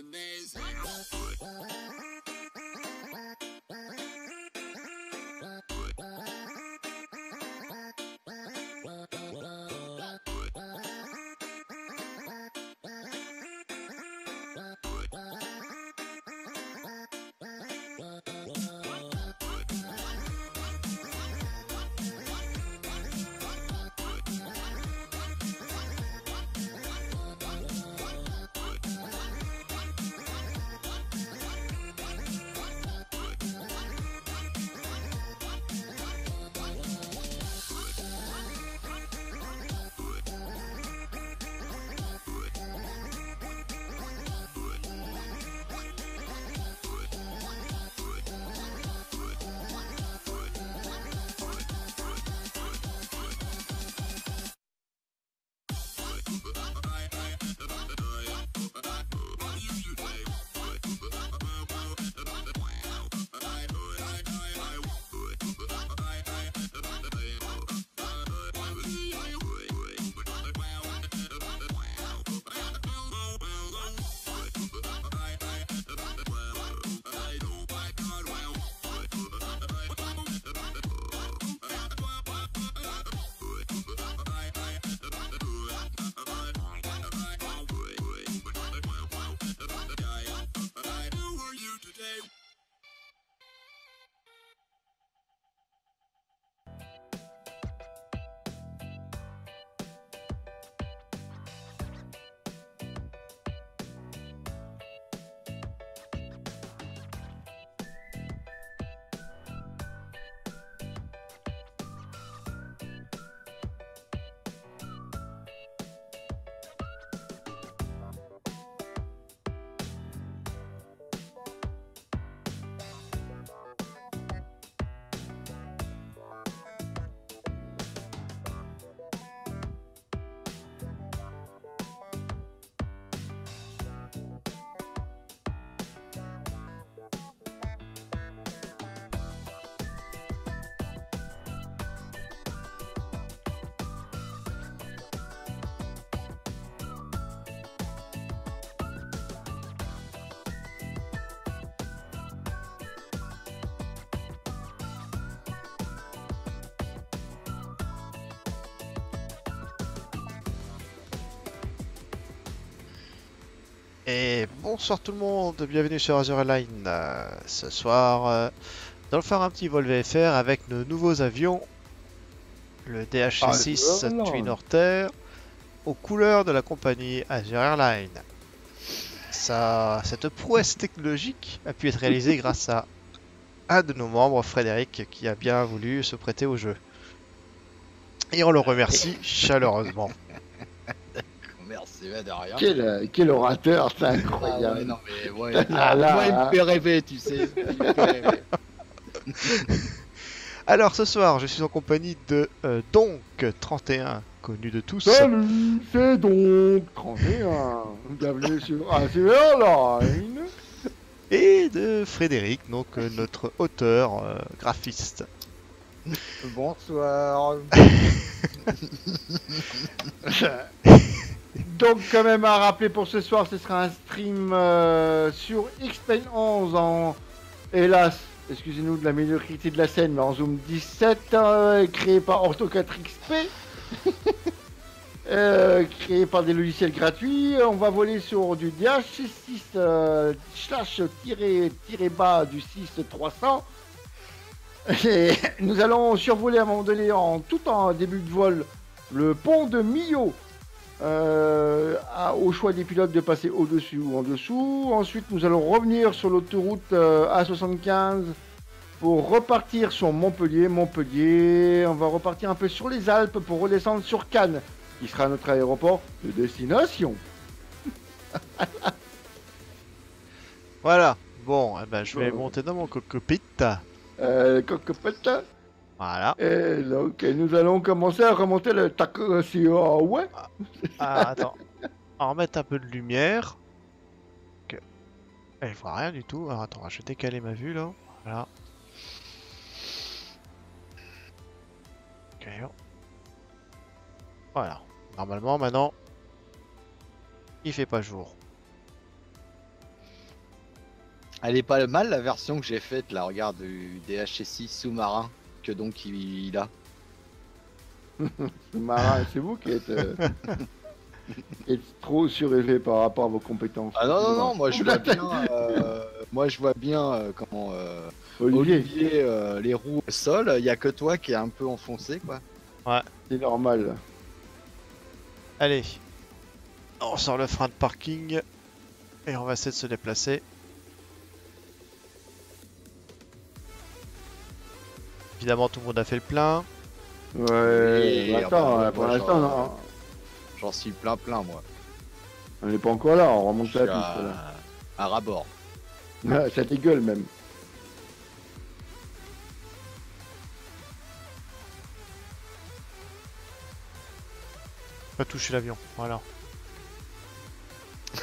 and then Et bonsoir tout le monde, bienvenue sur Azure Line. Euh, ce soir, euh, nous allons faire un petit vol VFR avec nos nouveaux avions, le DH6 Ah. Twin Otter, aux couleurs de la compagnie Azure Airlines. Ça, cette prouesse technologique a pu être réalisée grâce à un de nos membres, Frédéric, qui a bien voulu se prêter au jeu. Et on le remercie chaleureusement. Merci, mais de rien. Quel, euh, quel orateur, c'est Ah ouais, incroyable. non, mais ouais. Ah, là, moi, il me fait rêver, tu sais. Il me fait rêver. Alors ce soir, je suis en compagnie de euh, Donc 31, connu de tous. Salut, c'est donc 31. Bienvenue sur Azure Line. Et de Frédéric, donc euh, notre auteur euh, graphiste. Bonsoir. Donc quand même à rappeler pour ce soir, ce sera un stream euh, sur X-Plane 11 en, hélas, excusez-nous de la médiocrité de la scène, mais en Zoom 17, euh, créé par Ortho4 XP, euh, créé par des logiciels gratuits. On va voler sur du DH6 euh, slash tiré, tiré bas du 6300. Et nous allons survoler à un moment donné, en tout en début de vol, le pont de Millau. Euh, à- au choix des pilotes de passer au-dessus ou en dessous. Ensuite, nous allons revenir sur l'autoroute euh, A75 pour repartir sur Montpellier. Montpellier, on va repartir un peu sur les Alpes pour redescendre sur Cannes, qui sera notre aéroport de destination. Voilà. Bon, eh ben, je vais Euh. monter dans mon cockpit. Euh, cockpit. Voilà. Et donc, nous allons commencer à remonter le taco ouais. Ah, attends. On va remettre un peu de lumière. Ok. Eh, il voit rien du tout. Alors attends, je vais décaler ma vue là. Voilà. Ok. Voilà. Normalement maintenant, il fait pas jour. Elle est pas mal la version que j'ai faite là, regarde, du DHS6 sous-marin que donc il, il a. Marin, c'est vous qui êtes, euh, qui êtes trop surélevé par rapport à vos compétences. Ah non non non, moi je vois bien, euh, moi je vois bien euh, comment euh, Olivier, Olivier, euh, les roues au sol, il y a que toi qui est un peu enfoncé quoi. c'est normal. Allez. On sort le frein de parking. Et on va essayer de se déplacer. Évidemment, tout le monde a fait le plein. Ouais, mais attends, ah bah, euh, pour l'instant, j'en- non, J'en suis plein plein moi. on n'est pas encore là, on remonte la piste. là. à, à rabord. Ah, Ça dégueule même. Pas toucher l'avion. Voilà.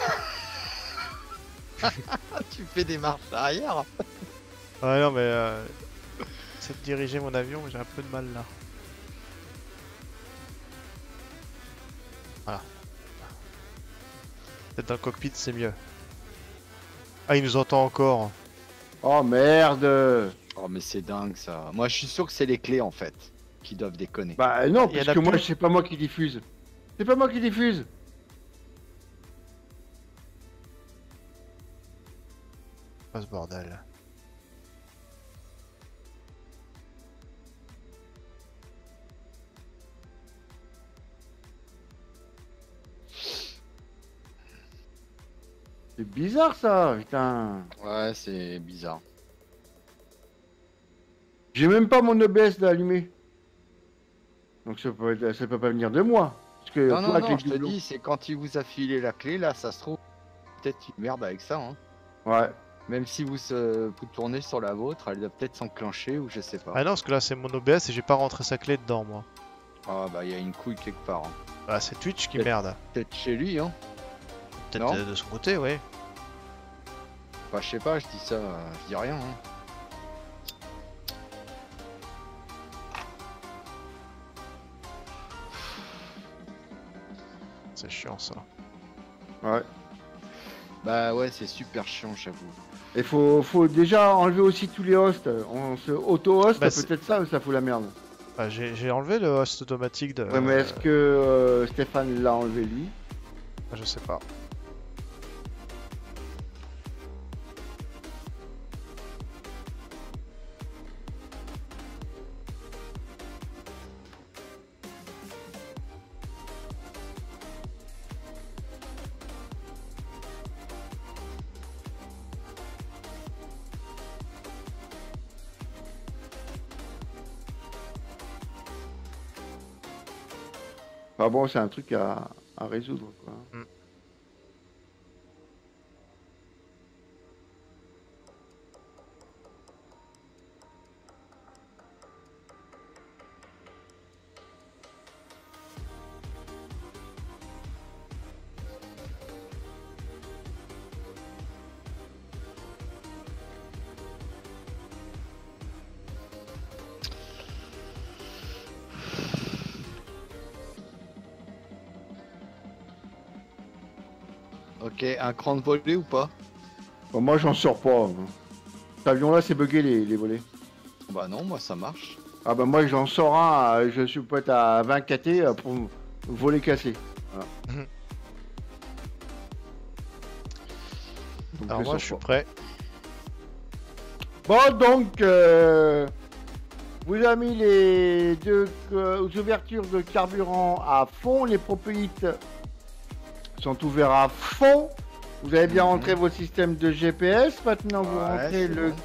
Tu fais des marches arrière Ouais, non, mais. Euh... De diriger mon avion, j'ai un peu de mal là. Voilà. Peut-être dans le cockpit, c'est mieux. Ah, il nous entend encore. Oh merde Oh mais c'est dingue ça. Moi je suis sûr que c'est les clés en fait qui doivent déconner. Bah non, parce que moi, c'est pas moi qui diffuse. C'est pas moi qui diffuse. Pas ce bordel. C'est bizarre ça, putain. Ouais c'est bizarre. J'ai même pas mon OBS d'allumé. Donc ça peut, être- ça peut pas venir de moi. Parce que Non je te dis, c'est quand il vous a filé la clé là, ça se trouve peut-être une merde avec ça. Hein. Ouais. Même si vous, se- vous tournez sur la vôtre, elle doit peut-être s'enclencher ou je sais pas. Ah non, parce que là, c'est mon OBS et j'ai pas rentré sa clé dedans, moi. Ah bah il y a une couille quelque part. hein. Ah, c'est Twitch qui merde. Peut-être chez lui hein. Peut-être de son côté, oui. Enfin je sais pas, je dis ça, je dis rien. Hein. C'est chiant ça. Ouais. Bah ouais c'est super chiant j'avoue. Et faut, faut déjà enlever aussi tous les hosts. On se auto-host, Bah, peut-être ça ou ça fout la merde. Bah, j'ai j'ai enlevé le host automatique de. Ouais, mais est-ce que euh, Stéphane l'a enlevé lui? Je sais pas. Bon, c'est un truc à, à résoudre. Mm. Un cran de volée ou pas Bon, moi j'en sors pas. hein. Cet avion là c'est bugué les, les volets. Bah non, moi ça marche. Ah bah moi j'en sors un, euh, je suis peut-être à 20 KT euh, pour voler cassé. Voilà. Donc, Alors, moi, je suis pas. prêt. Bon donc, euh, vous avez mis les deux ouvertures de carburant à fond, les propellites sont ouverts à fond. Vous avez bien rentré vos systèmes de GPS. Maintenant, vous rentrez le bon.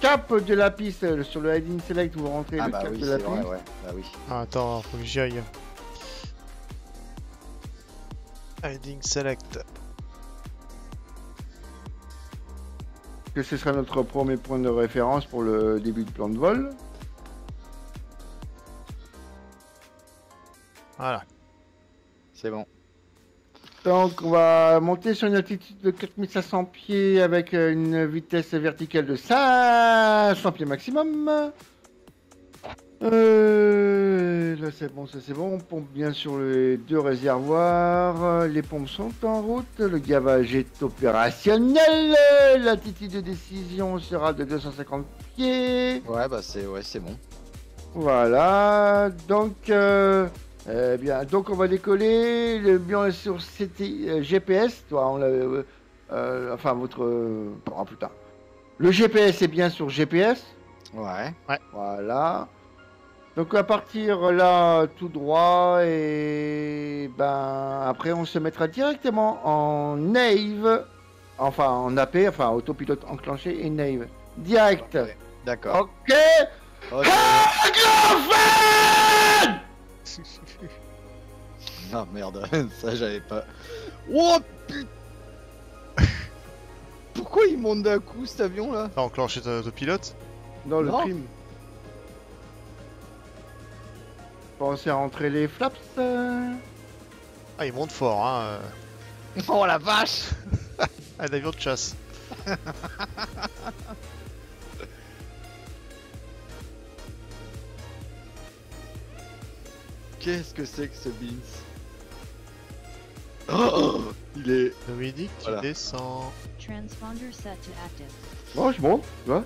cap de la piste sur le Heading Select. Vous rentrez Ah le bah cap oui, de la piste. vrai, ouais. Bah oui. Ah, attends, faut que j'y aille. Heading select. Que ce sera notre premier point de référence pour le début de plan de vol. Voilà. C'est bon. Donc, on va monter sur une altitude de 4500 pieds avec euh, une vitesse verticale de 500 pieds maximum. Euh, là c'est bon, ça c'est bon. On pompe bien sur les deux réservoirs. Les pompes sont en route. Le gavage est opérationnel. L'attitude de décision sera de 250 pieds. Ouais, bah c'est ouais, c'est bon. Voilà. Donc, euh, eh bien, donc on va décoller. Le bien est sur CT, euh, GPS. Toi, on l'a, euh, euh, enfin votre. euh, oh, putain. Le GPS est bien sur GPS. Ouais. Voilà. Donc à partir là tout droit et ben après on se mettra directement en Nave, enfin en AP, enfin autopilote enclenché et Nave. Direct. Ouais, D'accord. Ok. Hagelfeld Ah merde, ça j'avais pas. Oh putain Pourquoi il monte d'un coup cet avion là T'as enclenché ton autopilote Dans le Non. prime. Pensez à rentrer les flaps. euh. Ah, il monte fort, hein. euh, Oh la vache Un avion de chasse. Qu'est-ce que c'est que ce Beans? Oh Il est. Dominique, tu Voilà. descends. Transponder set to active. Bon, je monte, tu vois.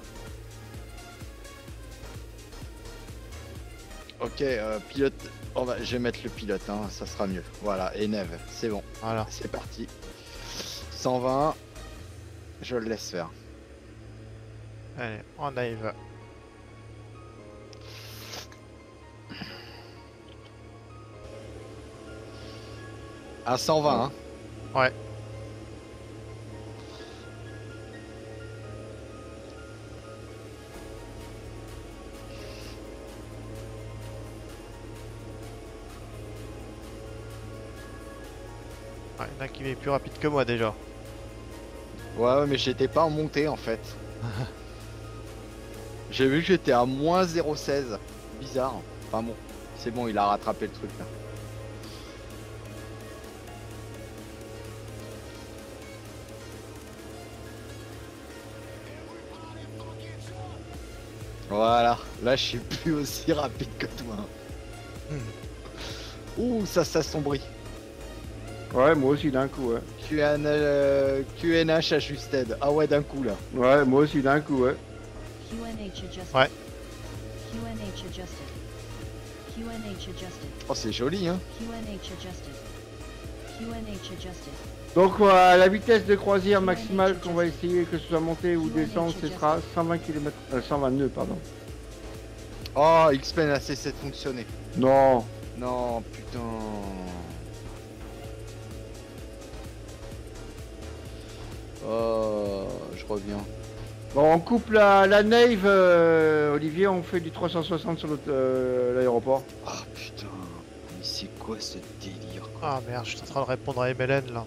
Ok, euh, pilote. On va... Je vais mettre le pilote, hein, ça sera mieux. Voilà, et Neve, c'est bon, Voilà. c'est parti. 120, je le laisse faire. Allez, on arrive. À 120, hein Ouais. Ouais, il y en a qui est plus rapide que moi déjà. Ouais, ouais, mais j'étais pas en montée en fait. J'ai vu que j'étais à moins 0,16. Bizarre. Enfin bon, c'est bon, il a rattrapé le truc là. Voilà, là je suis plus aussi rapide que toi. Ouh, ça s'assombrit. Ouais, moi aussi d'un coup, ouais. QN, euh, QNH ajusted. Ah ouais, d'un coup là. Ouais, moi aussi d'un coup, ouais. QNH adjusted. Ouais. QNH adjusted. QNH adjusted. Oh, c'est joli, hein. QNH adjusted. QNH adjusted. Donc voilà, la vitesse de croisière maximale qu'on va essayer, que ce soit montée ou descendre, ce sera 120 km, euh, 120 nœuds, pardon. Oh, X-Pen a cessé de fonctionner. Non, Non, putain. Oh, je reviens. Bon, on coupe la, la Nave, euh, Olivier, on fait du 360 sur l'autre, euh, l'aéroport. Oh putain. Mais c'est quoi ce délire quoi? Ah merde, je suis en train de répondre à MLN là.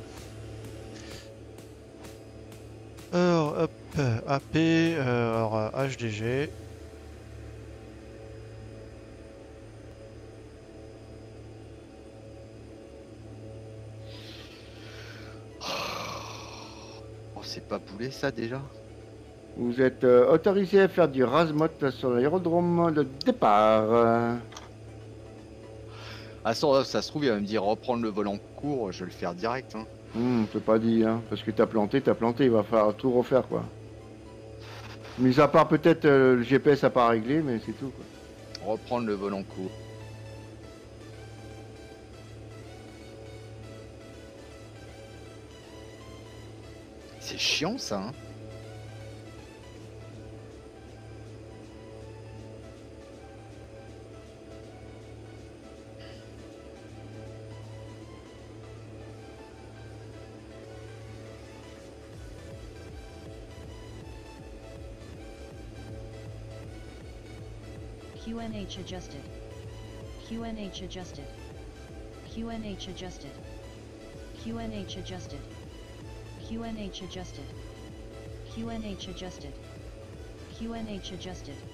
Alors, hop, AP, alors euh, HDG. Oh, c'est pas boulé ça déjà? Vous êtes euh, autorisé à faire du rasmot sur l'aérodrome de départ. Ah, ça, ça se trouve, il va me dire reprendre le volant court, je vais le faire direct. Hein. Hmm, c'est pas dit, hein, parce que t'as planté, t'as planté, il va falloir tout refaire, quoi. Mis à part peut-être euh, le GPS à pas régler, mais c'est tout, quoi. Reprendre le volant court. C'est chiant ça, hein QNH adjusted. QNH adjusted. QNH adjusted. QNH adjusted. QNH adjusted. QNH adjusted. QNH adjusted.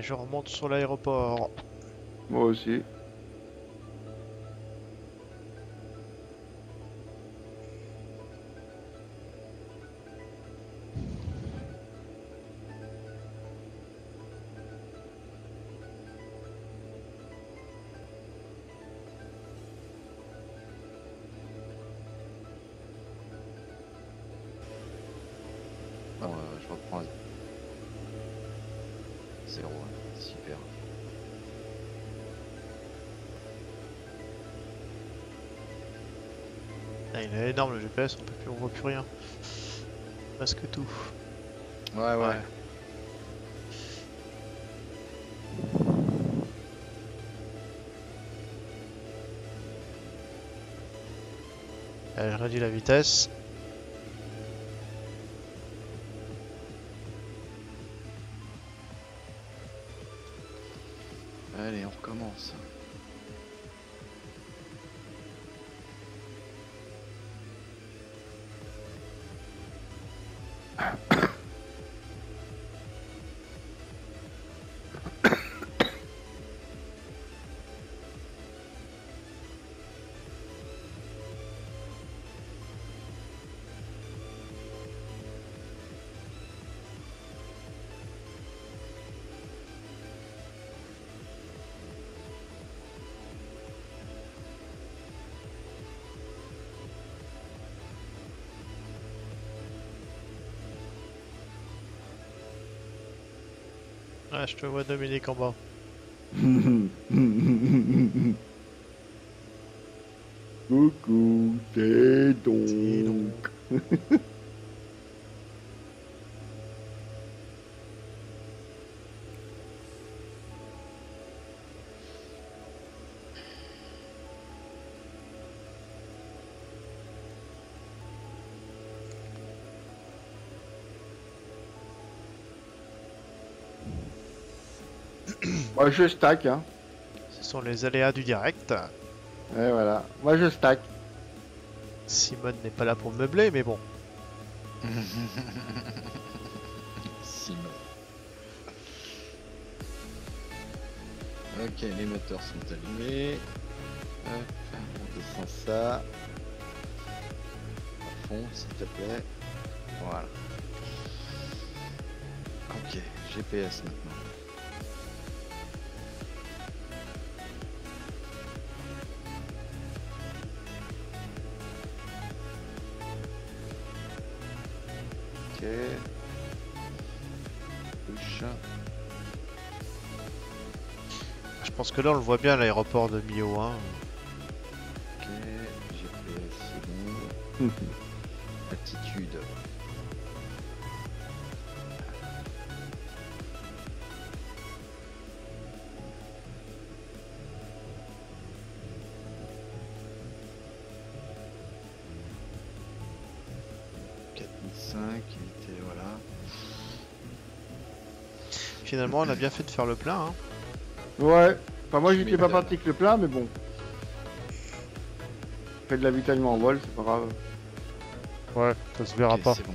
Je remonte sur l'aéroport. Moi aussi. GPS, on peut plus, on voit plus rien. Presque tout. Ouais, ouais. Ouais. Allez, je réduis la vitesse. Je te vois Dominique en bas. Coucou, c'est donc. Moi je stack, hein. Ce sont les aléas du direct. Et voilà. Moi je stack. Simone n'est pas là pour meubler, mais bon. Simon. Ok, les moteurs sont allumés. Hop, on descend ça. À fond, s'il te plaît. Voilà. Ok, GPS maintenant. Que là on le voit bien l'aéroport de Mio. Hein. Ok, GPS c'est bon. Attitude. « 4005, il était... voilà. Finalement, on a bien fait de faire le plein. Hein. Ouais. Enfin moi j'étais pas parti avec le plein mais bon. Fait de l'avitaillement en vol, c'est pas grave. Ouais, ça se verra pas. c'est bon.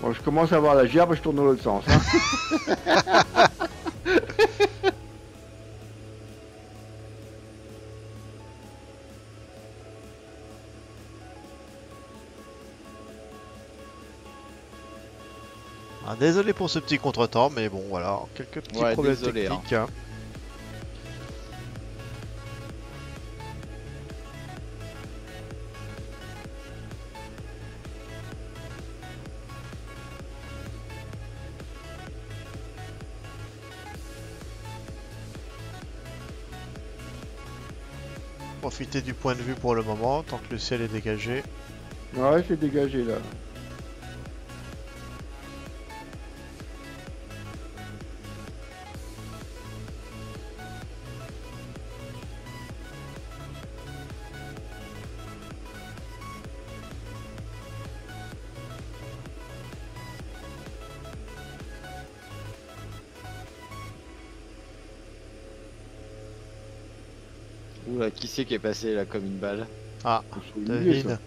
Bon je commence à voir la gerbe, je tourne dans l'autre sens. Hein. désolé pour ce petit contretemps, mais bon, voilà, quelques petits Ouais, problèmes désolé, hein. techniques. hein. Profitez du point de vue pour le moment, tant que le ciel est dégagé. Ouais c'est dégagé là. Qui est passé là comme une balle Ah, devine.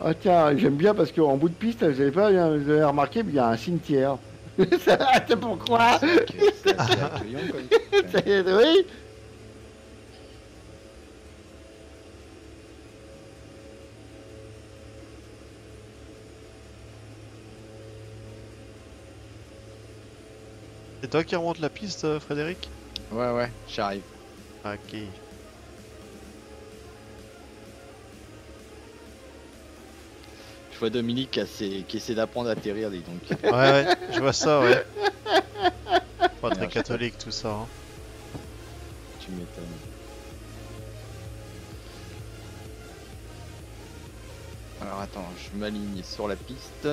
Ah tiens, j'aime bien parce qu'en bout de piste, vous avez pas bien- vous avez remarqué, il y a un cimetière. C'est pourquoi? C'est accueillant, c'est assez accueillant comme truc, quand même. C'est- Oui C'est toi qui remonte la piste, euh, Frédéric Ouais, ouais, j'arrive. Ok. Je vois Dominique qui, essaie d'apprendre à atterrir, dis donc. Ouais, ouais, je vois ça, ouais. Pas très catholique tout ça. hein. Tu m'étonnes. Alors attends, je m'aligne sur la piste.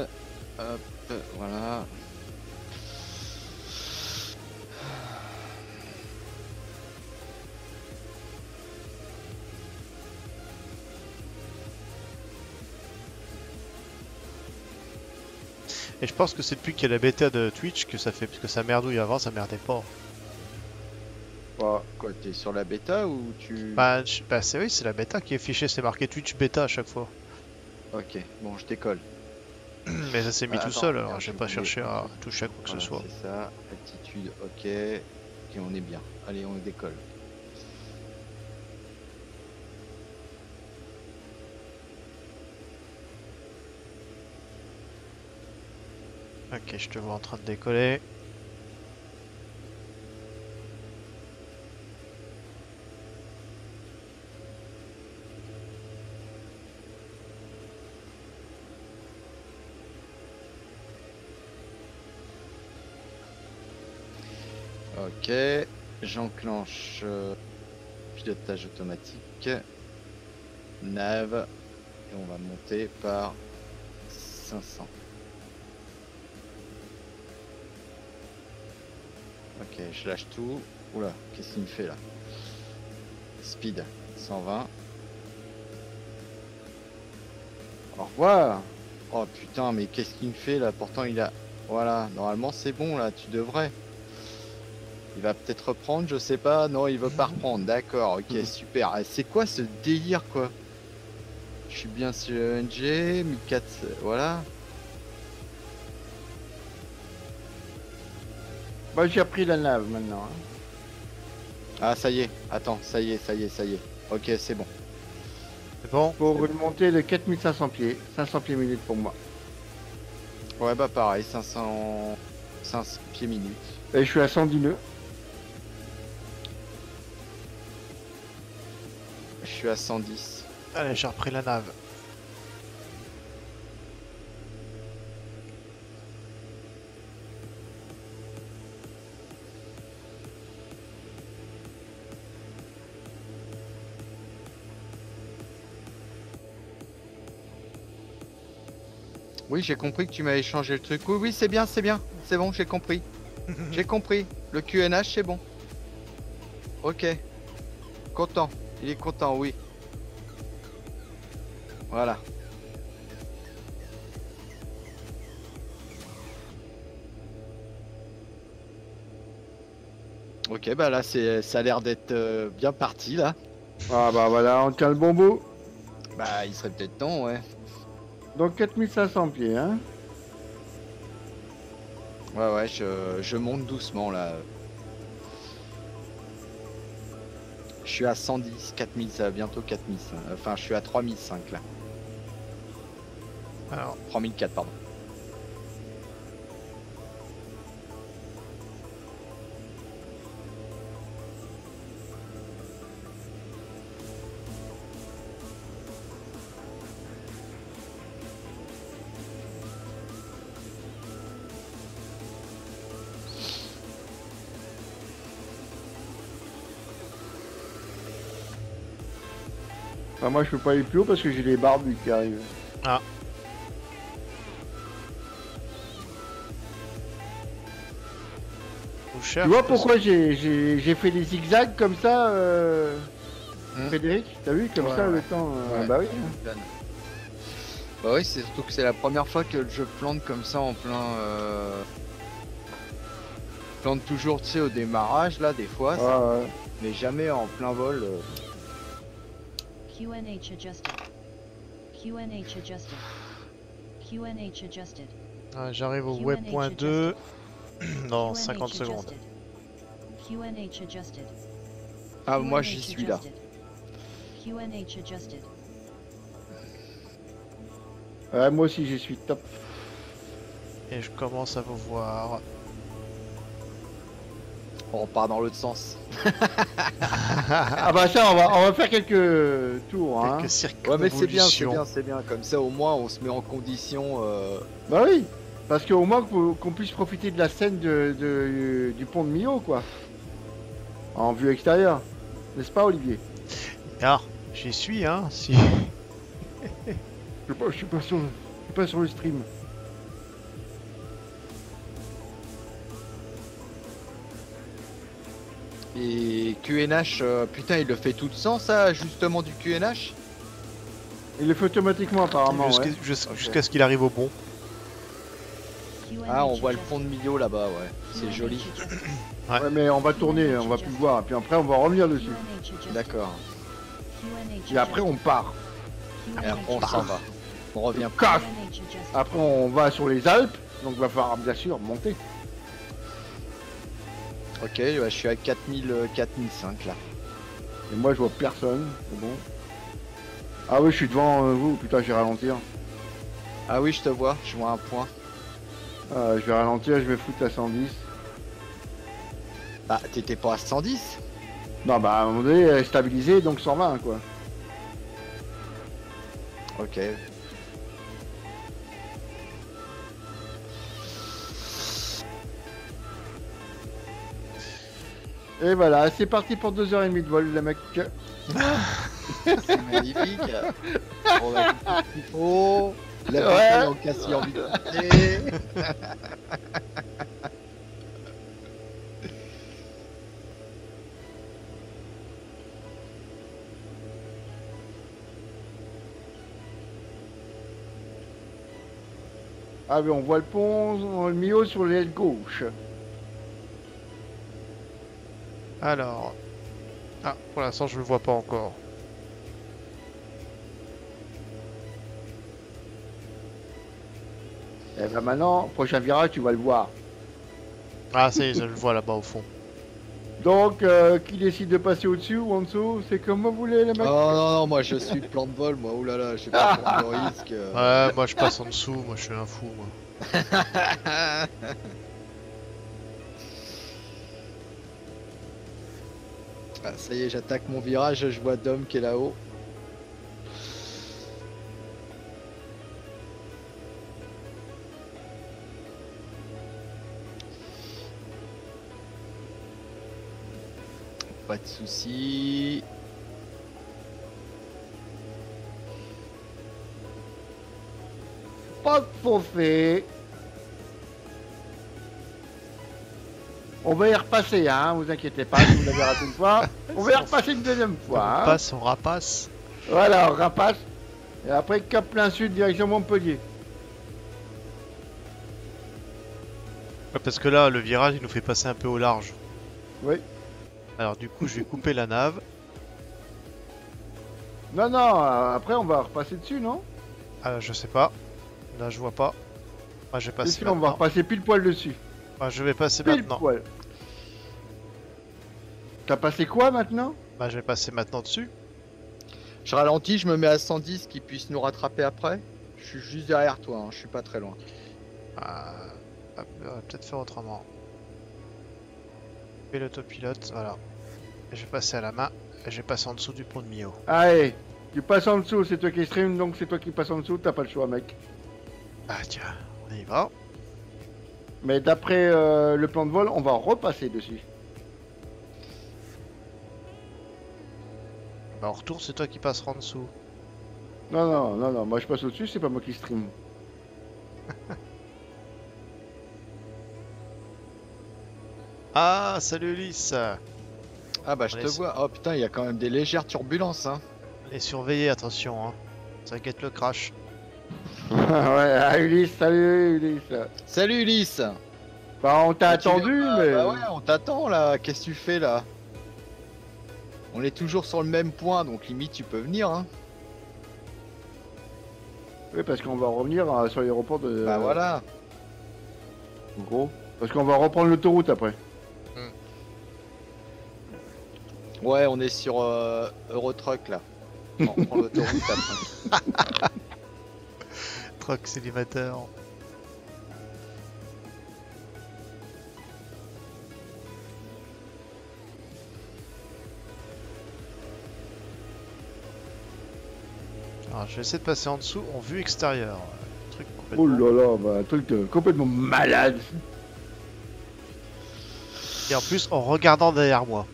Hop, voilà. Et je pense que c'est depuis qu'il y a la bêta de Twitch que ça fait, parce que ça merdouille avant, ça merdait pas. Bah, Quoi, t'es sur la bêta ou tu... Bah, je- bah c'est oui, c'est la bêta qui est fichée, c'est marqué Twitch bêta à chaque fois. Ok, bon, je décolle. Mais ça s'est mis Ah, tout attends, seul, alors j'ai pas cherché à toucher à quoi que Voilà, ce soit. C'est ça, altitude, ok. Et on est bien. Allez, on décolle. Ok, je te vois en train de décoller. Ok, j'enclenche euh, pilotage automatique, nav, et on va monter par 500. Ok, je lâche tout. Oula, qu'est-ce qu'il me fait là? Speed, 120. au revoir Oh putain, mais qu'est-ce qu'il me fait là? Pourtant il a... Voilà, normalement c'est bon là, tu devrais. Il va peut-être reprendre, je sais pas. Non, il veut pas reprendre. D'accord, ok, super. Ah, C'est quoi ce délire quoi? Je suis bien sur NG, 1004, voilà. Bah j'ai repris la nave maintenant. hein. Ah ça y est, attends, ça y est, ça y est, ça y est. Ok, c'est bon. C'est bon Pour une montée de 4500 pieds, 500 pieds minutes pour moi. Ouais bah pareil, 500... 500 pieds minutes. Et je suis à 110 nœuds. Je suis à 110. Allez, j'ai repris la nave. Oui, j'ai compris que tu m'avais changé le truc. Oui, oui, c'est bien, c'est bien. C'est bon, j'ai compris. j'ai compris. Le QNH, c'est bon. Ok. Content. Il est content, oui. Voilà. Ok, bah là, c'est, ça a l'air d'être euh, bien parti, là. Ah bah voilà, on tient le bon bout. Bah, il serait peut-être temps, ouais. Donc 4500 pieds, hein. Ouais, ouais, je, je monte doucement, là. Je suis à 110, 4000, ça va bientôt 4000. Enfin, je suis à 3005, là. Alors, 3004, pardon. Moi je peux pas aller plus haut parce que j'ai les barbus qui arrivent. on Tu vois pourquoi j'ai- j'ai j'ai fait des zigzags comme ça euh, Hmm. Frédéric, t'as vu comme Ouais, ça ouais. le temps euh, Ouais. Bah oui. Bah oui, c'est surtout que c'est la première fois que je plante comme ça en plein. Euh... je Plante toujours, tu sais, au démarrage là, des fois, Ouais, ça- ouais. mais jamais en plein vol. QNH adjusted. QNH adjusted. QNH adjusted. Ah, J'arrive au QNH waypoint 2 dans QNH 50 secondes. adjusted. QNH adjusted. Ah, moi j'y suis là. QNH adjusted. Ouais, moi aussi j'y suis top. Et je commence à vous voir. On repart dans l'autre sens. Ah bah ça, on va, on va faire quelques tours. Hein. Quelques cirques Ouais, mais c'est bien, c'est bien, c'est bien. Comme ça, au moins, on se met en condition. euh, Bah oui, parce qu'au moins qu'on puisse profiter de la scène de, de- du pont de Millau, quoi. En vue extérieure. N'est-ce pas, Olivier? Ah, j'y suis, hein. Si. je, sais pas, je suis pas sur, je suis pas sur le stream. Et QNH, euh, putain, il le fait tout le sens, ça, justement, du QNH Il le fait automatiquement, apparemment. Jusqu'à ouais. ce qu'il arrive au bon. Ah, on voit le pont de milieu là-bas, ouais. C'est joli. Ouais. Ouais, mais on va tourner, on va plus le voir. Puis après, on va revenir dessus. D'accord. Et après, on part. Et après, on s'en va. On revient casse. Après, on va sur les Alpes. Donc, il va falloir, bien sûr, monter. Ok, ouais, je suis à 4000, euh, 4005 là. Et moi, je vois personne. C'est bon. Ah oui, je suis devant euh, vous. Putain, je vais ralentir. Ah oui, je te vois, je vois un point. Ah, je vais ralentir, je vais foutre à 110. Bah, t'étais pas à 110 Non, bah, à un moment donné, euh, stabilisé, donc 120, quoi. Ok. Et voilà, c'est parti pour 2h30 de vol, les mecs. C'est magnifique. On a tout ce qu'il faut. La bataille en cassis en vitesse. Ah, mais on voit le pont, le Mio sur l'aile gauche. Alors. Ah, pour l'instant, je le vois pas encore. Et ben maintenant, prochain virage, tu vas le voir. Ah, ça y est, je le vois là-bas au fond. Donc, euh, qui décide de passer au-dessus ou en dessous C'est comme vous voulez, les mecs. non, non, moi je suis plan de vol, moi. Oulala, je sais pas prendre de risque. euh. Ouais, moi je passe en dessous, moi je suis un fou, moi. Ah, ça y est, j'attaque mon virage, je vois Dom qui est là-haut. Pas de soucis. Pas de forfait. On va y repasser, hein, vous inquiétez pas, si vous l'avez raté une fois. On va y repasser une deuxième On fois. hein. passe, on rapace. Voilà, on rapace. Et après, cap plein sud, direction Montpellier. Ouais, parce que là, le virage, il nous fait passer un peu au large. Oui. Alors du coup, je vais couper la nave. Non, non, euh, après, on va repasser dessus, non? Ah, je sais pas. Là, je vois pas. Moi, je vais passer sûr, on va repasser pile poil dessus. Moi, je vais passer Pile maintenant. poil. T'as passé quoi maintenant? Bah, je vais passer maintenant dessus. Je ralentis, je me mets à 110 qui puisse nous rattraper après. Je suis juste derrière toi, hein, je suis pas très loin. Ah, hop, on va peut-être faire autrement. Et l'autopilote, voilà. Et je vais passer à la main. Et je vais passer en dessous du pont de Mio. Allez, tu passes en dessous, c'est toi qui stream, donc c'est toi qui passes en dessous, t'as pas le choix, mec. Ah tiens, on y va. Mais d'après euh, le plan de vol, on va repasser dessus. Bah, en retour, c'est toi qui passeras en dessous. Non, non, non, non, moi je passe au-dessus, c'est pas moi qui stream. Ah, salut Ulysse Ah bah je te vois. Oh putain, il y a quand même des légères turbulences. Hein. Et surveillez, attention, hein. Ça inquiète le crash. ouais, ah, Ulysse, salut Ulysse. Salut Ulysse Bah, on t'a Ah, tu attendu, pas mais. Bah ouais, on t'attend là. Qu'est-ce que tu fais là? On est toujours sur le même point, donc limite tu peux venir. Hein. Oui, parce qu'on va revenir euh, sur l'aéroport de. Bah voilà. En gros. Parce qu'on va reprendre l'autoroute après. Ouais, on est sur euh, Eurotruck là. On prend l'autoroute après. Truck célibataire. Alors, je vais essayer de passer en dessous en vue extérieure. Un Truc complètement... Oh là là, bah, un truc de- complètement malade. Et en plus, en regardant derrière moi.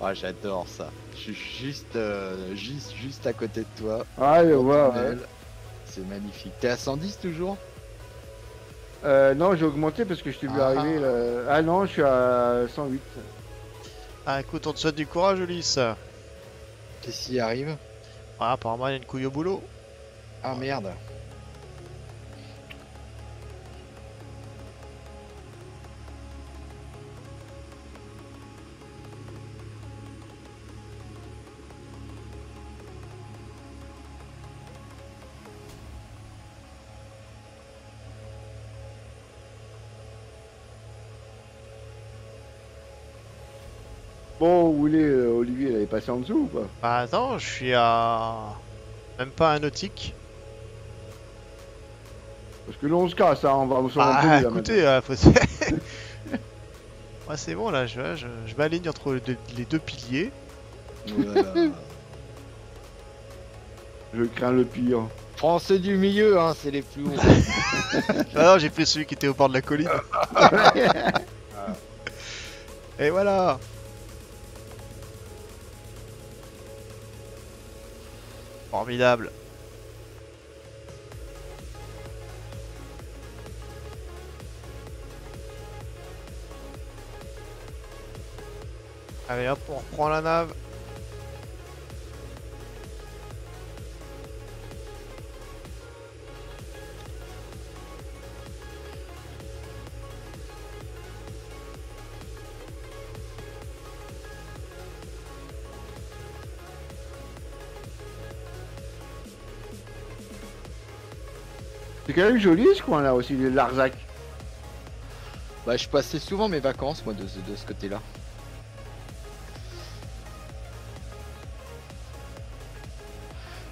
Ah, j'adore ça. Je suis juste, euh, juste, juste à côté de toi. Ah, tunnel. ouais. C'est magnifique. T'es à 110 toujours Euh, non, j'ai augmenté parce que je t'ai vu Ah. arriver. là. Ah non, je suis à 108. Ah, écoute, on te souhaite du courage, Ulysse. Qu'est-ce qui arrive? Ah, apparemment, il y a une couille au boulot. Ah merde. Où il est, euh, Olivier Il est passé en dessous ou pas? Bah, attends, je suis à. Même pas un nautique. Parce que là, on se casse, hein, on va sur Ah, là, écoutez, euh, faut... ouais, c'est bon là, je, je, je m'aligne entre les deux- les deux piliers. Voilà. Je crains le pire. Français du milieu, hein, c'est les plus hauts. Ah non, j'ai pris celui qui était au bord de la colline. Et voilà Formidable. Allez hop, on reprend la nave. Quand même joli ce coin là aussi, le Larzac. bah, je passais souvent mes vacances, moi, de, ce- de ce côté-là.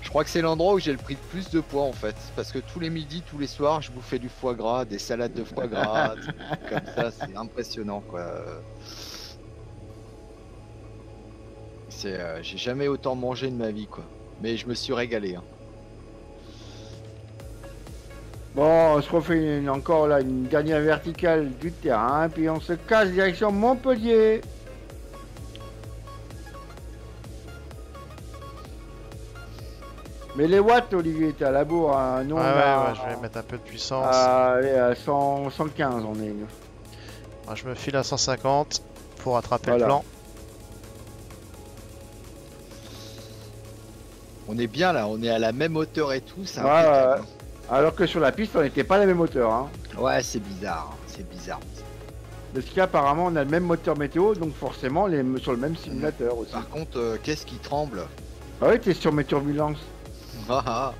Je crois que c'est l'endroit où j'ai le pris le plus de poids en fait. Parce que tous les midis, tous les soirs, je bouffais du foie gras, des salades de foie gras, des trucs comme ça, c'est impressionnant quoi. C'est, euh, j'ai jamais autant mangé de ma vie quoi. Mais je me suis régalé. hein. Bon, on se refait une- encore là une dernière verticale du terrain, puis on se casse direction Montpellier. Mais les watts, Olivier, t'es à la bourre. Hein. Nous, Ouais, on ouais, a- ouais, je vais mettre un peu de puissance. à, allez, à 100, 115, on est. nous. Moi, je me file à 150 pour attraper Voilà. le plan. On est bien là, on est à la même hauteur et tout. C'est Ouais, Alors que sur la piste, on n'était pas à la même hauteur. Hein. Ouais, c'est bizarre, hein, c'est bizarre. Parce qu'apparemment, on a le même moteur météo, donc forcément, les, sur le même simulateur aussi. Par contre, euh, qu'est-ce qui tremble? Ah oui, t'es sur mes turbulences. Ah, ah.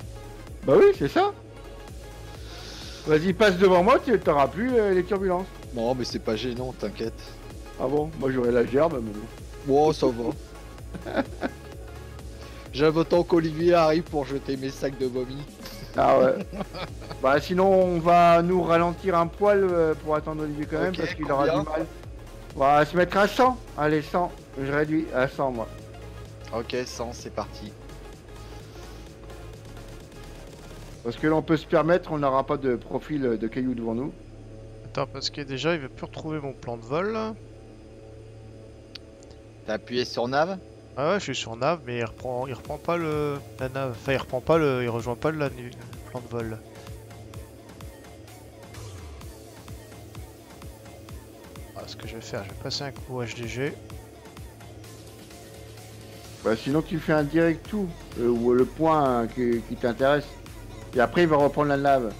Bah oui, c'est ça. Vas-y, passe devant moi, tu n'auras plus euh, les turbulences. Non, mais c'est pas gênant, t'inquiète. Ah bon? Moi j'aurais la gerbe, mais bon. Wow, ça va. J'aime autant qu'Olivier arrive pour jeter mes sacs de vomi. Ah ouais. bah sinon, on va nous ralentir un poil euh, pour attendre Olivier quand même, parce qu'il aura du mal. On va se mettre à 100. Allez, 100. Je réduis à 100, moi. Ok, 100, c'est parti. Parce que là, on peut se permettre, on n'aura pas de profil de cailloux devant nous. Attends, parce que déjà, il veut plus retrouver mon plan de vol. T'as appuyé sur nav? Ah ouais, je suis sur nav, mais il reprend, il reprend pas le la nav. Enfin, il reprend pas le, il rejoint pas le, la- le plan de vol. Ah, ce que je vais faire, je vais passer un coup HDG. Bah, sinon, tu fais un direct tout, euh, ou le point qui, qui t'intéresse. Et après, il va reprendre la lave.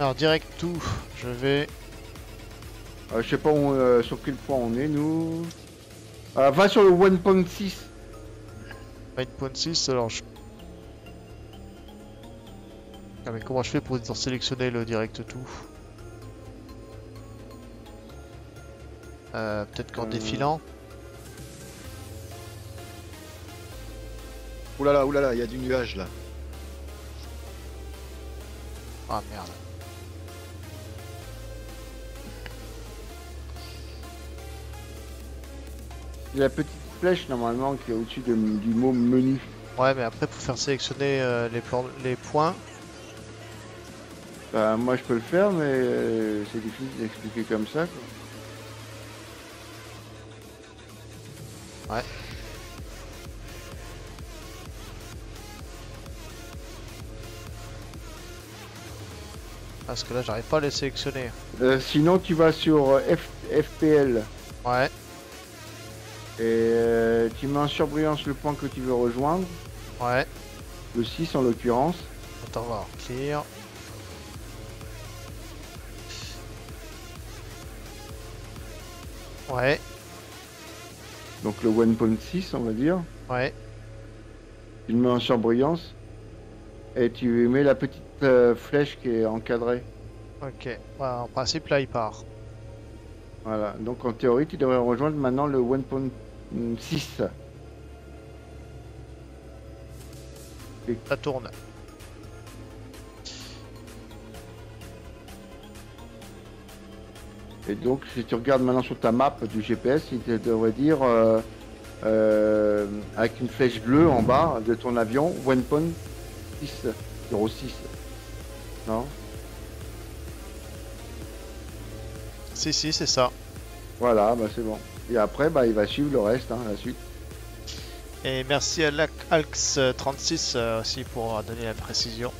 Alors direct tout, je vais. Euh, je sais pas où, euh, sur quel point on est, nous. Euh, va sur le 1.6. 9.6, alors je. Ah mais comment je fais pour sélectionner le direct tout euh, Peut-être qu'en Euh. défilant. Oulala, oulala, il y a du nuage là. Ah merde. La petite flèche normalement qui est au-dessus de- du mot menu. Ouais, mais après pour faire sélectionner euh, les, plans, les points, Bah, moi je peux le faire, mais euh, c'est difficile d'expliquer comme ça. quoi. Ouais. parce que là j'arrive pas à les sélectionner. Euh, sinon, tu vas sur euh, F- FPL Ouais, et euh, tu mets en surbrillance le point que tu veux rejoindre, ouais. le 6 en l'occurrence. Attends voir, clear. Ouais, Donc le 1.6, on va dire. ouais. Tu le mets en surbrillance et tu mets la petite euh, flèche qui est encadrée. Ok. Ouais, en principe là il part. Voilà. Donc en théorie, tu devrais rejoindre maintenant le 1.6. Ça tourne. Et donc, si tu regardes maintenant sur ta map du GPS, il te devrait dire euh, euh, avec une flèche bleue en bas de ton avion, 1.6, 06. Non? Si, si, c'est ça. Voilà, bah c'est bon. Et après, bah, il va suivre le reste, hein, la suite. Et merci à Lac- Alx36 euh, aussi pour donner la précision.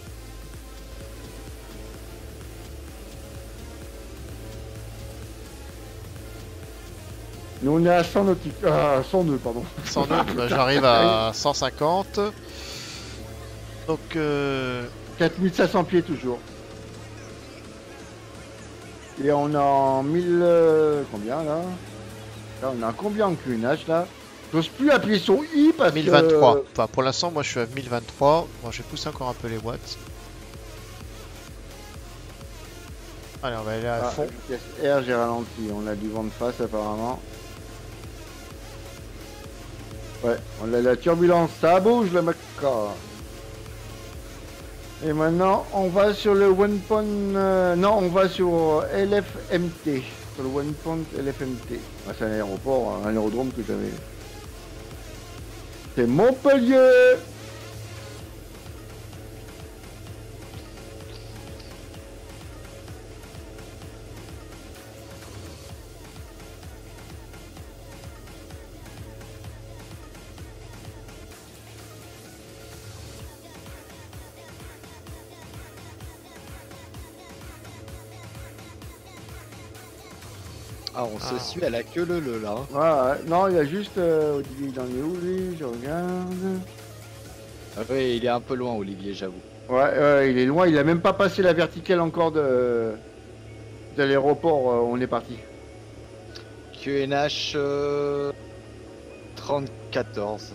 Nous, on est à 100 nautiques. Ah, 102, pardon. Sans doute, bah, j'arrive à 150. Donc, euh, 4500 pieds toujours. Et on a en 1000... euh, combien là? Là, on a combien en QNH là? J'ose plus appuyer sur I parce 1023. que... Enfin, pour l'instant, moi je suis à 1023. Bon, je vais pousser encore un peu les watts. Allez, on va aller à Ah, fond. R, j'ai ralenti. On a du vent de face apparemment. Ouais, on a la turbulence. Ça bouge le mec. Et maintenant, on va sur le one point. euh, non, on va sur LFMT. Le one point LFMT. Ah, c'est un aéroport, un aérodrome que j'avais. C'est Montpellier on se Ah. suit à la queue le le là. hein. Ouais. Non, il y a juste euh, Olivier dans les où lui? Je regarde. Ah oui, il est un peu loin, Olivier, j'avoue. Ouais, il est loin, il a même pas passé la verticale encore de, de l'aéroport euh, on est parti. QNH euh, 34.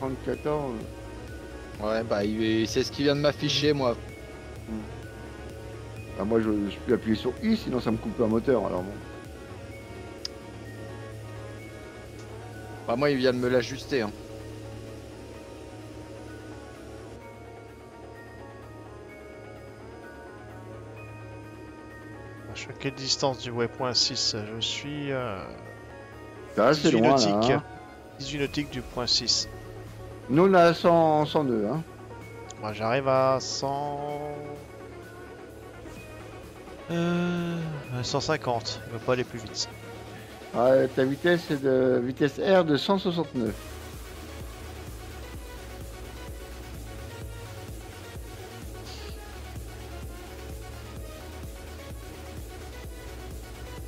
34. Ouais, bah il est- c'est ce qui vient de m'afficher, moi. Moi je, je peux appuyer sur I sinon ça me coupe un moteur alors bon. Bah moi, il vient de me l'ajuster. Hein. Je suis à quelle distance du waypoint 6 Je suis euh, Ça c'est 18 loin nautiques. là. hein. 18 nautiques du point 6. Nous on a 100, 102 hein. Moi j'arrive à 100. Euh, 150, il va pas aller plus vite. Ta vitesse est de vitesse R de 169.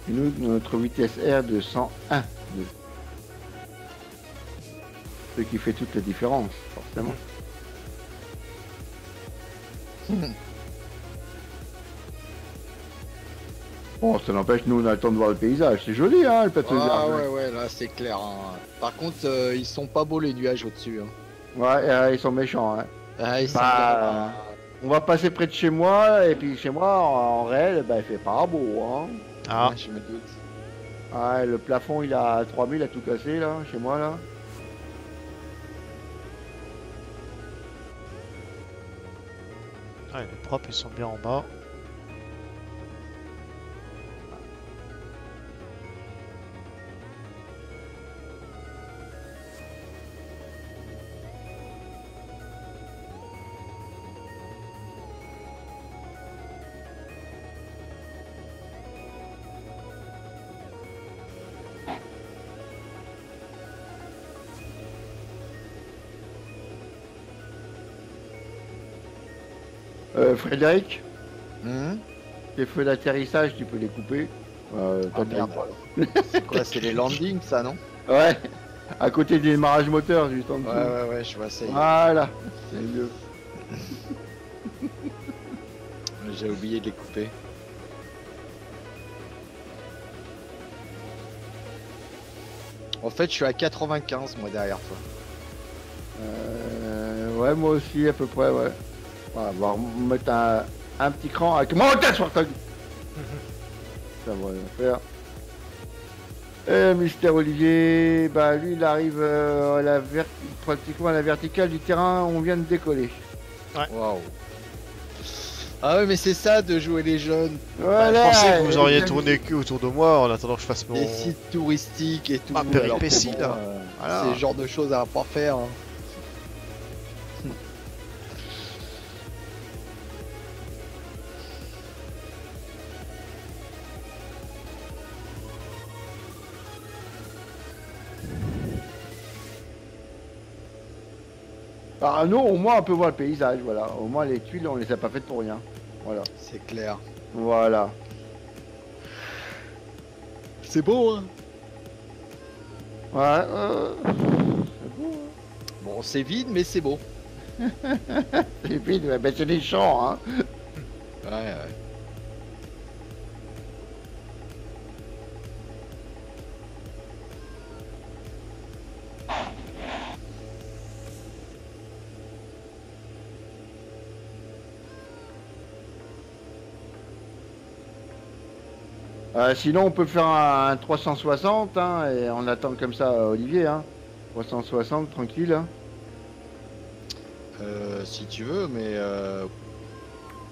Et nous, notre vitesse R de 101. de- Ce qui fait toute la différence, forcément. Bon, ça n'empêche, nous on a le temps de voir le paysage. C'est joli, hein, le plateau Ah ouais, ouais, là c'est clair. hein. Par contre, euh, ils sont pas beaux les nuages au-dessus. hein. Ouais, euh, ils sont méchants. Hein. Ah, ils sont Bah, On va passer près de chez moi, et puis chez moi, en, en réel, bah, il fait pas beau. Hein. Ah, Ouais, je me doute. Ouais, le plafond, il a 3000 à tout casser, là, chez moi, là. ouais, les propres ils sont bien en bas. Euh, Frédéric, Hum tes feux d'atterrissage, tu peux les couper. Euh, Ah, t'as- merde. c'est quoi C'est les landings, ça, non? Ouais, à côté des démarrage moteur, juste en dessous. Ouais, ouais, ouais, je vois ça. Voilà, c'est mieux. J'ai oublié de les couper. En fait, je suis à 95 moi derrière toi. Euh, ouais, moi aussi, à peu près, ouais. Voilà, on va mettre un, un petit cran avec montage Spartag Ça va le faire. Et Mister Olivier, bah lui, il arrive euh, à la ver- pratiquement à la verticale du terrain où on vient de décoller. Waouh. Ah ouais, mais c'est ça de jouer les jeunes, Bah, Voilà. je pensais que vous auriez tourné que autour de moi en attendant que je fasse mon. les sites touristiques et tout. Ah, péripéties, là. euh, Voilà. C'est le genre de choses à pas faire. hein. Ah, nous, au moins, on peut voir le paysage, voilà. Au moins, les tuiles, on les a pas faites pour rien. Voilà. C'est clair. Voilà. C'est beau, hein Ouais, euh... c'est beau, hein. Bon, c'est vide, mais c'est beau. Et puis, bah, c'est des champs, hein. Ouais, ouais. Euh, sinon, on peut faire un 360, hein, et on attend comme ça euh, Olivier, hein. 360, tranquille. hein. Euh, si tu veux, mais. Euh,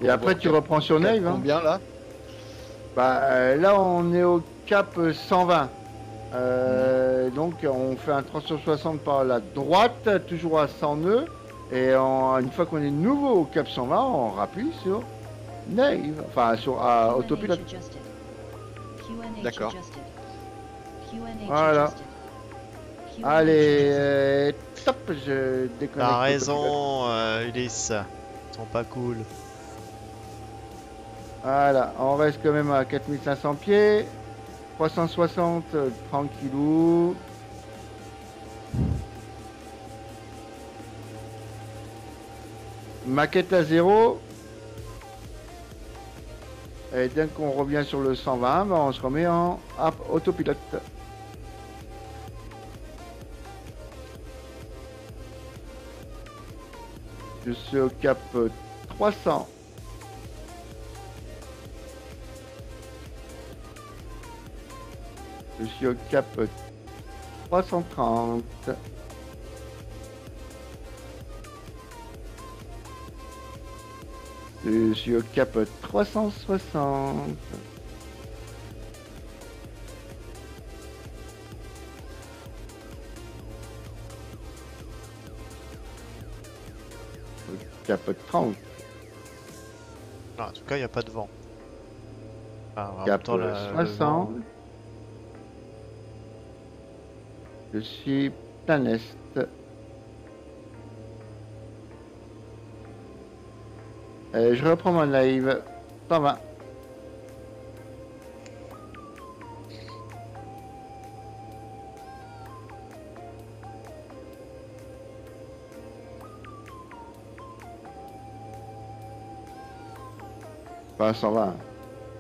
Et après, tu reprends sur Nave. Hein. Combien là? Bah, euh, là, on est au cap euh, 120. Euh, donc, on fait un 360 par la droite, toujours à 100 nœuds. Et en- une fois qu'on est nouveau au cap 120, on rappuie sur Nave. Enfin, sur autopilote. D'accord. Voilà. Allez, euh, top, je déconnecte. T'as raison, euh, Ulysse. Ils sont pas cool. Voilà, on reste quand même à 4500 pieds. 360, euh, tranquillou. Maquette à zéro. Et dès qu'on revient sur le 120, ben, on se remet en autopilote. Je suis au cap euh, 300. Je suis au cap 330. Je suis au cap 360. Au cap 30. Ah, en tout cas, il n'y a pas de vent. Ah, en Cap temps, la- le 60. vent- Je suis plein est. Euh, je reprends mon live. 120. Pas 120.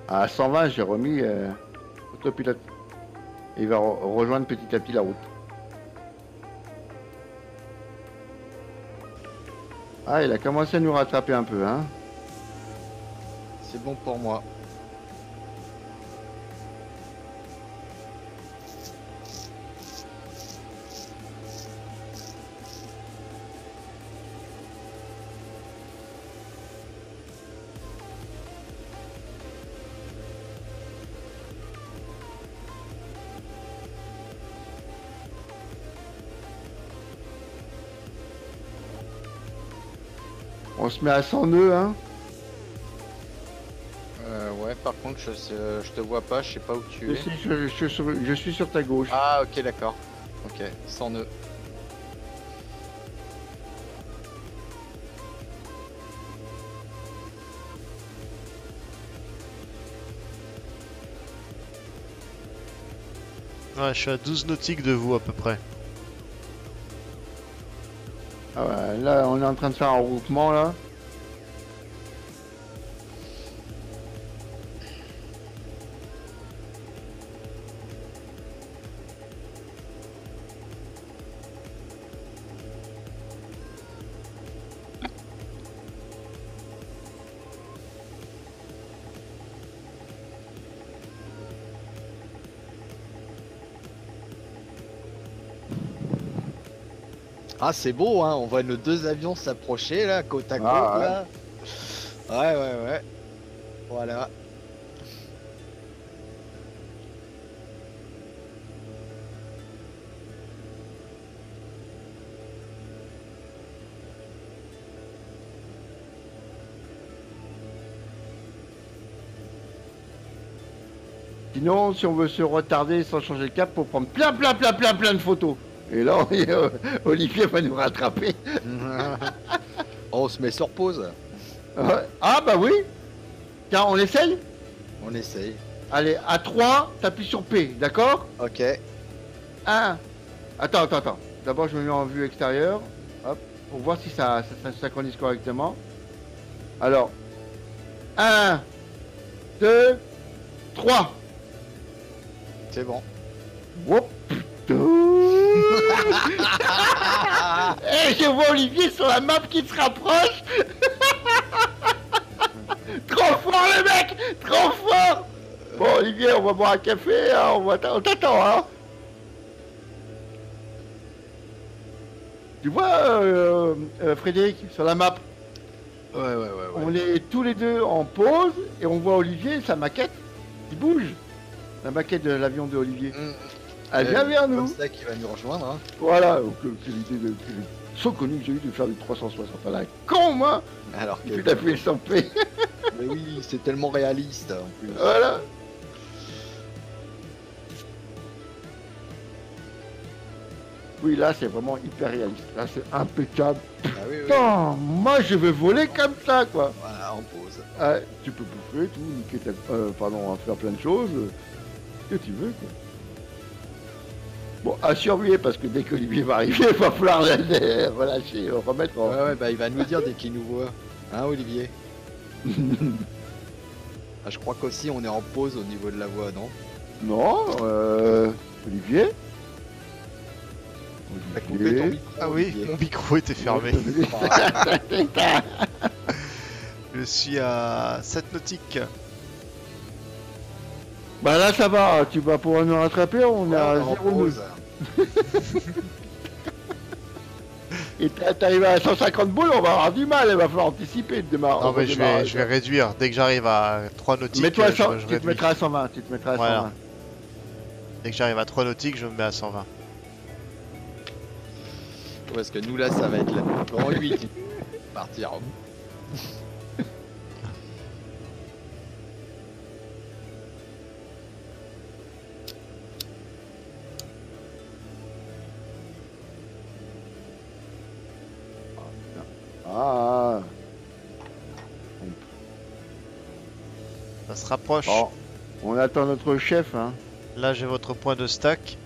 À 120, j'ai remis euh. Il va re- rejoindre petit à petit la route. Ah, il a commencé à nous rattraper un peu, hein. C'est bon pour moi. On se met à 100 nœuds, hein. Euh, par contre, je, sais- je te vois pas, je sais pas où tu Je es. suis, je- je- je- je suis sur ta gauche. Ah, ok, d'accord. Ok, 100 nœuds. Ouais, je suis à 12 nautiques de vous à peu près. Ah ouais, là, on est en train de faire un regroupement, là. Ah, c'est beau, hein. On voit nos deux avions s'approcher là, côte à côte Ah, ouais. là. Ouais, ouais, ouais. Voilà. Sinon, si on veut se retarder sans changer de cap, faut prendre plein, plein, plein, plein, plein de photos. Et là, euh, Olivier va nous rattraper. on se met sur pause. Ah bah oui Tiens, on essaye On essaye. Allez, à 3, t'appuies sur P, d'accord Ok. 1. Attends, attends, attends. D'abord, je me mets en vue extérieure. Hop, pour voir si ça, ça, ça se synchronise correctement. Alors, 1, 2, 3. C'est bon. Oh je vois Olivier sur la map qui se rapproche Trop fort le mec Trop fort Bon Olivier, on va boire un café, hein, on va on t'attend hein Tu vois euh, euh, Frédéric sur la map, Ouais, ouais, ouais, ouais. on est tous les deux en pause et on voit Olivier, sa maquette, qui bouge. La maquette de l'avion de Olivier. Mm. Elle vient Euh, vers nous. ça qui va nous rejoindre. Hein. Voilà, donc, quelle idée de. Quelle- Saut connu que j'ai eu de faire du 360 à la con, moi Alors que. Fait d'appuyer sans P. Mais oui, c'est tellement réaliste en plus. voilà. Oui, là, c'est vraiment hyper réaliste. Là, c'est impeccable. Ah oui, oui. Putain, moi, je veux voler comme ça, quoi. Voilà, en pause. Ah, tu peux bouffer, tout, niquer euh, pardon, faire plein de choses. que tu veux, quoi. Bon, à surveiller, parce que dès qu'Olivier va arriver, il va falloir la- relâcher, remettre en... Ouais, ouais, bah il va nous dire dès qu'il nous voit. Hein, Olivier ah, Je crois qu'aussi on est en pause au niveau de la voix, non? Non, euh... Olivier? T'as coupé ton micro Ah oui, Olivier. mon micro était fermé. Je suis à 7 nautiques. bah là, ça va, tu vas pouvoir nous rattraper, on est Ouais, à on est en 0 pause. Et t'as- t'arrives à 150 boules, on va avoir du mal, il va falloir anticiper le démarrage. Non mais je vais, je vais réduire. Dès que j'arrive à 3 nautiques, Mets-toi à je- 100, je tu te mettras à 120, tu te mettras à Voilà. 120. Dès que j'arrive à 3 nautiques, je me mets à 120. Parce que nous là, ça va être la... en 8. Partir. Ah, Ça se rapproche. On attend notre chef. Hein. Là, j'ai votre point de stack.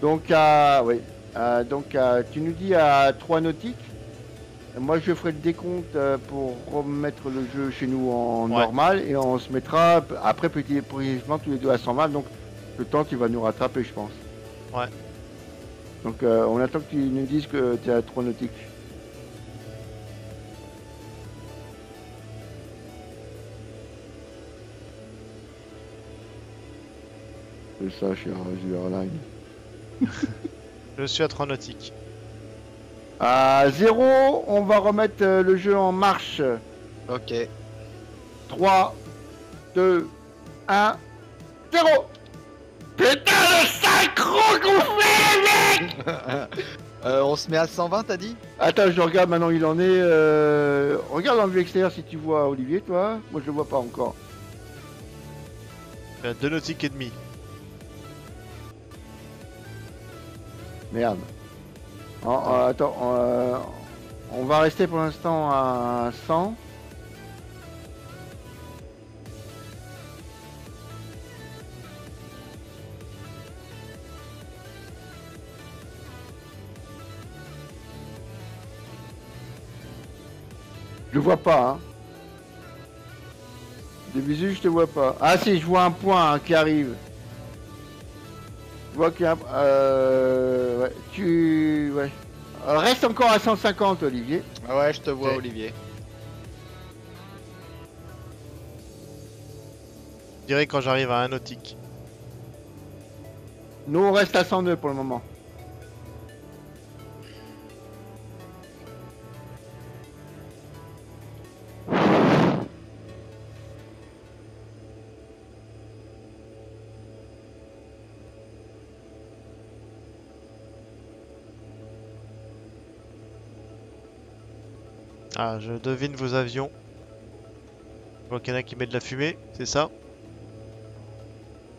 Donc, à, oui. à- donc à- tu nous dis à 3 nautiques. Moi, je ferai le décompte euh, pour remettre le jeu chez nous en Ouais. normal et on se mettra après petit progressivement tous les deux à 120. Donc, le temps, tu vas nous rattraper, je pense. Ouais. Donc, euh, on attend que tu nous dises que tu es à 3 nautiques. C'est ça, cher Azure Airlines. Je suis à 3 nautiques. À 0, on va remettre euh, le jeu en marche. Ok. 3, 2, 1, 0 Putain le sacro qu'on fait mec Euh, on se met à 120, t'as dit? Attends, je regarde maintenant il en est. euh, Regarde en vue extérieure si tu vois Olivier, toi. Moi je le vois pas encore. Je suis à 2 nautiques et demi. Merde. En- en- attends, euh, on va rester pour l'instant à 100. Je vois pas, hein. De visu, je te vois pas. Ah si, je vois un point hein, qui arrive. Je vois qu'il y a un... Euh... Ouais, tu... Ouais. Euh, Reste encore à 150, Olivier. Ah ouais, je te vois, Ok. Olivier. Je dirais quand j'arrive à 1 nautique. Nous, on reste à 102 pour le moment. Ah, je devine vos avions. Je vois qu'il y en a qui met de la fumée, c'est ça?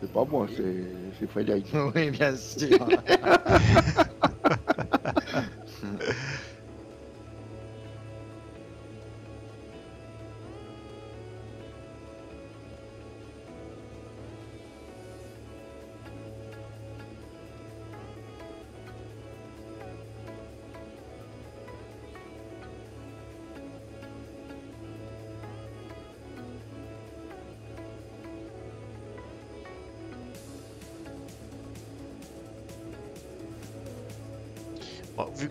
C'est pas moi, c'est c'est Frédéric. oui, bien sûr.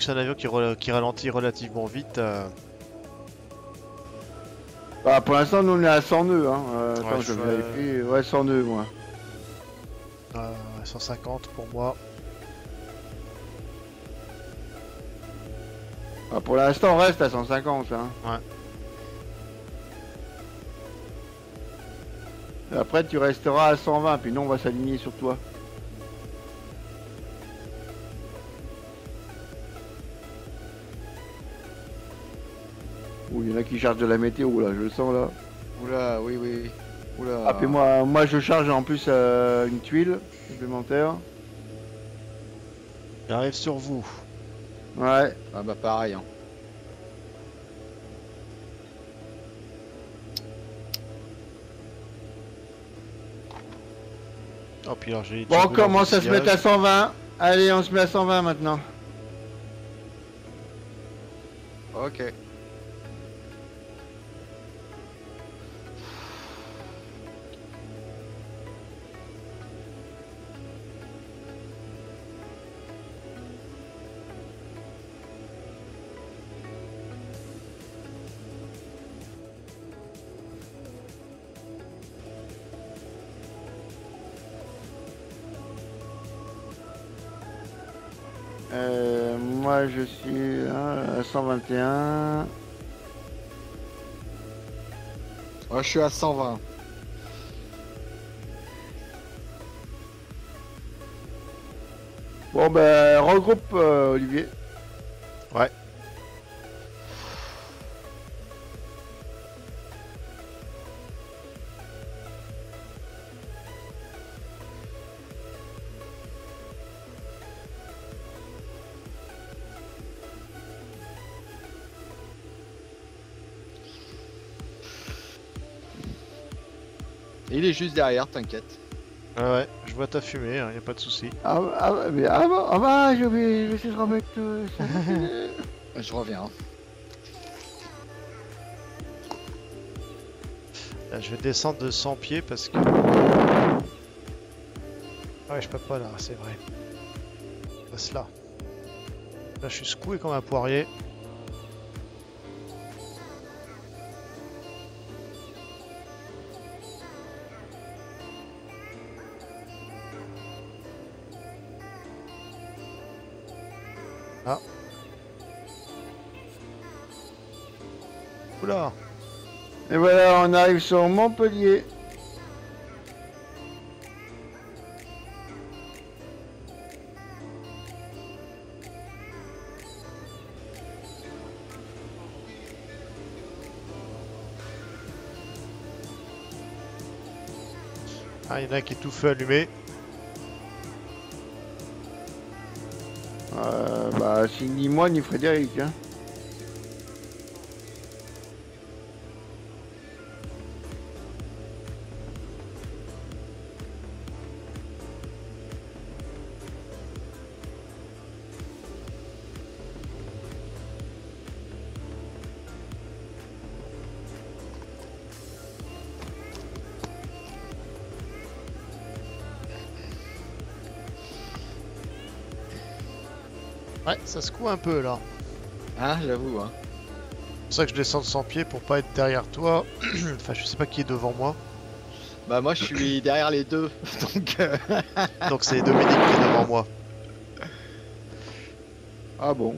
c'est un avion qui, ralentit relativement vite, euh, Bah, pour l'instant, nous, on est à 100 nœuds. Hein. Euh, Ouais, attends, je je vois- vérifie. Ouais, 100 nœuds, moi. euh, 150 pour moi. Ah, pour l'instant, on reste à 150. Hein. Ouais. Et après, tu resteras à 120, puis nous, on va s'aligner sur toi. Qui chargent de la météo, là, je le sens, là. Oula, oui, oui. Oula. Ah, puis moi, moi, je charge en plus euh, une tuile supplémentaire. J'arrive sur vous. Ouais. Ah bah pareil. Hein. Oh, puis alors j'ai. Bon, on commence à se mettre à 120. Allez, on se met à 120 maintenant. Ok. Je suis hein, à 121. Moi, je suis à 120. Bon, ben, regroupe, euh, Olivier. Il est juste derrière, t'inquiète. Ouais, ouais, je vois ta fumée, hein, y a pas de souci. Ah, ah, mais ah, bon, ah bah, je vais, je vais essayer de remettre euh, ça. Je reviens. hein. Là, je vais descendre de 100 pieds parce que. Ouais, je peux pas là, c'est vrai. Passe là. Là, je suis secoué comme un poirier. Arrive sur Montpellier. Ah, il y en a un qui est tout feu allumé. Euh, bah, c'est ni moi ni Frédéric. Hein. Ça secoue un peu là. Ah, j'avoue. Hein. C'est pour ça que je descends de 100 pieds pour pas être derrière toi. enfin, je sais pas qui est devant moi. Bah moi je suis derrière les deux. Donc euh, Donc c'est Dominique qui est devant moi. Ah bon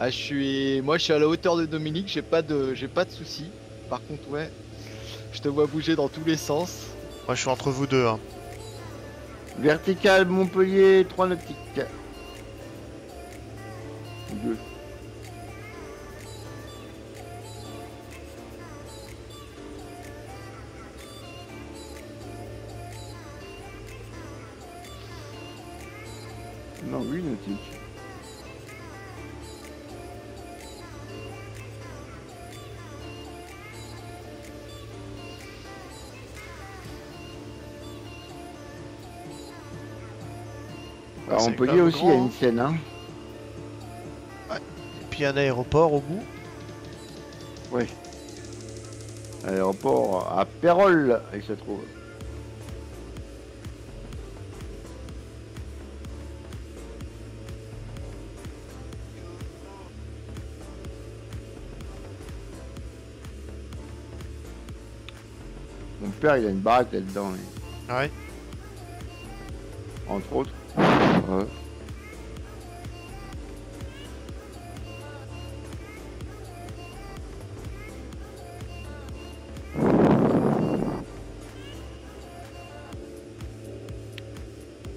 ah, je suis moi je suis à la hauteur de Dominique, j'ai pas de j'ai pas de soucis. Par contre ouais, je te vois bouger dans tous les sens. Moi, je suis entre vous deux. Hein. Vertical Montpellier, 3 nautiques. Montpellier aussi, il y a une scène, hein. Et puis un aéroport au bout. Oui. Aéroport à Pérol, il se trouve. Mon père, il a une baraque là-dedans, lui, Ouais. entre autres.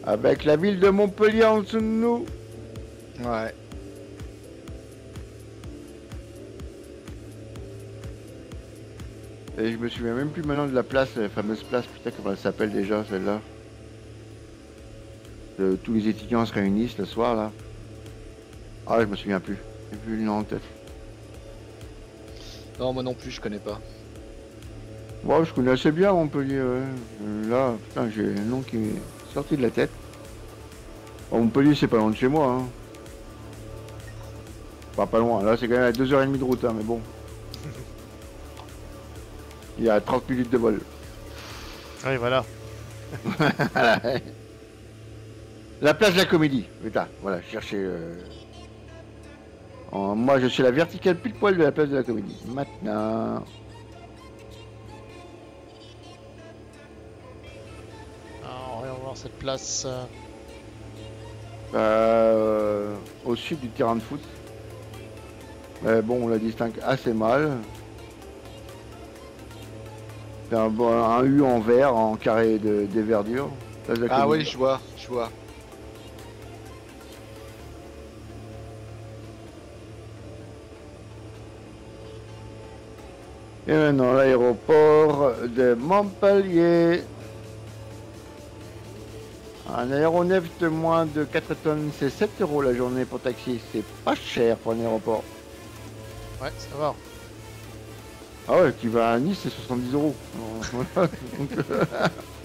Avec la ville de Montpellier en dessous de nous. Ouais. Et je me souviens même plus maintenant de la place, la fameuse place, putain, comment elle s'appelle déjà celle-là De- Tous les étudiants se réunissent le soir là. Ah, je me souviens plus. J'ai plus le nom en tête. Non moi non plus je connais pas. Moi, je connais assez bien Montpellier. ouais. Euh, Là, putain, j'ai le nom qui m'est sorti de la tête. Bon, Montpellier, c'est pas loin de chez moi. Hein. Pas pas loin. Là, c'est quand même à 2h30 de route, hein, mais bon. Il y a 30 minutes de vol. Oui, voilà. La place de la comédie. Putain, voilà, je cherchais. euh, en- Moi, je suis la verticale pile poil de la place de la comédie. Maintenant. Alors, on va voir cette place. euh, Euh, au sud du terrain de foot. Mais bon, on la distingue assez mal. C'est un, bon- un U en vert, en carré de, des verdures. Ah oui je vois, je vois. Et maintenant, l'aéroport de Montpellier. Un aéronef de moins de 4 tonnes, c'est 7 euros la journée pour taxi. C'est pas cher pour un aéroport. Ouais, ça va. Ah ouais, qui va à Nice, c'est 70 euros.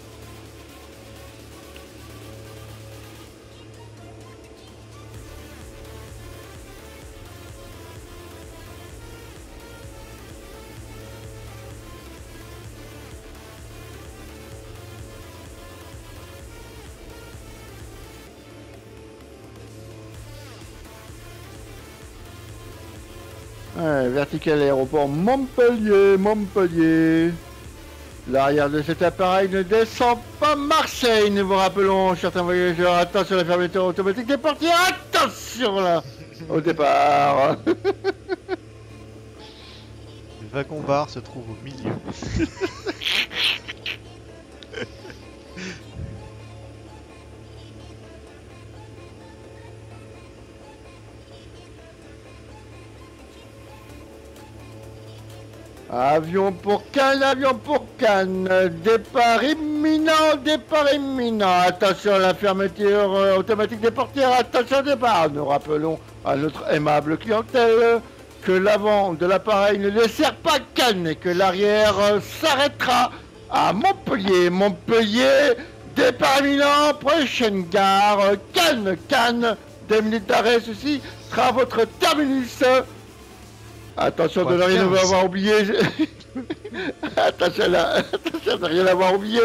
vertical aéroport Montpellier, Montpellier. L'arrière de cet appareil ne descend pas Marseille, nous vous rappelons, certains voyageurs. Attention à la fermeture automatique des portières, attention là Au départ Le wagon bar se trouve au milieu. Avion pour Cannes, avion pour Cannes. Départ imminent, départ imminent. Attention à la fermeture euh, automatique des portières, attention au départ. Nous rappelons à notre aimable clientèle que l'avant de l'appareil ne dessert pas Cannes et que l'arrière euh, s'arrêtera à Montpellier. Montpellier, départ imminent, prochaine gare, Cannes, Cannes. Deux minutes d'arrêt, ceci sera votre terminus. Attention de ne rien 15? avoir oublié. attention, là, attention de rien avoir oublié.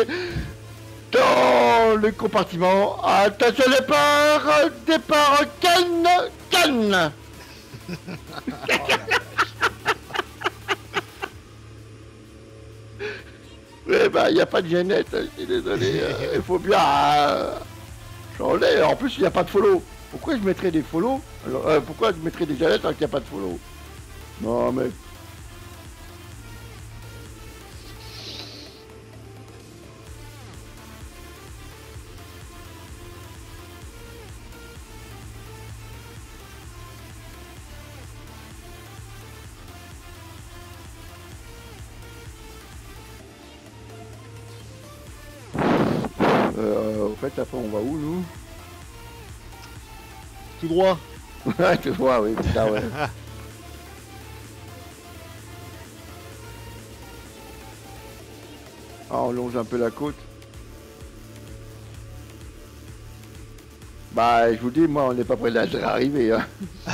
Dans le compartiment. Attention départ. Départ Cannes. Cannes. Eh ben, il n'y a pas de gênette, je suis désolé. euh, Il faut bien euh, changer. En plus, il n'y a pas de follow. Pourquoi je mettrais des follow? Alors, euh, Pourquoi je mettrais des gênettes alors qu'il n'y a pas de follow? Non, mais. Euh, au fait, après, on va où, nous? Tout droit. Ouais, tu vois, oui, putain, ouais. Ah, on longe un peu la côte. Bah, je vous dis, moi, on n'est pas près d'arriver. Hein.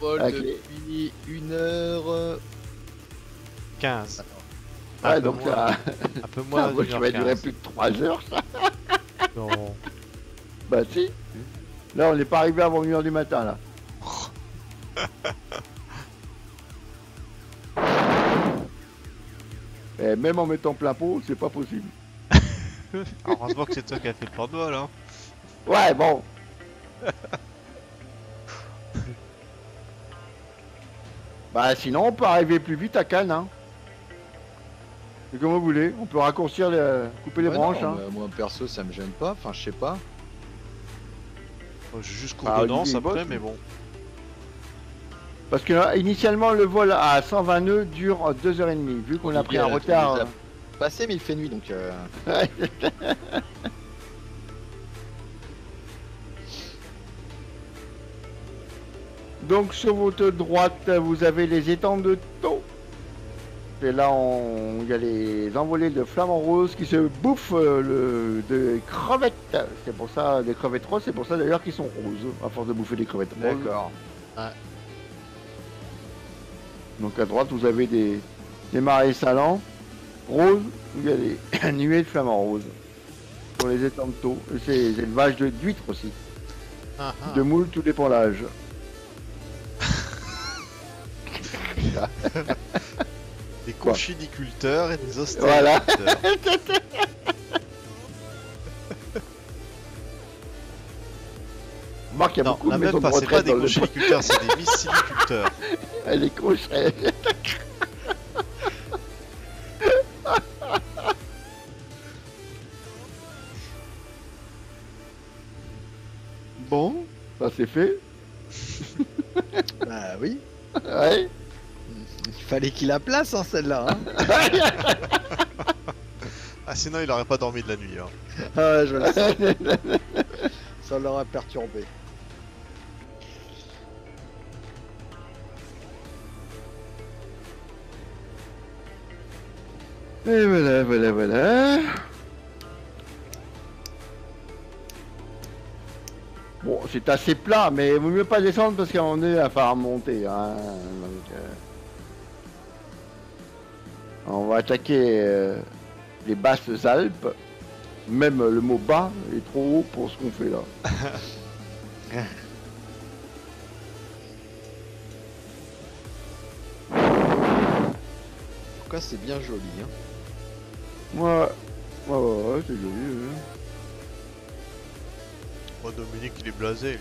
Vol Ok. depuis une heure. euh, 15. Ouais, Un peu donc moins, ça, un peu moins moi, ça va durer 15. plus de 3 heures, ça. Non. Bah, si. Là, on n'est pas arrivé avant 1h du matin, là. Et même en mettant plein pot, c'est pas possible. Heureusement que c'est toi qui as fait le plan de vol, hein. Ouais, bon. bah sinon, on peut arriver plus vite à Cannes. Hein. C'est comme vous voulez. On peut raccourcir, les... couper les ouais, branches. non, hein. mais Moi perso, ça me gêne pas. Enfin, je sais pas. J'ai juste Ah, courdonnance Olivier, après, bosse. mais bon. Parce que euh, initialement, le vol à 120 nœuds dure 2h30. Vu qu'on a pris un Olivier, retard. as Passé, mais il fait nuit donc. euh, euh, Donc sur votre droite, vous avez les étangs de taux. Et là, on- il y a les envolées de flamants roses qui se bouffent euh, le... de crevettes. C'est pour ça, des crevettes roses, c'est pour ça d'ailleurs qu'ils sont roses, à force de bouffer des crevettes roses. D'accord. Donc à droite, vous avez des, des marais salants roses, il y a des nuées de flamants roses. Pour les étangs de taux. C'est des élevages de- d'huîtres aussi. Ah, ah. De moules, tout dépend l'âge. Des Quoi conchiniculteurs et des Voilà. ostréiculteurs. Marc, il y a Non, beaucoup de maisons de pas, c'est pas retraite des dans le c'est des missiliculteurs. Elle est couche. elle- bon, ça c'est fait. Bah oui. Ouais. Il fallait qu'il la place, hein, celle-là. hein. Ah, sinon, il aurait pas dormi de la nuit. Hein. ah, ouais, je le sais. Ça l'aurait perturbé. Et voilà, voilà, voilà. Bon, c'est assez plat, mais il vaut mieux pas descendre parce donné, il va falloir monter. Hein. Euh, On va attaquer euh, les basses Alpes. Même le mot bas est trop haut pour ce qu'on fait là. Pourquoi c'est bien joli, hein Ouais, ouais, ouais, ouais, c'est joli. Oh, Dominique, il est blasé, lui.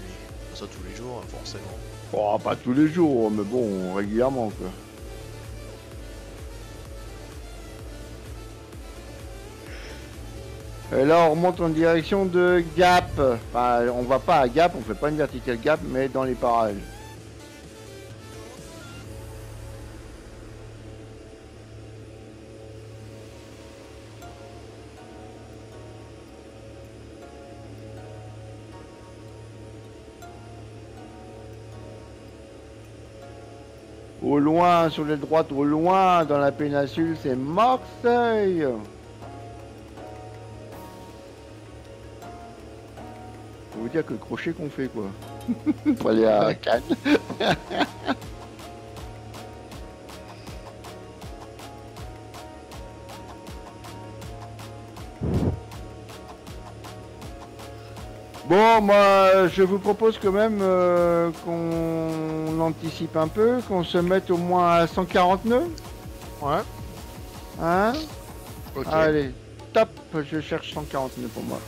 Ça tous les jours, hein, forcément. Oh, pas tous les jours, mais bon, régulièrement quoi. Et là, on remonte en direction de Gap. Enfin, on va pas à Gap, on fait pas une verticale Gap, mais dans les parages. Au loin, sur l'aile droite, au loin, dans la péninsule, c'est Marseille. Faut vous dire que le crochet qu'on fait, quoi. Faut aller à Cannes. Bon, moi, je vous propose quand même euh, qu'on anticipe un peu, qu'on se mette au moins à 140 nœuds. Ouais. Hein. Allez, top, je cherche 140 nœuds pour moi.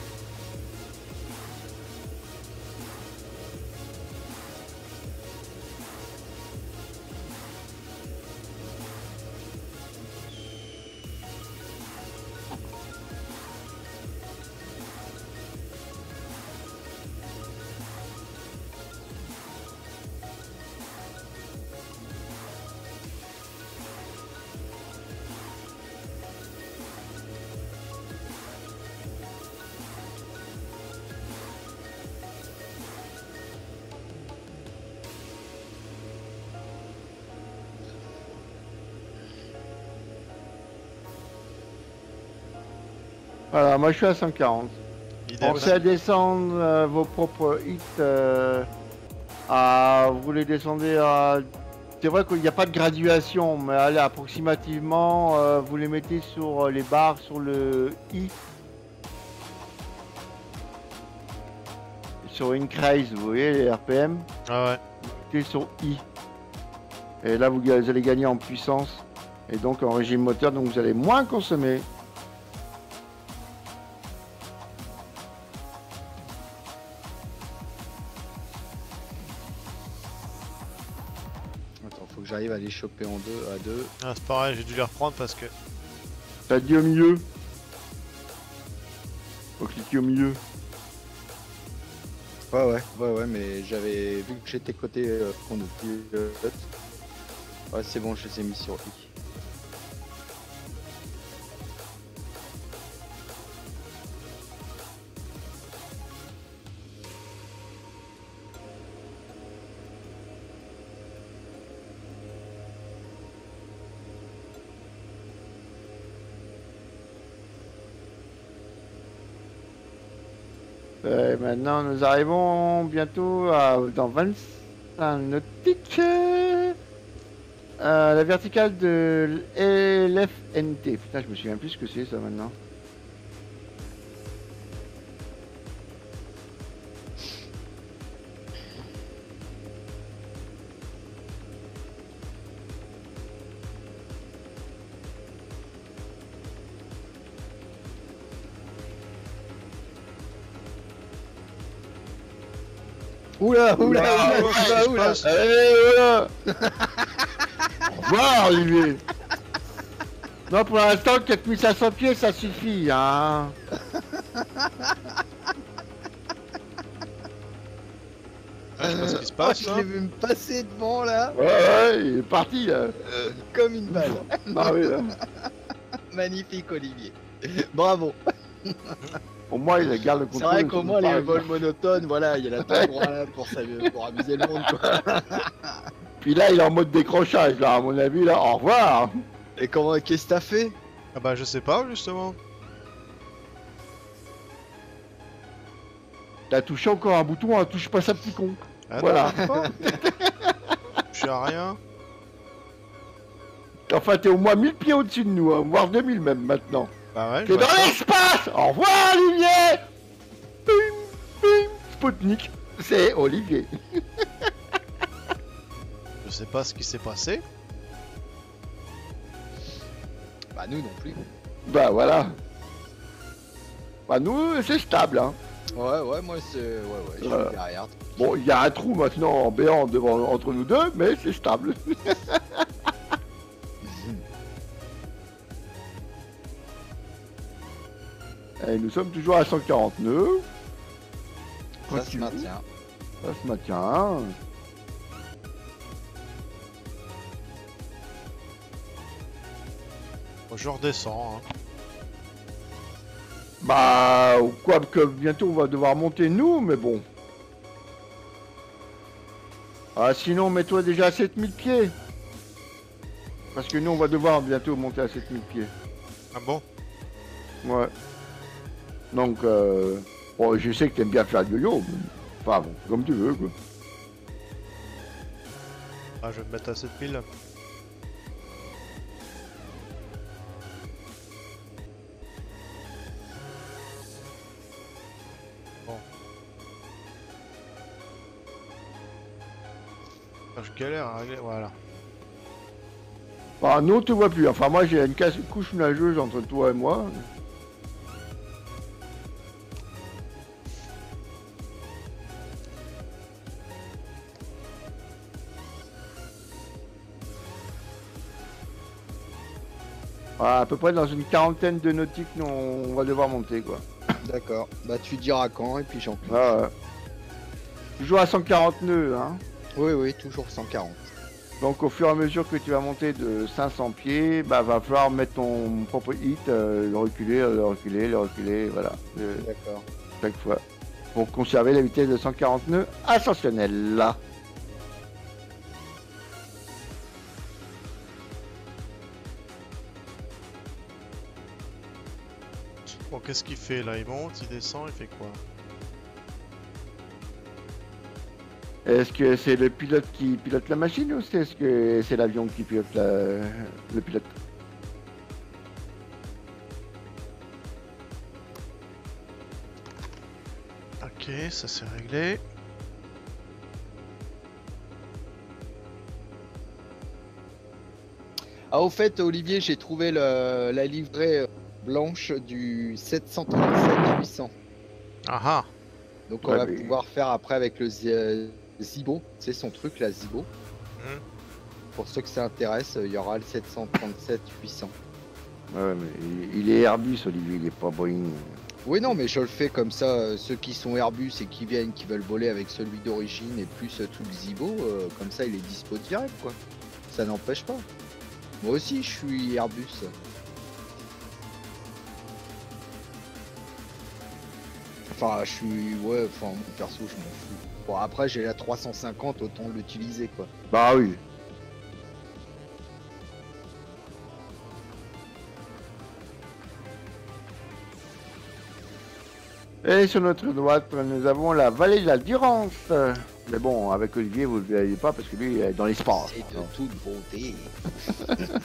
Voilà, moi je suis à 140. Idem. Pensez à descendre euh, vos propres hits. euh, à, vous les descendez à. C'est vrai qu'il n'y a pas de graduation, mais allez, approximativement, euh, vous les mettez sur les barres sur le I. Sur Increase, vous voyez les RPM, Ah ouais. mettez sur I. Et là, vous, vous allez gagner en puissance. Et donc en régime moteur, donc vous allez moins consommer. J'arrive à les choper en deux, à deux. Ah, c'est pareil, j'ai dû les reprendre parce que. T'as dit au milieu. Faut cliquer au milieu. Ouais, ouais, ouais, ouais, mais j'avais vu que j'étais côté euh, conducteur. Ouais, c'est bon, je les ai mis sur I. maintenant, nous arrivons bientôt à, dans 25 nautiques. Euh, la verticale de LFNT. Putain, je me souviens plus ce que c'est ça maintenant. Oula, oula, oula, oula, oula. Au revoir, Olivier Non, pour l'instant, 4500 pieds, ça suffit, hein Ah, je sais pas ce qui se Oh, passe je là. l'ai vu me passer devant là, Ouais, ouais, il est parti, là comme une balle. Ah oui, là. Magnifique, Olivier. Bravo. Pour moi, il garde le C'est contrôle. vrai de qu'au moins, les vols monotones, voilà, il y a la tête pour, amuser le monde, quoi. Puis là, il est en mode décrochage, là, à mon avis, là, au revoir Et comment, qu'est-ce que t'as fait? Ah bah je sais pas justement. T'as touché encore un bouton, hein, touche pas ça petit con. Ah, Voilà. Je suis à rien. Enfin, t'es au moins 1000 pieds au-dessus de nous, hein, voire 2000 même maintenant. Bah ouais, T'es dans l'espace Au revoir, Olivier Bim, bim, Spoutnik, c'est Olivier. Je sais pas ce qui s'est passé. Bah nous non plus. Bah voilà. Bah nous, c'est stable, hein. Ouais, ouais, moi c'est. Ouais, ouais, suis derrière. Bon, il y a un trou maintenant en béant devant, entre nous deux, mais c'est stable. Et nous sommes toujours à 140 nœuds. Ça se maintient. Ça se maintient. Bon, je redescends. Hein. Bah, quoi que bientôt on va devoir monter nous, mais bon. Ah, sinon, mets-toi déjà à 7000 pieds. Parce que nous, on va devoir bientôt monter à 7000 pieds. Ah bon? Ouais. Donc, euh... bon, je sais que t'aimes bien faire le yo-yo. mais- Enfin, bon, comme tu veux, quoi. Ah je vais me mettre à 7000. Bon. Ah, je galère à régler, voilà. Bah, nous, on te voit plus. Enfin, moi, j'ai une casse- couche nageuse entre toi et moi. À peu près dans une quarantaine de nautiques, nous, on va devoir monter, quoi. D'accord. Bah tu diras quand et puis j'en. Ah, ouais. Toujours à 140 nœuds, hein. Oui, oui, toujours 140. Donc au fur et à mesure que tu vas monter de 500 pieds, bah va falloir mettre ton propre hit, euh, le reculer, le reculer, le reculer, voilà, euh, D'accord. chaque fois. Pour conserver la vitesse de 140 nœuds ascensionnelle. Là. Qu'est-ce qu'il fait là? Il monte, il descend, il fait quoi? Est-ce que c'est le pilote qui pilote la machine ou c'est- est-ce que c'est l'avion qui pilote la- le pilote? Ok, ça c'est réglé. Ah, au fait, Olivier, j'ai trouvé le- la livrée euh, blanche du 737-800. Ah ah Donc, on Ouais, va mais- pouvoir faire après avec le euh, Zibo. C'est son truc, la Zibo. Mhm. Pour ceux que ça intéresse, il y aura le 737-800. Ouais, mais il- est Airbus, Olivier, il est pas Boeing. Oui, non, mais je le fais comme ça. euh, Ceux qui sont Airbus et qui viennent, qui veulent voler avec celui d'origine et plus euh, tout le Zibo, euh, comme ça, il est dispo direct, quoi. Ça n'empêche pas. Moi aussi, je suis Airbus. Enfin, je suis. Ouais, enfin, mon perso, je m'en fous. Bon, après, j'ai la 350, autant l'utiliser, quoi. Bah oui. Et sur notre droite, nous avons la vallée de la Durance. Mais bon, avec Olivier, vous ne le voyez pas parce que lui, il est dans l'espace. C'est de toute beauté.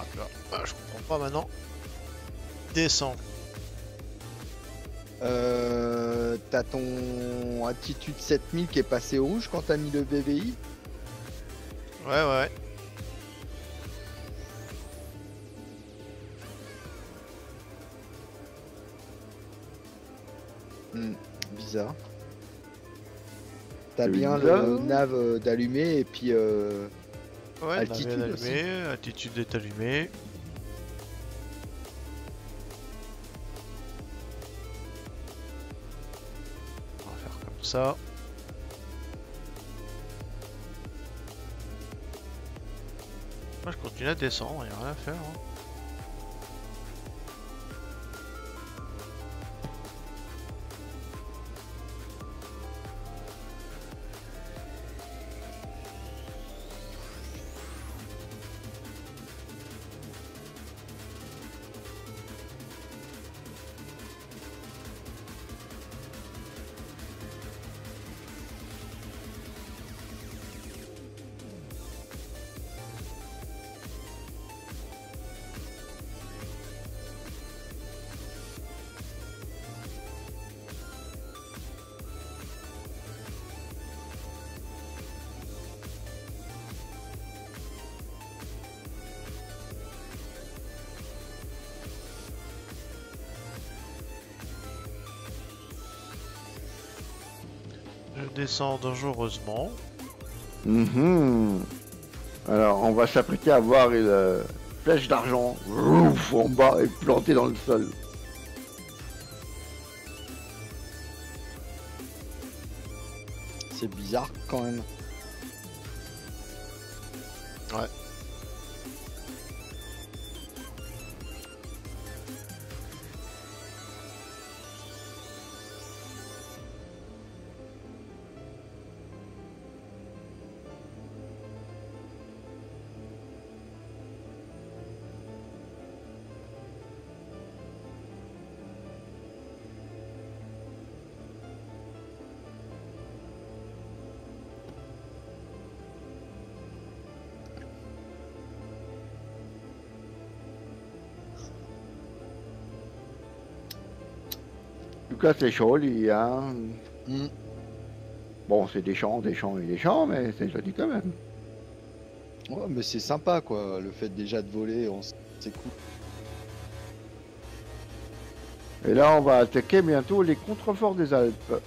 Ah, là, ah, je comprends pas maintenant. Descend. Euh, t'as ton attitude 7000 qui est passé au rouge quand t'as mis le BVI. Ouais, ouais. Hmm, bizarre. T'as bien bizarre. le nav euh, d'allumé et puis euh, Ouais, Altitude allumée, altitude est allumée. Moi je continue à descendre, y a rien à faire. hein. Dangereusement. Mhm. Alors, on va s'apprêter à voir une euh, flèche d'argent ouf, en bas et plantée dans le sol. C'est bizarre quand même. C'est joli, hein. Hmm. Bon, c'est des champs, des champs et des champs, mais c'est joli quand même. Ouais, mais c'est sympa quoi, le fait déjà de voler, on c'est cool. Et là, on va attaquer bientôt les contreforts des Alpes.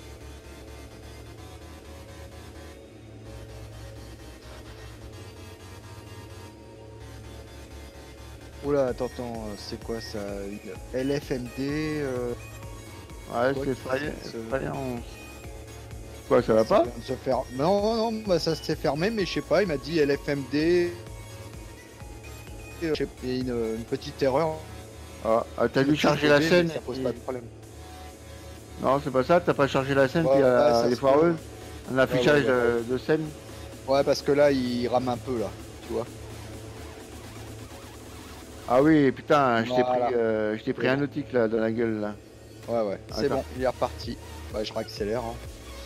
Oula, attends, attends, c'est quoi ça? Une LFMD euh, Ouais, c'est faillant. Quoi, ça va pas se faire... Non, non, bah ça s'est fermé, mais je sais pas, il m'a dit LFMD. Et, euh, une, une petite erreur. Ah, ah, t'as dû charger la scène Ça pose pas de problème. Non, c'est pas ça, t'as pas chargé la scène, Ouais, puis euh, ouais, ça elle est se foireuse. Un affichage ouais, ouais. euh, de scène. Ouais, parce que là, il rame un peu là, tu vois. Ah oui, putain, je t'ai Voilà. pris, euh, je t'ai pris un nautique là, dans la gueule là. Ouais, ouais, c'est bon, il est reparti. Bah, je réaccélère. Hein.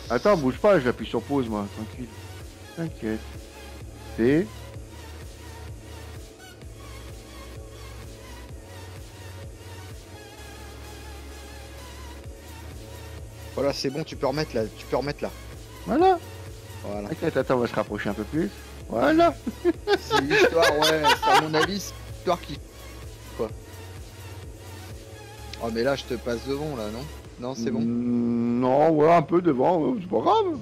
Attends, bouge pas, j'appuie sur pause moi, tranquille. T'inquiète. C'est. Voilà, c'est bon, tu peux remettre là, tu peux remettre là. Voilà. Voilà. T'inquiète, attends, on va se rapprocher un peu plus. Voilà. C'est l'histoire, ouais, c'est à mon avis, c'est l'histoire qui. Oh, mais là, je te passe devant là, non? Non, c'est bon? Mm, non, voilà, un peu devant, c'est pas grave.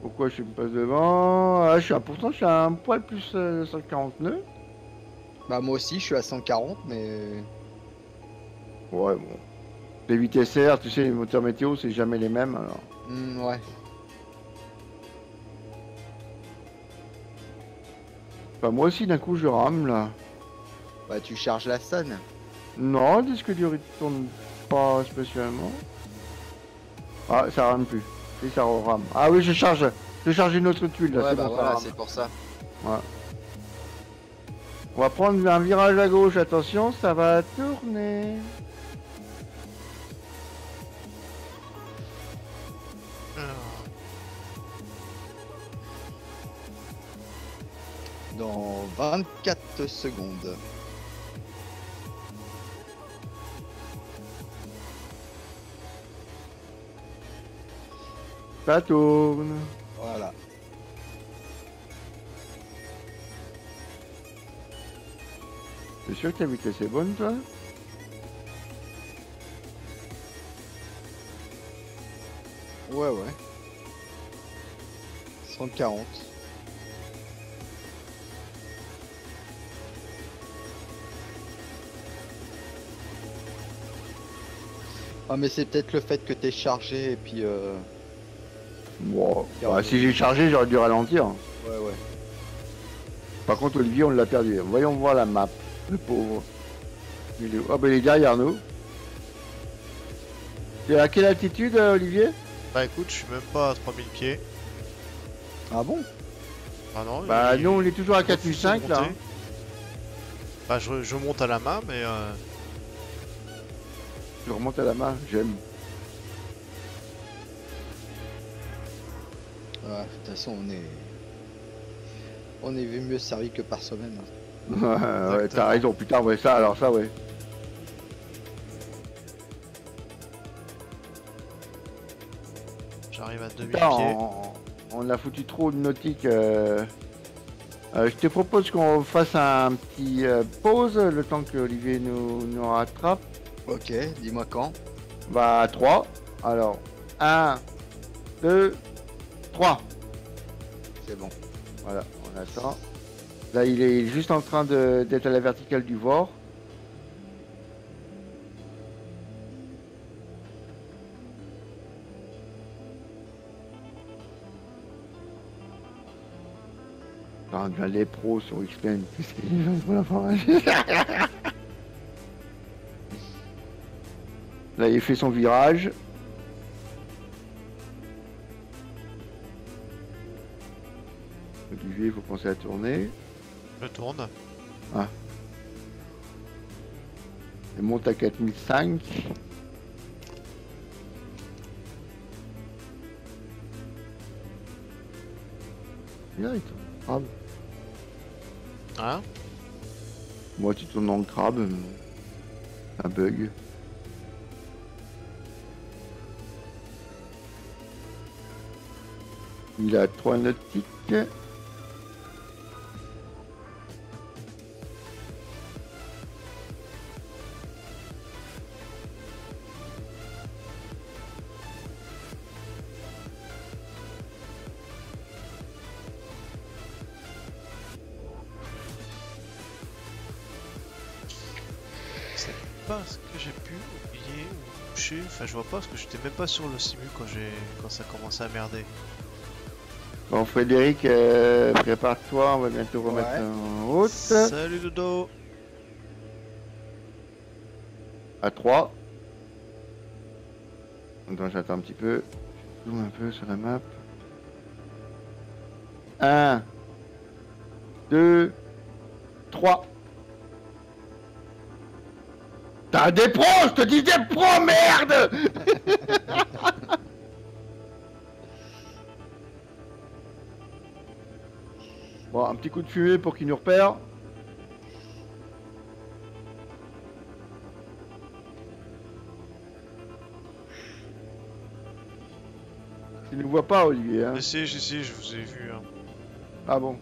Pourquoi je me passe devant? Ah, je suis à, Pourtant, je suis à un poil plus euh, 140 nœuds. Bah, moi aussi, je suis à 140, mais. Ouais, bon. Les vitesses R, tu sais, les moteurs météo, c'est jamais les mêmes alors. Hmm, ouais. Bah, moi aussi, d'un coup, je rame là. Bah, tu charges la scène. Non, le disque dur il tourne pas spécialement. Ah, ça rame plus. Si, ça rame. Ah oui, je charge. Je charge une autre tuile là, ouais, c'est bah voilà, rame. c'est pour ça. On va prendre un virage à gauche, attention, ça va tourner. Dans 24 secondes. Ça tourne. Voilà. T'es sûr que ta vitesse est bonne, toi? Ouais, ouais. 140. Ah mais c'est peut-être le fait que t'es chargé et puis euh... Bah, si j'ai chargé, j'aurais dû ralentir. Ouais ouais. Par contre, Olivier, on l'a perdu. Voyons voir la map. Le pauvre. Il est... Ah, bah, il est derrière nous. T'es à quelle altitude, euh, Olivier? Bah écoute, je suis même pas à 3000 pieds. Ah bon? Ah non, Bah, il- nous, on est toujours à il refuse de 4005 là. monter. Bah je, je monte à la main, mais euh, Je remonte à la main, j'aime. Ouais, de toute façon on est... On est mieux servi que par soi-même. hein. ouais, t'as raison, putain, ouais, ça, alors ça, ouais. j'arrive à 2000 Putain, pieds. on, on a foutu trop de nautique. euh. Euh, je te propose qu'on fasse un petit euh, pause, le temps que Olivier nous, nous rattrape. Ok, dis-moi quand. Bah, 3. Alors, 1, 2, 3. C'est bon. Voilà, on attend. Là, il est juste en train d'être à la verticale du VOR. Sur X-Men. Qu'est-ce font pour la Là, il fait son virage. Penser à tourner. Je tourne. Il monte à 4005. Bien, il tourne en crabe. Hein? Moi, tu tournes en crabe. euh, Un bug. Il a 3 nautiques. Je vois pas parce que j'étais même pas sur le simu quand j'ai quand ça commençait à merder. Bon, Frédéric, euh, prépare-toi, on va bientôt remettre Ouais. en route. Salut Dodo. À 3. Attends, j'attends un petit peu. Je zoome un peu sur la map. 1, 2, 3. T'as des pros, je te dis des pros, merde Bon, un petit coup de fumée pour qu'il nous repère. Tu ne vois pas, Olivier. Hein Mais si, si, si, je vous ai vu. hein. ah bon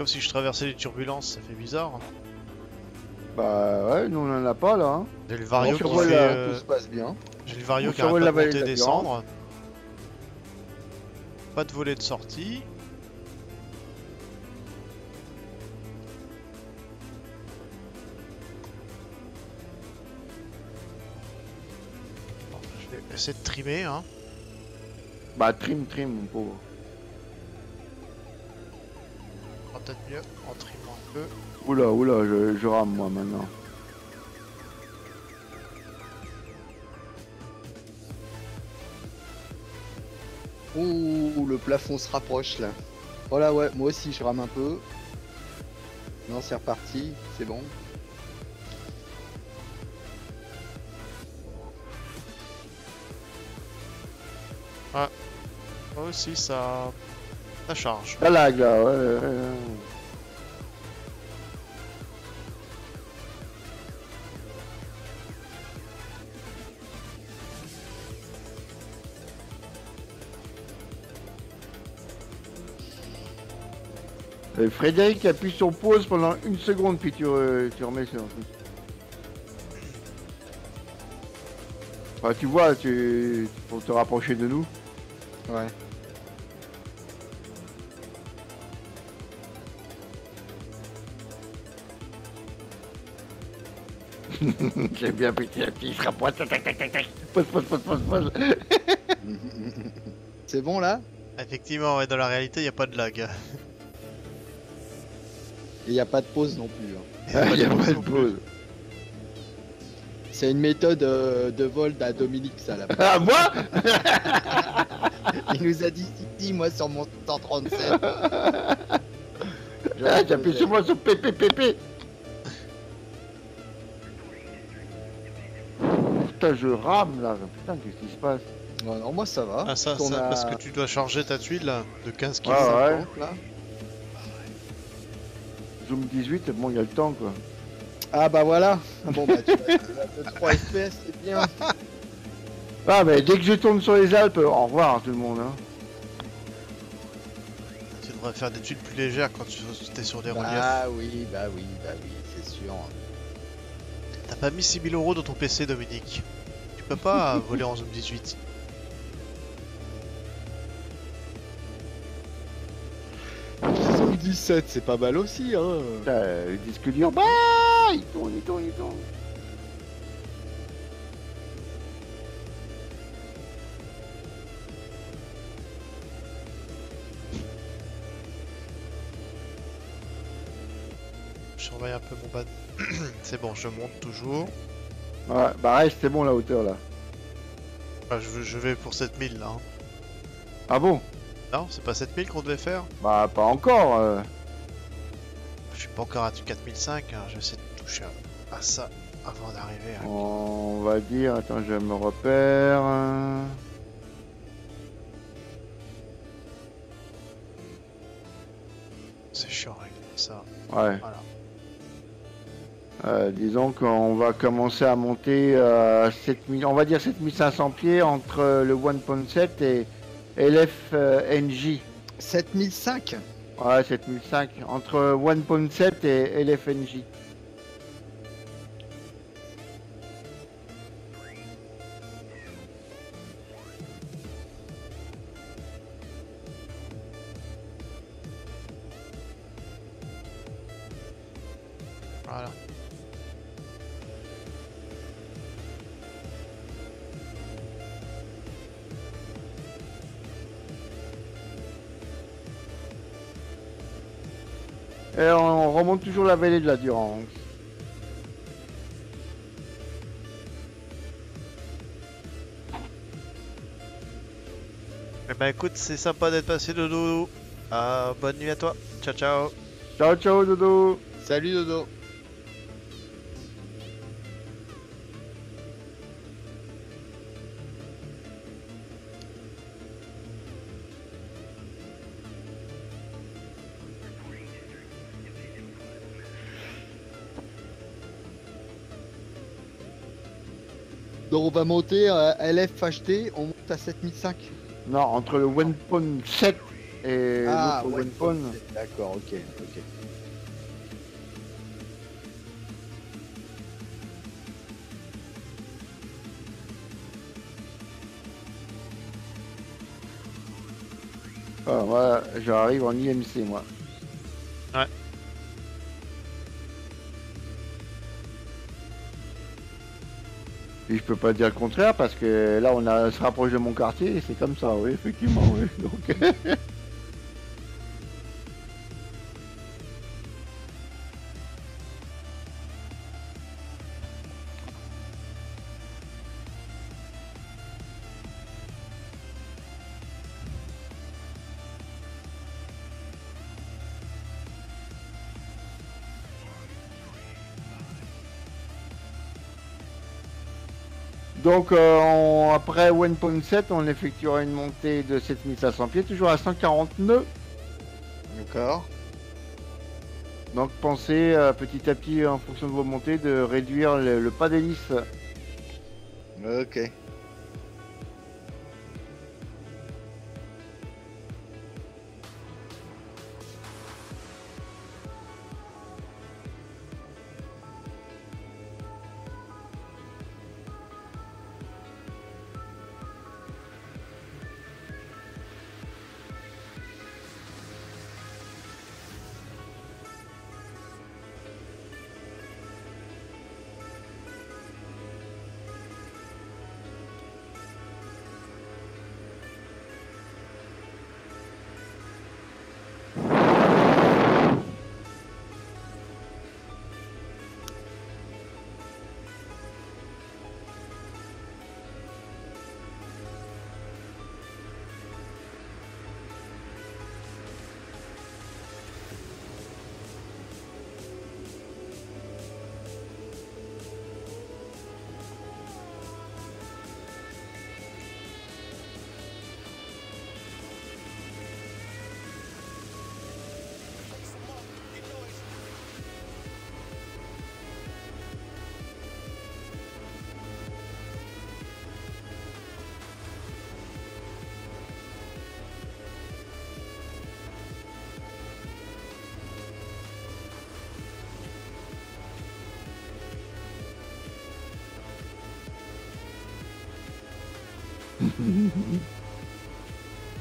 comme si je traversais les turbulences, ça fait bizarre. hein. Bah ouais, nous on en a pas là. hein. J'ai le Vario qui fait. euh, Tout se passe bien. J'ai le Vario on qui arrête pas de monter descendre. Pas de volet de sortie. Bon, je vais essayer de trimer, hein. Bah trim, trim, mon pauvre. Peut-être mieux en trimant un peu. Oula, oula, je, je rame moi maintenant. Ouh, le plafond se rapproche là. Voilà, ouais, moi aussi je rame un peu. Non, c'est reparti, c'est bon. Moi aussi, ça. Ça charge. La lag là, ouais. ouais, ouais. Euh, Frédéric appuie sur pause pendant une seconde puis tu, re- tu remets sur. Enfin, tu vois, tu pour te rapprocher de nous. Ouais. J'aime bien petit à petit, il se rapproche. Tac, tac, tac, tac, tac. Pause, pause, pause, pause, pause. c'est bon là? Effectivement, ouais, dans la réalité, il n'y a pas de lag. Et il n'y a pas de pause non plus. hein. Ah, Il y a pas de pause. C'est une méthode euh, de vol à Dominique, ça là. Ah, moi? Il nous a dit si, moi sur mon 137. Ah, J'appuie sur moi sur PPPP. Putain, je rame là. Putain, qu'est-ce qui se passe Ouais, non, moi ça va. Ah, ça, ça a parce que tu dois charger ta tuile là, de 15 kg. Ouais, ouais. 50, là. Zoom 18, bon, il y a le temps quoi. Ah bah voilà. Bon bah tu vois, le 3 FPS c'est bien. Ah, mais dès que je tourne sur les Alpes, au revoir tout le monde. Hein. Tu devrais faire des tuiles plus légères quand tu es sur des reliefs. Bah oui, bah oui, bah oui, c'est sûr. T'as pas mis 6000 euros dans ton PC, Dominique. Tu peux pas voler en Zoom 18. Zoom 17, c'est pas mal aussi, hein. Putain, le disque dur, bah, il tourne, il tourne, il tourne. Je surveille un peu mon bad. C'est bon, je monte toujours. Ouais, bah reste, c'est bon la hauteur là. Ah, je, vais pour 7000 là. hein. Ah bon? Non, c'est pas 7000 qu'on devait faire? Bah pas encore. euh. Je suis pas encore à du 4005, hein. je vais essayer de toucher à, à ça avant d'arriver. hein. On va dire, attends, je me repère. C'est chiant avec ça. Ouais. Voilà. Euh, disons qu'on va commencer à monter à 7000, on va dire 7500 pieds entre le 1.7 et LFNJ. 7005 Ouais, 7005. Entre 1.7 et LFNJ. Remonte toujours la vallée de la Durance. Eh ben écoute, c'est sympa d'être passé dodo. Ah, bonne nuit à toi. Ciao ciao. Ciao, ciao, Dodo. Salut Dodo on va monter à LFHT, on monte à 7005. Non, entre le 1.7 et Ah, l'autre ouais, 1.7. D'accord, ok, ok. Ah, moi, j'arrive en IMC, moi. Ouais. Et je peux pas dire le contraire parce que là, on se rapproche de mon quartier et c'est comme ça, oui, effectivement, oui. Donc euh, on- après 1.7, on effectuera une montée de 7500 pieds, toujours à 140 nœuds. D'accord. Donc pensez euh, petit à petit, en fonction de vos montées, de réduire le, le pas d'hélice. Ok.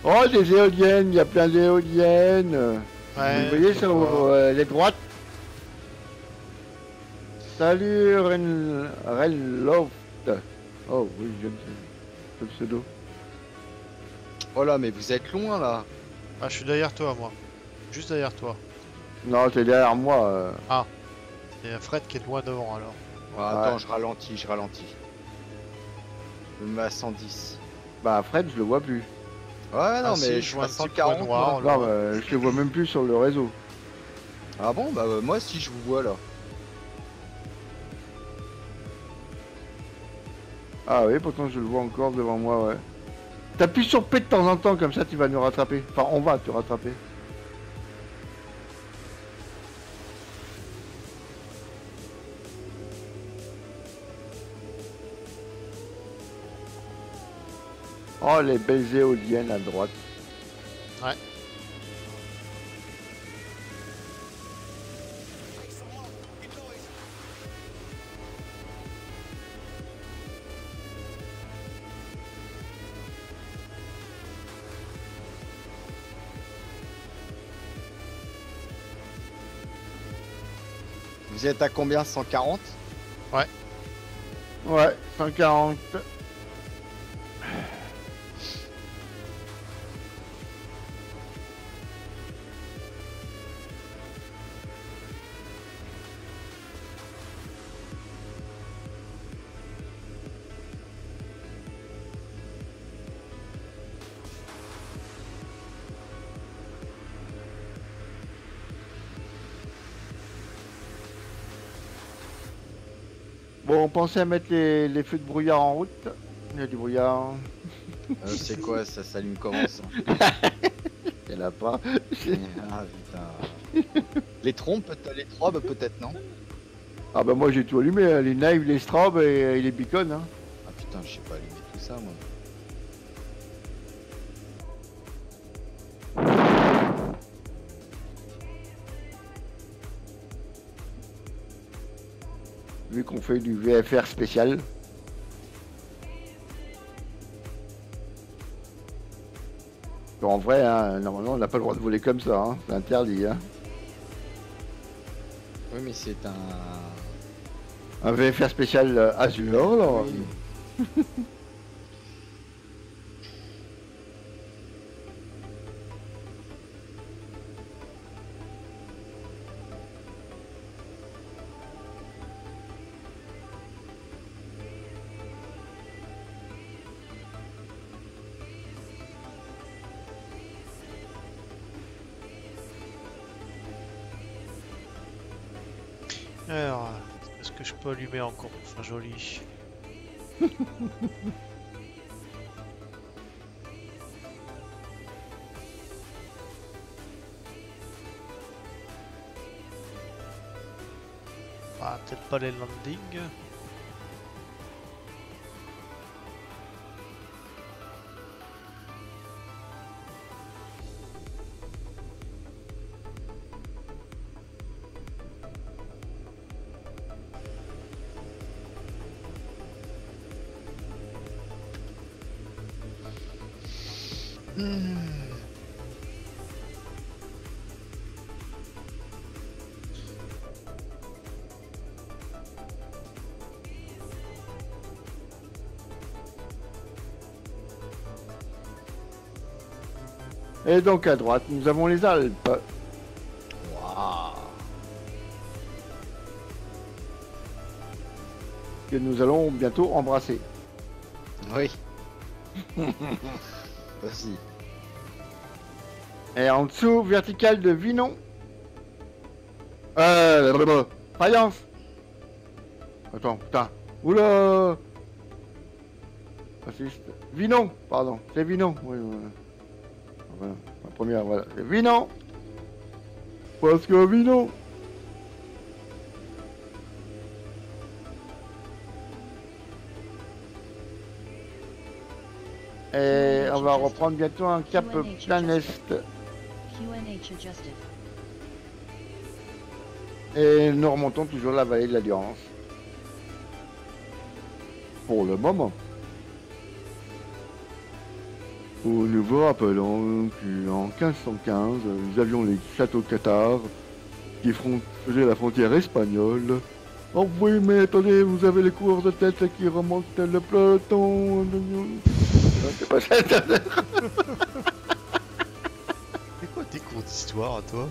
Oh, des éoliennes, il y a plein d'éoliennes. Ouais, Vous voyez sur euh, les droites Salut Ren... Renloft. Oh oui, j'aime ce- ce pseudo. Oh là, mais vous êtes loin là. Ah, je suis derrière toi, moi. Juste derrière toi. Non, t'es derrière moi. euh. Il y a Fred qui est loin devant alors. Ah, attends, Ouais. je ralentis, je ralentis. Je me mets à 110. Bah Fred, je le vois plus. Ouais, non, Ah, si, mais je vois à un petit point 140. noir. Non, bah, je le vois même plus sur le réseau. Ah bon, bah euh, moi aussi je vous vois là. Ah oui, pourtant je le vois encore devant moi, ouais. T'appuies sur P de temps en temps, comme ça tu vas nous rattraper. Enfin, on va te rattraper. Oh, les belles éoliennes à droite. Ouais. Vous êtes à combien? 140 Ouais, 140. On pensait à mettre les, les feux de brouillard en route. Il y a du brouillard. Euh, C'est quoi ça s'allume comment ça en a pas. Ah putain. Les trompes, les trois, bah, peut-être non? Ah bah moi j'ai tout allumé, hein, les knives, les strobes et, et les beacons. Hein. Ah putain, je sais pas allumer tout ça moi. Fait du VFR spécial. Bon, en vrai, hein, normalement on n'a pas le droit de voler comme ça, hein. c'est interdit. Hein. Oui, mais c'est un. Un VFR spécial euh, Azure. Oui. peux allumer encore pour faire joli Ah, peut-être pas les landings. Et donc à droite, nous avons les Alpes. Que nous allons bientôt embrasser. Oui. Vas-y. Et en dessous, verticale de Vinon. Euh. Faïence. Attends, putain. Oula. Raciste. Vinon, pardon. C'est Vinon. Oui, voilà. Première, voilà. Vinon. Parce que Vinon. Et on va reprendre bientôt un cap plein est. Et nous remontons toujours la vallée de l'Alliance. Pour le moment. Nous vous rappelons qu'en 1515, nous avions les châteaux cathares qui faisaient la frontière espagnole. Oh oui, mais attendez, vous avez les coureurs de tête qui remontent le peloton. Ah, C'est pas ça. C'est quoi tes cours d'histoire à toi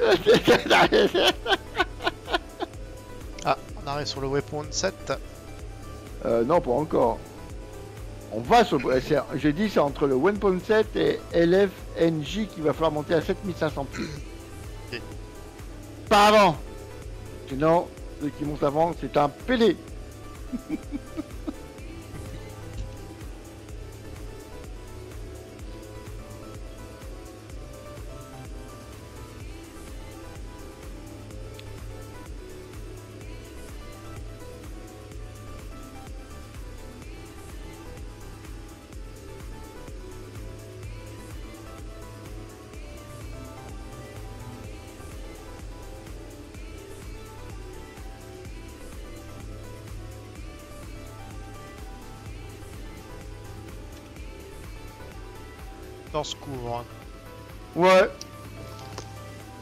Ah, on arrive sur le Weapon 7. Euh, non, pas encore. On va sur. J'ai dit c'est entre le 1.7 et LFNJ qu'il va falloir monter à 7500 pieds. Pas avant. Sinon, ceux qui montent avant, c'est un PD. Ce couvre. hein. Ouais.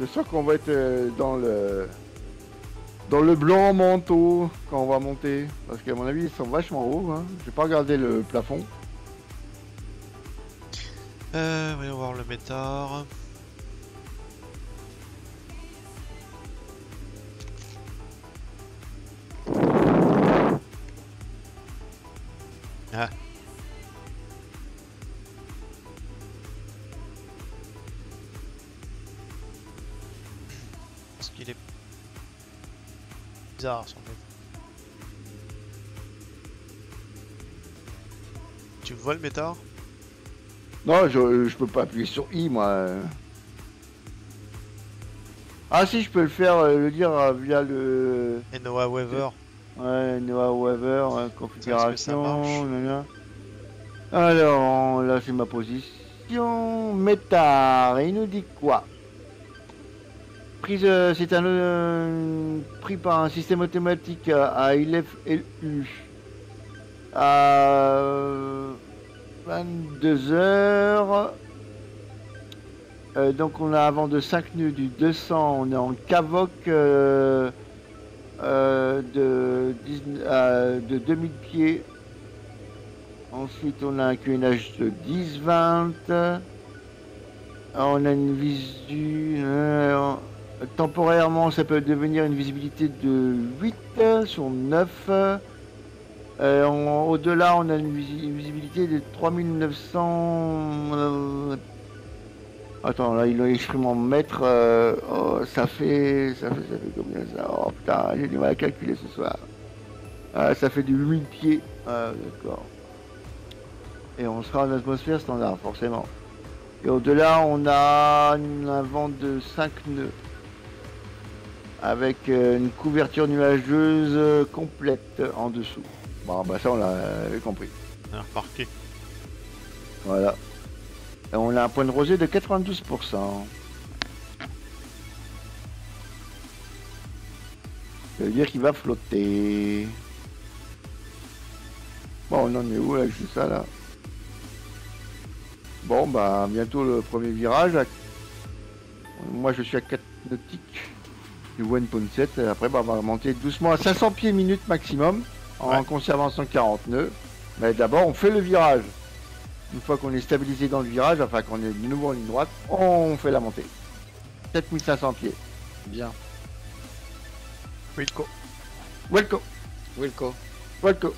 Je sens qu'on va être euh, dans le dans le blanc manteau quand on va monter. Parce qu'à mon avis, ils sont vachement hauts. Hein. J'ai pas regardé le plafond. Euh, voyons voir le métard. Qu'il est bizarre son métard. Tu vois le métard? Non, je, je peux pas appuyer sur I, moi. Ah si, je peux le faire, euh, le dire euh, via le... Et Noah Weaver Ouais, Noah Weaver, hein, configuration... Alors, là c'est ma position. Métard, il nous dit quoi? Prise, euh, c'est un euh, pris par un système automatique à, à LFLU à 22 heures. Euh, donc on a avant de 5 nœuds du 200, on est en cavoc euh, euh, de, 19 euh, de 2000 pieds. Ensuite on a un QNH de 10-20. On a une visu... euh, temporairement ça peut devenir une visibilité de 8 sur 9. Euh, Au-delà, on a une, visi- une visibilité de 3900. euh, Attends, là, il a exprimé en mètres. euh, oh, ça fait. Ça fait, ça fait combien ça? Oh putain, j'ai du mal à calculer ce soir. Ça fait du 8000 pieds. Ah, d'accord. Et on sera en atmosphère standard, forcément. Et au-delà, on a un vent de 5 nœuds. Avec euh, une couverture nuageuse euh, complète en dessous. Bon, bah ça, on l'a euh, compris. On a remarqué. Voilà. Et on a un point de rosée de 92%. Ça veut dire qu'il va flotter. Bon, on en est où avec tout ça là? Bon, bah bientôt le premier virage. Moi, je suis à 4 nautiques du 1.7. Après, bah, on va monter doucement à 500 pieds minute maximum en Ouais. conservant 140 nœuds. Mais d'abord, on fait le virage. Une fois qu'on est stabilisé dans le virage, enfin qu'on est de nouveau en ligne droite, on fait la montée. 7500 pieds. Bien. Wilco. Welcome, Wilco. welcome.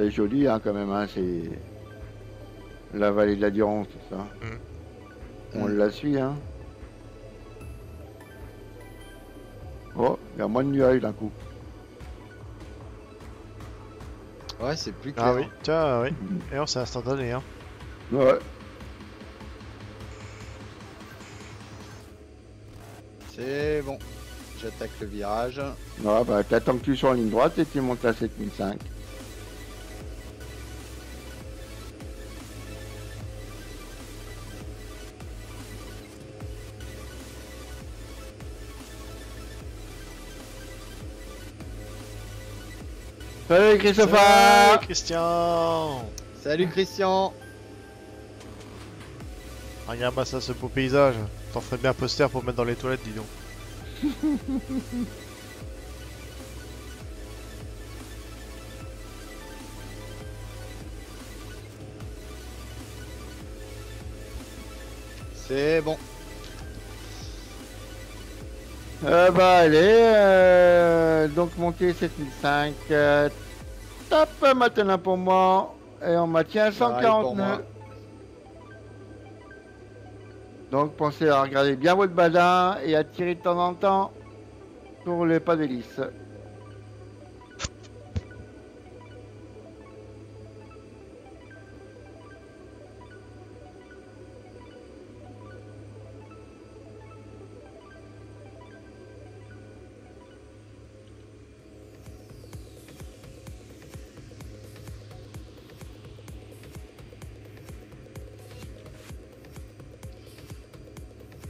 C'est joli hein, quand même, hein, c'est la vallée de la Durance, ça. On Mm. la suit, hein. Oh, il y a moins de nuages d'un coup. Ouais, c'est plus clair. Ah oui, tiens, oui. Et on c'est instantané, hein. Ouais. C'est bon. J'attaque le virage. Ouais, bah t'attends que tu sois en ligne droite et tu montes à 7005. Salut Christopher Salut, Christian Salut Christian Regarde-moi ça, ce beau paysage. T'en ferais bien un poster pour mettre dans les toilettes, dis donc. C'est bon. Euh, bah allez, euh, donc monter 7005. Euh, top maintenant pour moi. Et on maintient Pareil pour 140 moi. nœuds. Donc pensez à regarder bien votre badin et à tirer de temps en temps sur les pas d'hélice.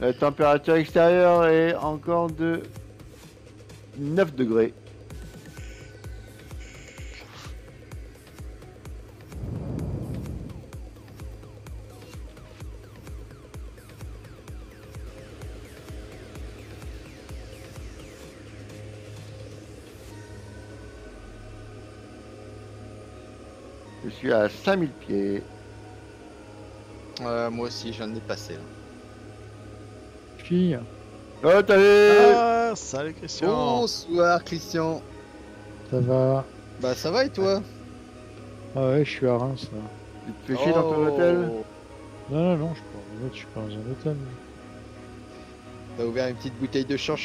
La température extérieure est encore de 9 degrés. Je suis à 5000 pieds. Euh, moi aussi, j'en ai passé là. Fille, Oh, t'as vu Ah, salut Christian Bonsoir Christian. ça va Bah ça va et toi Ah ouais, je suis à Reims là. Tu te fais chier dans ton Oh. hôtel Non, non, non, je suis pas je suis pas dans un hôtel. T'as ouvert une petite bouteille de champ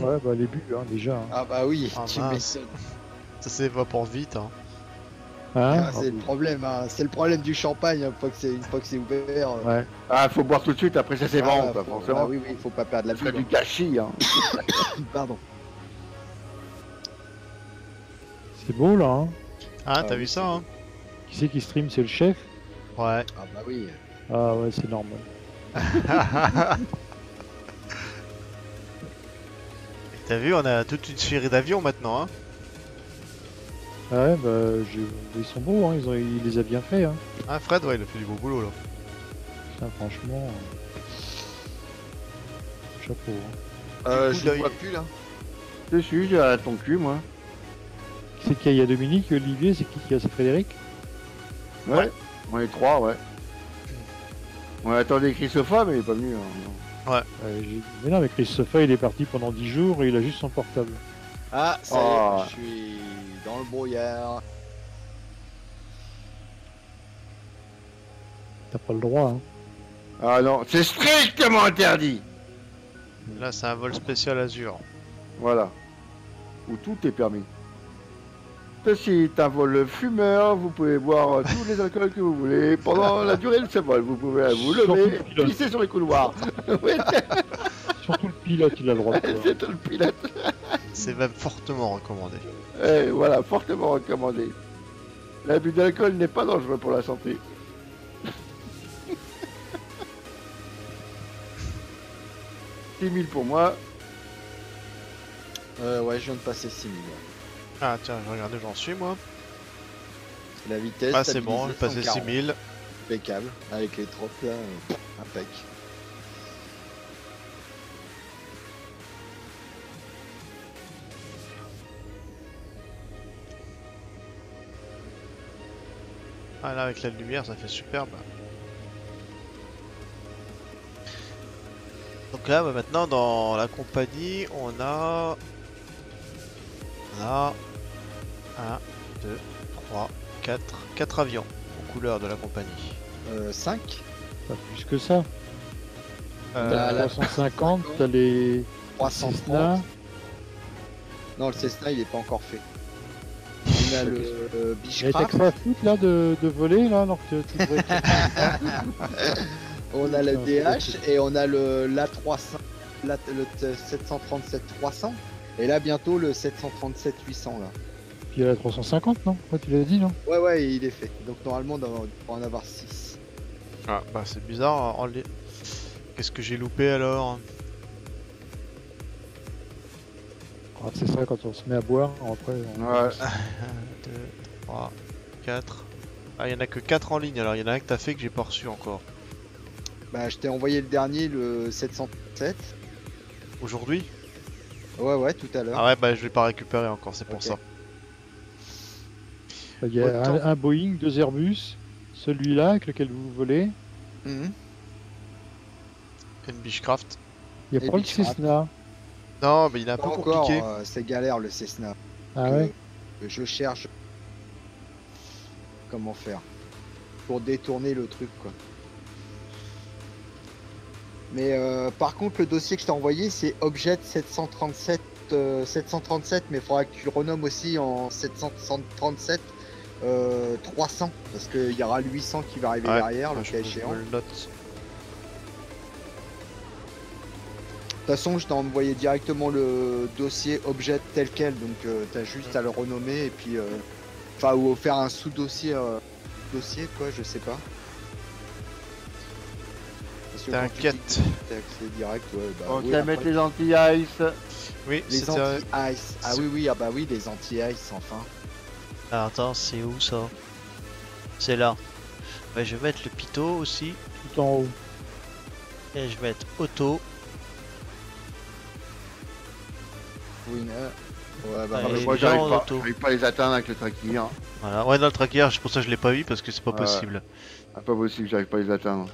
Ouais, bah les buts, hein, déjà. Hein, Ah bah oui, Ah, tu m'étonnes. Ça s'évapore vite, hein. Hein Ah, c'est le problème, hein. c'est le problème du champagne, une fois que c'est une fois que c'est ouvert. euh, Ouais, Ah, faut boire tout de suite, après ça ah, s'évente, faut- forcément. ah oui, oui, faut pas perdre la vie. du gâchis, hein. Pardon. c'est beau là. Hein. Ah, Ah t'as vu c'est ça, hein Qui c'est qui stream C'est le chef? Ouais. Ah bah oui. Ah ouais, c'est normal. T'as vu, on a toute une série d'avions maintenant, hein Ah ouais, bah j'ai- ils sont beaux, hein, ils, ont... il les a bien fait. Hein. Ah, Fred, ouais, il a fait du beau boulot, là. Putain, franchement. euh, Chapeau. Hein. Euh, coup je le vois plus là. Dessus, j'ai à ton cul, moi. Qui c'est qu'il y a Il y a Dominique, Olivier, c'est qui qui a C'est Frédéric? Ouais. On est trois, ouais. On attendait Christopher, mais il est pas venu. hein, non. Ouais, j'ai- Mais non, mais Christopher il est parti pendant 10 jours et il a juste son portable. Ah, ça Oh. y est, je suis dans le brouillard. T'as pas le droit, hein. Ah non, c'est strictement interdit Là, c'est un vol spécial Azur. Voilà. Où tout est permis. Ceci est un vol fumeur, vous pouvez boire tous les alcools que vous voulez pendant la durée de ce vol. Vous pouvez vous Surtout lever, le pisser sur les couloirs. Surtout le pilote, il a le droit. de boire. c'est tout le pilote. C'est même fortement recommandé. Et voilà, fortement recommandé. L'abus d'alcool n'est pas dangereux pour la santé. Mille pour moi. Euh, ouais, je viens de passer 6000. Ah, tiens, je regarde où j'en suis, moi. La vitesse. Ah, c'est bon, j'ai passé 6000. 6000. Impeccable. Avec les tropes là. euh, Impec. Ah, là, avec la lumière, ça fait superbe. Donc là, bah, maintenant, dans la compagnie, on a... On a... 1, 2, 3, 4... 4 avions aux couleurs de la compagnie. Euh, 5 Pas plus que ça. Euh, là. 350, t'as les 330. Cessna. Non, le Cessna il est pas encore fait. A le euh, Mais t'as que là de, de voler là alors que tu devrais être- on a le DH et on a le l'A300, la- le t- 737-300 et là bientôt le 737-800 là. Puis il y a la 350 non? Ouais, tu l'as dit non? Ouais ouais il est fait. Donc normalement on doit en avoir 6. Ah, bah c'est bizarre. en li- Qu'est-ce que j'ai loupé alors? Ah, C'est ça quand on se met à boire après. on- Ouais. 1, 2, 3, 4. Ah, il y en a que 4 en ligne alors. Il y en a un que t'as fait que j'ai pas reçu encore. Bah je t'ai envoyé le dernier le 707. Aujourd'hui? Ouais ouais tout à l'heure. Ah ouais, bah je l'ai pas récupéré encore, c'est pour ça. Il y a un, Autant. un Boeing, deux Airbus, celui-là avec lequel vous volez. Mhm. Une Beechcraft. Il n'y Et a pas le. Cessna. Non, mais il est un peu encore, compliqué. euh, c'est galère le Cessna. Ah que- ouais que je cherche comment faire pour détourner le truc quoi. Mais euh, par contre le dossier que je t'ai envoyé c'est objet 737 euh, 737 mais il faudra que tu le renommes aussi en 737 euh, 300 parce qu'il y aura le 800 qui va arriver Ouais, derrière le je cas échéant. le note. Toute façon je t'ai envoyé directement le dossier objet tel quel donc euh, t'as juste à le renommer et puis euh, enfin ou faire un sous-dossier euh, dossier quoi je sais pas. T'inquiète. cliques, t'as accès direct ouais bah On oui, mettre les anti-ice. Oui, les anti-ice. Ah oui oui ah bah oui les anti-ice enfin. Alors attends, c'est où ça? C'est là. Bah, je vais mettre le pito aussi. Tout en haut. Et je vais mettre auto. Winner. Ouais bah. Et Moi les j'arrive pas, auto. j'arrive pas à les atteindre avec le hein. Voilà. Ouais, dans le tracker, c'est pour ça que je l'ai pas vu parce que c'est pas Ouais. possible. Ah, pas possible, j'arrive pas à les atteindre.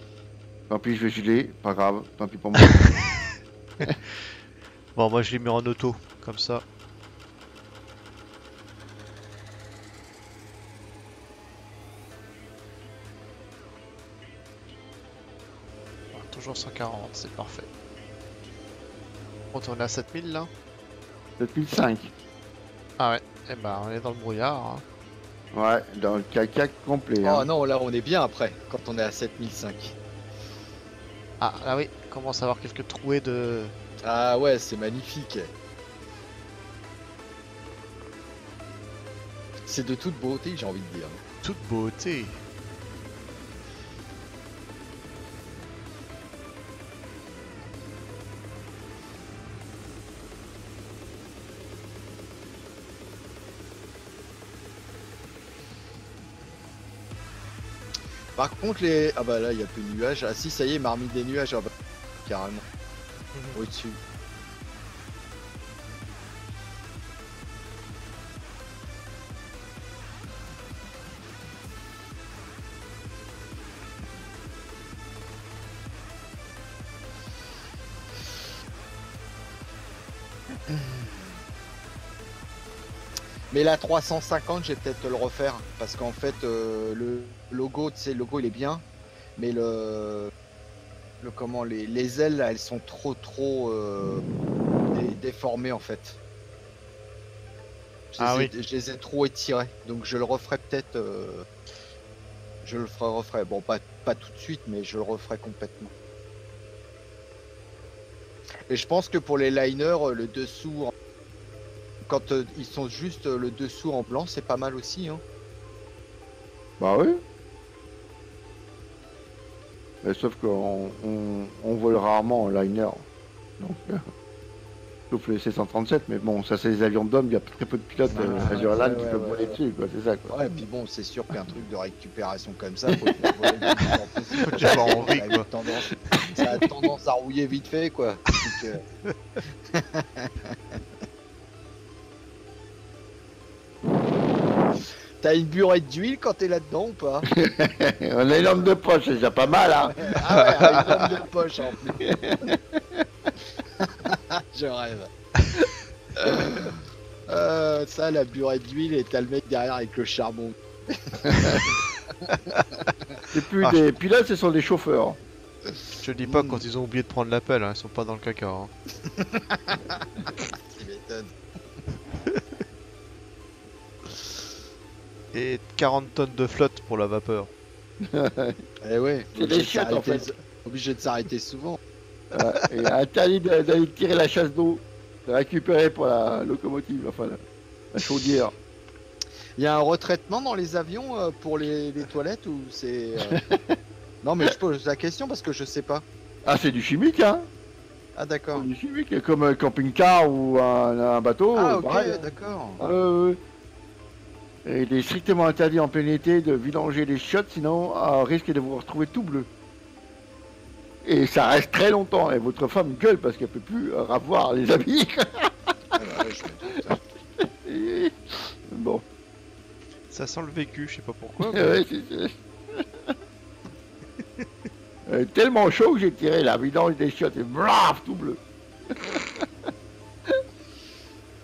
Tant pis, je vais geler, pas grave, tant pis pour moi. Bon, moi je l'ai mis en auto, comme ça. Ah, Toujours 140, c'est parfait. On tourne à 7000 là? 7005. Ah ouais, et ben on est dans le brouillard. hein. Ouais, dans le caca complet. Oh hein. non là on est bien après quand on est à 7005. Ah là oui, on commence à avoir quelques trouées de... Ah ouais c'est magnifique. C'est de toute beauté j'ai envie de dire. toute beauté. Par contre les... Ah bah là il y a plus de nuages. Ah si ça y est il m'a remis des nuages ah bah, carrément. Au-dessus. Mais la 350, je vais peut-être te le refaire parce qu'en fait euh, le logo, tu sais, le logo il est bien, mais le, le comment les, les ailes là, elles sont trop trop euh, dé- déformées en fait. Je les, Ah ai, oui. je les ai trop étirées, donc je le referai peut-être. euh, je le ferai referai. Bon pas pas tout de suite, mais je le referai complètement. Et je pense que pour les liners, le dessous, en- quand euh, ils sont juste euh, le dessous en blanc, c'est pas mal aussi. Hein. Bah oui. Mais sauf qu'on on, on vole rarement en liner. Donc, euh, sauf les C-137, mais bon, ça c'est les avions d'hommes, il y a très peu de pilotes euh, Azure ouais, qui ouais, peuvent ouais, voler ouais. dessus, quoi, c'est ça quoi. Ouais, et puis bon, c'est sûr qu'un truc de récupération comme ça, faut le faire voler le plus longtemps possible. Faut que tu sois en vie, Ça a tendance, ça a tendance à rouiller vite fait, quoi. Donc, T'as une burette d'huile quand t'es là-dedans ou pas on a une lampe de poche, c'est déjà pas mal, hein. Ah ouais, une lampe de poche en plus. Je rêve. Euh, ça, la burette d'huile, et t'as le mec derrière avec le charbon. C'est plus Ah, des pilotes, ce sont des chauffeurs. Je te dis pas Mm. quand ils ont oublié de prendre l'appel, hein, ils sont pas dans le caca. hein. Et 40 tonnes de flotte pour la vapeur. Eh ouais, C'est obligé des de chiottes, en fait. Obligé de s'arrêter souvent. Ouais, et interdit de- d'aller tirer la chasse d'eau, de récupérer pour la locomotive, enfin la, la chaudière. Il y a un retraitement dans les avions euh, pour les, les toilettes ou c'est. euh, non, mais je pose la question parce que je sais pas. Ah, c'est du chimique, hein Ah, d'accord. Du chimique, comme un camping-car ou un, un bateau. Ah, ok, pareil. d'accord. Ouais, ouais. Et il est strictement interdit en plein été de vidanger les chiottes, sinon à risque de vous retrouver tout bleu. Et ça reste très longtemps, et votre femme gueule parce qu'elle peut plus euh, ravoir les habits. Ah, bah, ouais, je. Et- bon, Ça sent le vécu, je sais pas pourquoi. ouais, c'est- c'est- Euh, tellement chaud que j'ai tiré la vidange des chiottes et braf, tout bleu.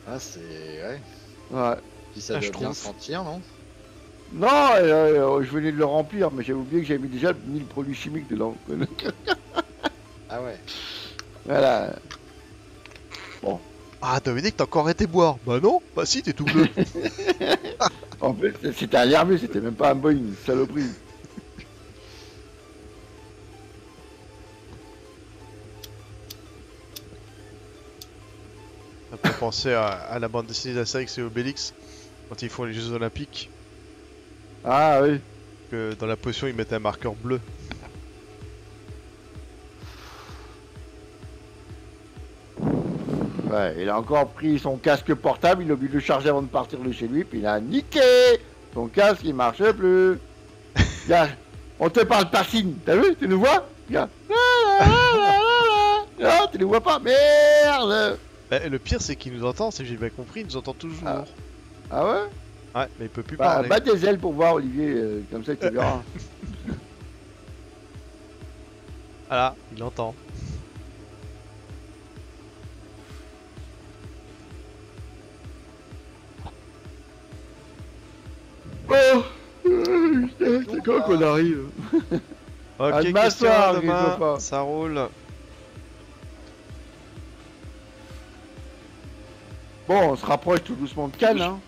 Ah, c'est. Ouais. Ouais. Puis ça Ah, je doit bien trouve. sentir, non? Non, euh, euh, je venais de le remplir, mais j'avais oublié que j'avais mis déjà mis le produit chimique dedans. Ah ouais. voilà. Ah, Dominique, t'as encore été boire Bah non Bah si, t'es tout bleu. En fait, c'était un Airbus, c'était même pas un Boeing, saloperie. Ça peut penser à, à la bande dessinée d'Astérix et Obélix quand ils font les Jeux Olympiques, Ah oui. que dans la potion ils mettent un marqueur bleu. Ouais, il a encore pris son casque portable, il a oublié de le charger avant de partir de chez lui, puis il a niqué Son casque, il marche plus Regarde, on te parle par signe, t'as vu Tu nous vois Regarde. Ah, tu nous vois pas Merde Bah, le pire c'est qu'il nous entend, c'est que j'ai bien compris, il nous entend toujours. Ah. Ah ouais? Ouais, mais il peut plus bah, parler. Bat des ailes pour voir Olivier, euh, comme ça tu verras. Voilà, il entend. Oh C'est quand qu'on arrive? Ok, question soir, demain, ça roule. Bon, on se rapproche tout doucement de Cannes, hein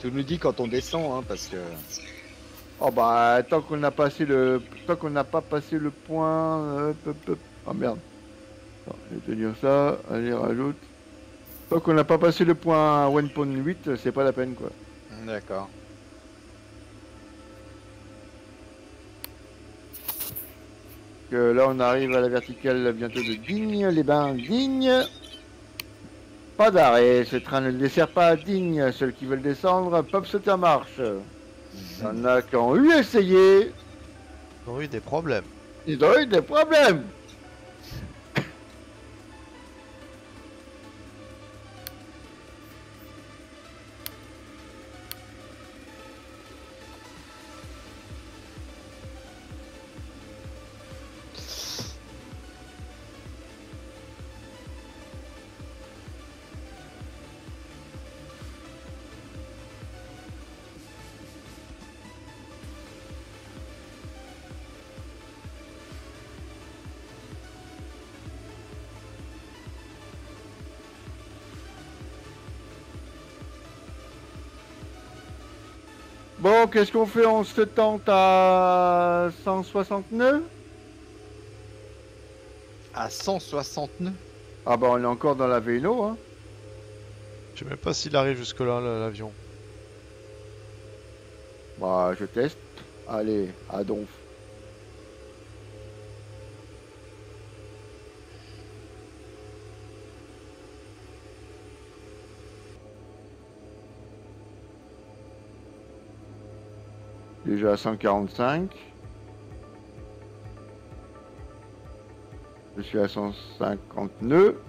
Tu nous dis quand on descend, hein, parce que. Oh bah tant qu'on n'a passé le tant qu'on n'a pas passé le point oh merde. Attends, je vais te dire ça allez rajoute. Tant qu'on n'a pas passé le point 1.8 c'est pas la peine quoi. D'accord. que là on arrive à la verticale bientôt de Digne les bains Digne pas d'arrêt. Ce train ne dessert pas Digne. Ceux qui veulent descendre peuvent sauter en marche. Il y en a qui ont eu essayé. Ils ont eu des problèmes. ils ont eu des problèmes Bon, qu'est-ce qu'on fait? On se tente à 169 À 160 nœuds Ah bah on est encore dans la vélo, hein. Je sais même pas s'il arrive jusque là l'avion. Bah je teste. Allez, à donf. Déjà à 145. Je suis à 150 nœuds.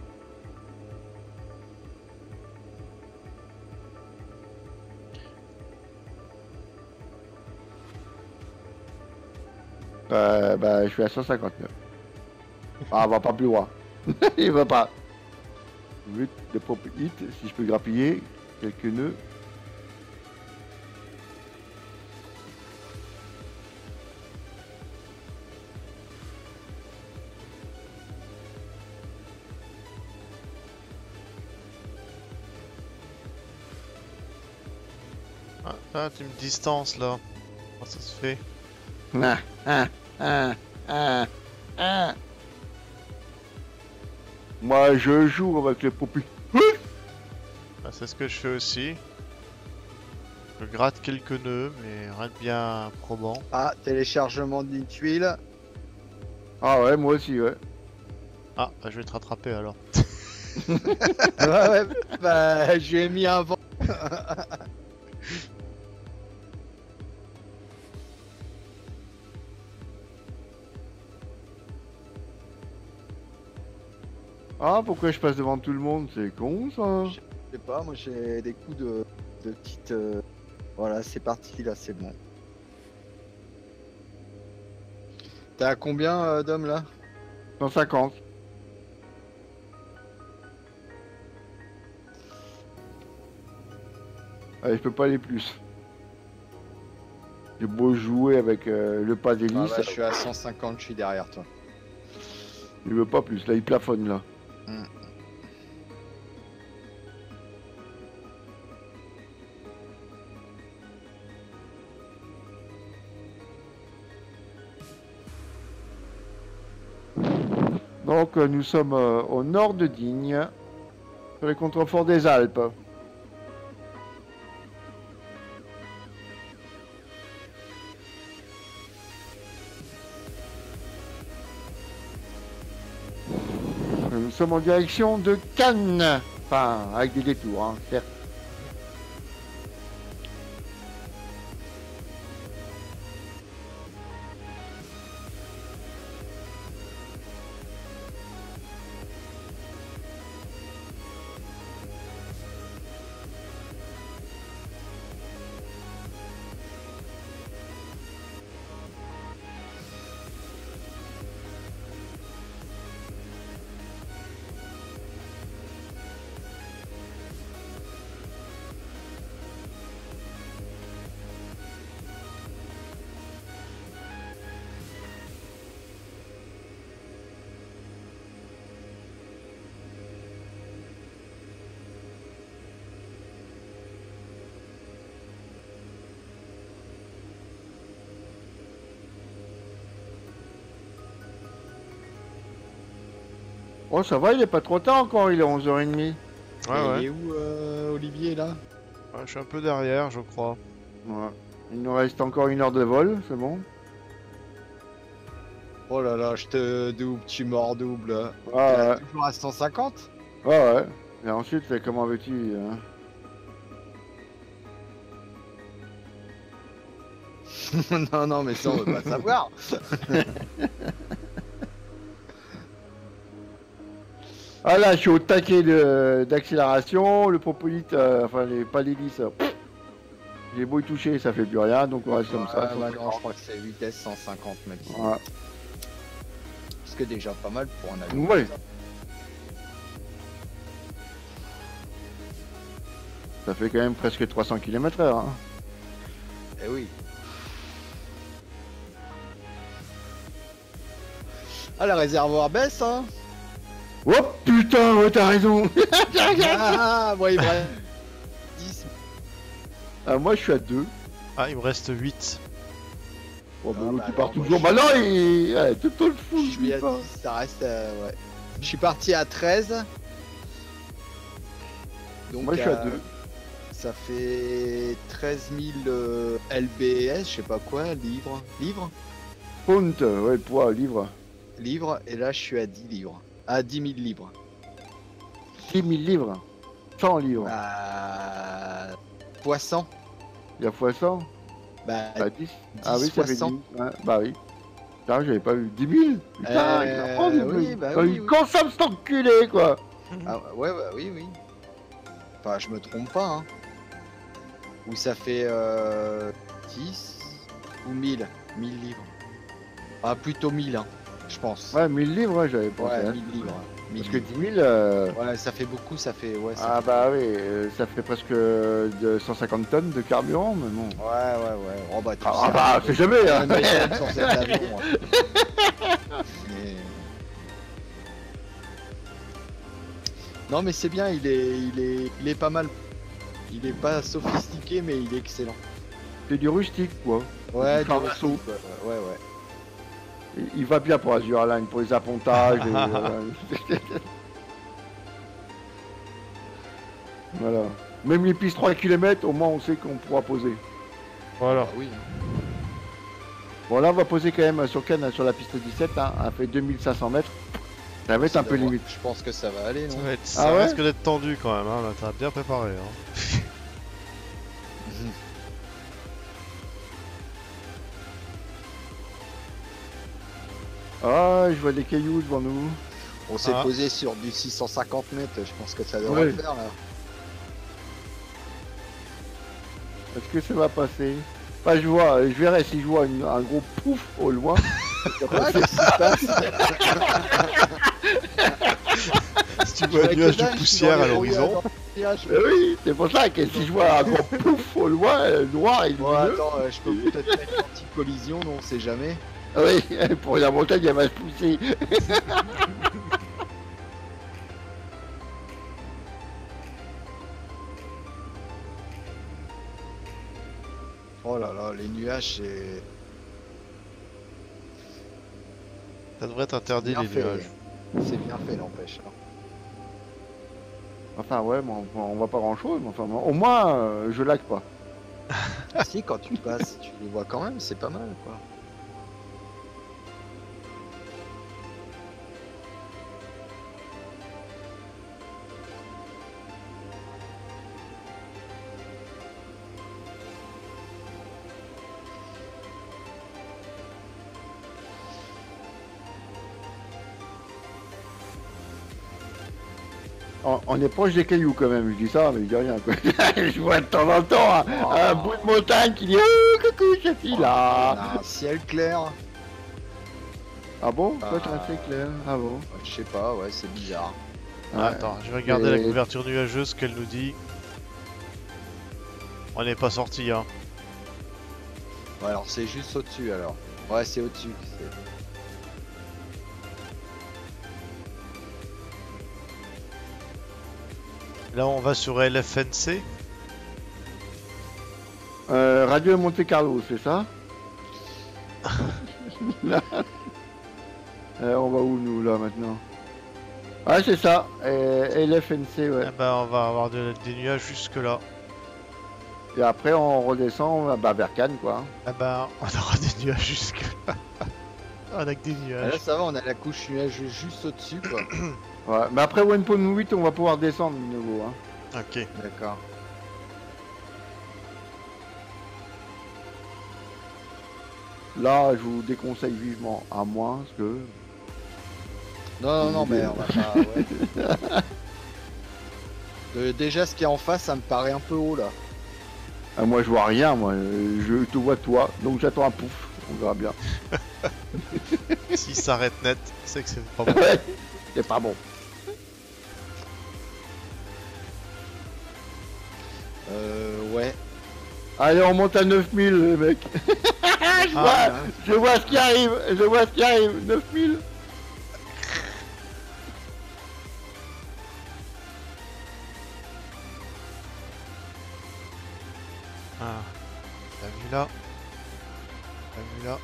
Euh, bah, je suis à 159. Ah, on va pas plus loin. Il va pas. 8 de pop hit, si je peux grappiller quelques nœuds. Ah, tu me distances là. Comment ça se fait? Ah, ah, ah, ah, ah. Moi, je joue avec les popus. Ah, C'est ce que je fais aussi. Je gratte quelques nœuds, mais rien de bien probant. Ah, téléchargement d'une tuile. Ah ouais, moi aussi, ouais. Ah, bah, je vais te rattraper alors. ouais, ouais, bah, je lui ai mis un vent. Ah, pourquoi je passe devant tout le monde? C'est con, ça. Je sais pas, moi j'ai des coups de, de petite. euh, Voilà, c'est parti là, c'est bon. T'as combien euh, d'hommes là? 150. Allez, je peux pas aller plus. J'ai beau jouer avec euh, le pas Ah d'hélice, bah, Je suis à 150, je suis derrière toi. il veut pas plus. Là, il plafonne là. Hmm. Donc, euh, nous sommes euh, au nord de Digne, sur les contreforts des Alpes. Sommes en direction de Cannes. Enfin, avec des détours, hein, certes. Oh, ça va, il est pas trop tard encore, il est 11h30. Ouais, Et ouais. Il est où euh, Olivier là? Ouais, je suis un peu derrière, je crois. Ouais. Il nous reste encore une heure de vol, c'est bon? Oh là là, je te double, tu mords double. Ouais, ouais. Toujours à 150 Ouais, ouais. Et ensuite, c'est comment veux-tu hein Non, non, mais ça on veut pas savoir. Ah là, je suis au taquet d'accélération, le propolite, euh, enfin, les, pas l'hélice, j'ai beau y toucher, ça fait plus rien, donc on reste comme ça. Non, je crois que c'est vitesse 150 même. Ouais. Ce qui est déjà pas mal pour un avion. Ouais. Ça fait quand même presque 300 km heure. Hein. Eh oui. Ah, le réservoir baisse, hein putain, ouais, t'as raison Ah, ouais, il me reste 10. Ah, Moi, je suis à 2. Ah, il me reste 8. Oh, bah, Ah, l'autre, bah, il part toujours. Bah non, il... Ouais, tout le fou, Je suis à 10, ça reste, euh, ouais. Je suis parti à 13. Donc, Moi, je suis à euh, 2. Ça fait 13 000 euh, LBS, je sais pas quoi, livres. Livres? Font, ouais, poids, livre. Livres, et là je suis à 10 livres. À 10 000 livres. 10 000 livres. 100 livres. Bah. Poisson Il y a 100 Bah. Bah 10. Ah oui, ça fait 10. 60. Ouais, bah oui. Putain, j'avais pas vu. 10 000 Putain, Euh, il a pas oui, vu. bah oui, il oui. consomme cet enculé, quoi Ah ouais, bah oui, oui. Enfin, je me trompe pas, hein. Ou ça fait euh, 10 ou 1000 1000 livres. Ah, plutôt 1000, hein, je pense. Ouais, 1000 livres, ouais, j'avais pensé. Ouais, hein. 1000 livres. 1000 Parce que livres. 10 000, euh, Ouais, ça fait beaucoup, ça fait. Ouais, ça ah fait- bah oui, euh, ça fait presque de 150 tonnes de carburant, mais bon. Ouais, ouais, ouais. Oh bah, Ah, sais, bah, c'est jamais, hein. hein. Mais- Non, mais c'est bien, il est, il est, il est pas mal. Il est pas sophistiqué, mais il est excellent. C'est du rustique, quoi. Ouais, du saut. ouais, ouais, ouais. Il- va bien pour Azure Line, pour les appontages. et, euh, voilà. Même les pistes 3 km, au moins on sait qu'on pourra poser. Voilà. Ah oui. Bon là on va poser quand même sur Cannes sur la piste 17, hein, elle fait 2500 mètres. Ça va être un peu Ça limite. Je pense que ça va aller, Ça, non va être, Ah ça ouais? risque d'être tendu quand même, hein. là t'as bien préparé. Hein. Ah, je vois des cailloux devant nous. On s'est Ah. posé sur du 650 mètres, je pense que ça devrait Ouais. le faire là. Est-ce que ça va passer? Enfin, je vois, je verrai si je vois une- un gros pouf au loin. Ouais, qu'est-ce qui se passe? Si tu vois un nuage de poussière à l'horizon. Eh oui, c'est pour ça que si je vois un gros pouf au loin, euh, noir et Bon, lumineux, attends, euh, je peux peut-être mettre anti-collision, non, on sait jamais. Oui, pour la montagne, elle va se pousser. Oh là là, les nuages, c'est ça devrait être interdit les fait. nuages. C'est bien fait, n'empêche. hein. Enfin, ouais, mais on, voit pas grand chose, mais enfin, au moins, euh, je lag pas. Si, quand tu passes, tu les vois quand même, c'est pas mal, quoi. On, est proche des cailloux quand même, je dis ça, mais je dis rien. Quoi. je vois de temps en temps un, un bout de montagne qui dit Oh, coucou, je suis On là. a un ciel clair. Ah bon? Toi, Ah. tu assez clair. Ah bon? Je sais pas, ouais, c'est bizarre. Ouais. Attends, je vais regarder la couverture nuageuse, ce qu'elle nous dit. On n'est pas sorti, hein. Ouais, alors c'est juste au-dessus alors. Ouais, c'est au-dessus. Là, on va sur LFNC. Euh, Radio Monte Carlo, c'est ça Là. Euh, On va où nous là maintenant Ah c'est ça, euh, LFNC ouais. Ah bah, on va avoir de- des nuages jusque là. Et après on redescend bah, vers Cannes quoi. Ah bah, on aura des nuages jusque là. on a que des Ah, nuages. Là, ça va, on a la couche nuageuse juste au-dessus, quoi. Ouais. Mais après Wenpon 8 on va pouvoir descendre de nouveau. Hein. Ok. D'accord. Là je vous déconseille vivement à moins que... Non, non, non, mais on va pas. ouais. Euh, déjà, ce qui est en face, ça me paraît un peu haut là. Ah, moi je vois rien moi, je te vois toi, donc j'attends un pouf, on verra bien. S'il s'arrête net, c'est que c'est pas bon. c'est pas bon. Euh, ouais. Allez on monte à 9000 les mecs. je, vois, Ah, je vois ce qui arrive, je vois ce qui arrive, 9000. Ah. T'as vu là? T'as vu là?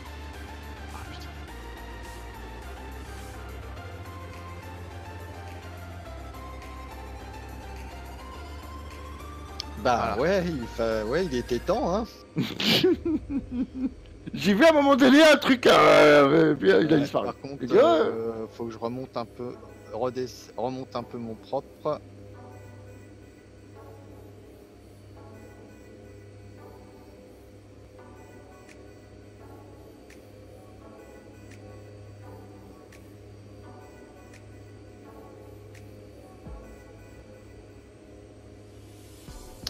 Bah Voilà. ouais, il fa- ouais, il était temps, hein. J'ai vu à un moment donné un truc, euh, puis il a disparu. Par contre, que- euh, faut que je remonte un peu, remonte un peu mon propre.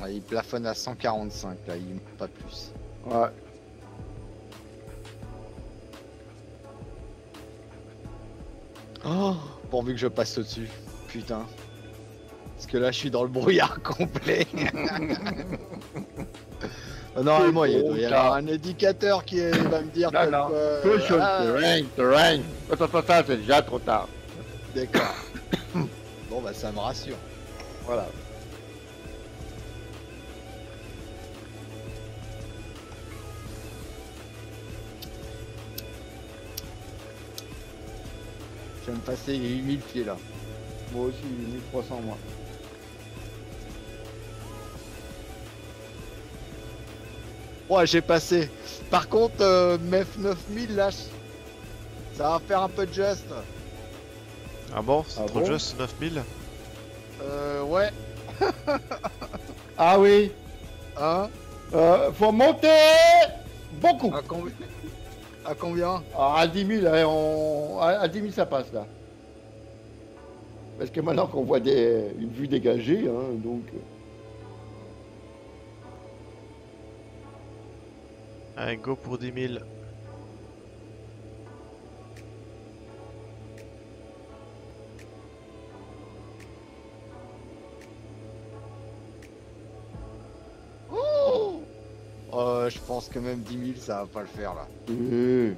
Ah, il plafonne à 145 là, il monte pas plus. Ouais. Oh, pourvu que je passe au-dessus. Putain. Parce que là, je suis dans le brouillard complet. Normalement, il doit y avoir un indicateur qui va me dire Non, que. non. euh, Caution, ah, terrain, terrain. Attends, attends, attends, c'est déjà trop tard. D'accord. bon, bah, ça me rassure. Voilà. Je vais me passer les 8000 pieds là. Moi aussi, 1300 moi. Ouais, j'ai passé. Par contre, euh, MEF 9000 là, ça va faire un peu de just. Ah bon? C'est Ah trop bon? juste 9000 Euh, ouais. Ah oui, Hein? Euh, faut monter beaucoup. combi- à combien Ah, à 10 000, hein, à, à 10 000 ça passe là. Parce que maintenant qu'on voit une vue dégagée, hein, donc... euh, Allez, go pour 10 000. Euh, je pense que même 10 000 ça va pas le faire là. euh,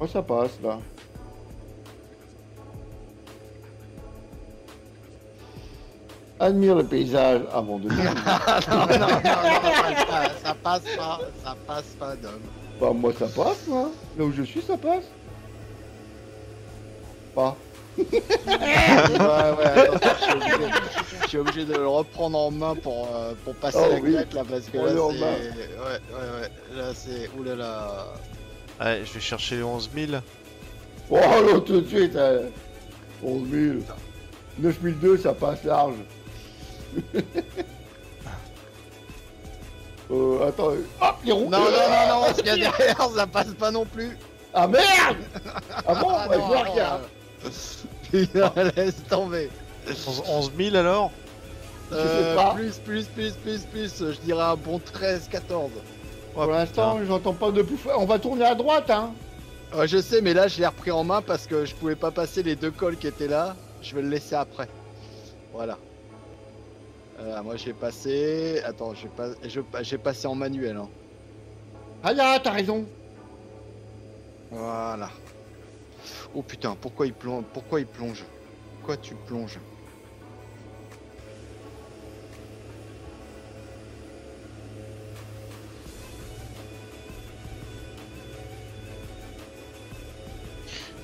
Oh, ça passe là. Admire le paysage avant de non, non, non, non, ça, ça passe pas, ça passe pas d'homme. bah, moi ça passe, moi. Là où je suis, ça passe. Pas. Ouais, ouais, je, suis obligé, je suis obligé de le reprendre en main pour, euh, pour passer Oh la oui. crête là parce que là en c'est. main. Ouais, ouais, ouais. Là c'est. Oulala. Allez, je vais chercher les 11 000. Oh là, tout de suite, euh, 11 000. 9002, ça passe large. euh, attends, hop, les roues. Non, non, non, non, ce qu'il y a derrière ça passe pas non plus. Ah merde Ah bon Ah, bah, non, je alors, regarde. laisse tomber. 11, 11 000 alors Je sais Euh, pas. plus, plus, plus, plus, plus, je dirais un bon 13, 14. Pour l'instant, j'entends pas de plus fort. On va tourner à droite, hein Ouais, je sais, mais là je l'ai repris en main parce que je pouvais pas passer les deux cols qui étaient là. Je vais le laisser après. Voilà. Euh, moi j'ai passé. Attends, j'ai pas... je- j'ai passé en manuel. Hein. Ah là, t'as raison. Voilà. Oh putain, pourquoi il plonge Pourquoi il plonge? Pourquoi tu plonges?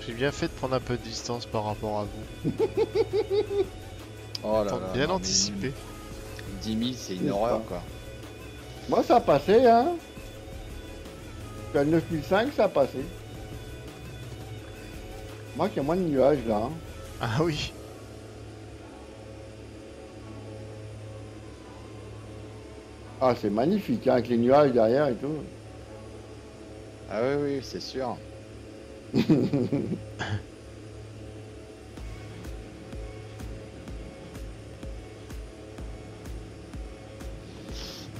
J'ai bien fait de prendre un peu de distance par rapport à vous. Oh là là. bien anticipé. 10 000, c'est une horreur quoi. Moi, ça a passé, hein Je suis à 9005, ça a passé. Moi, qu'il y a moins de nuages, là. hein. Ah oui. Ah, c'est magnifique, hein, avec les nuages derrière et tout. Ah oui, oui, c'est sûr.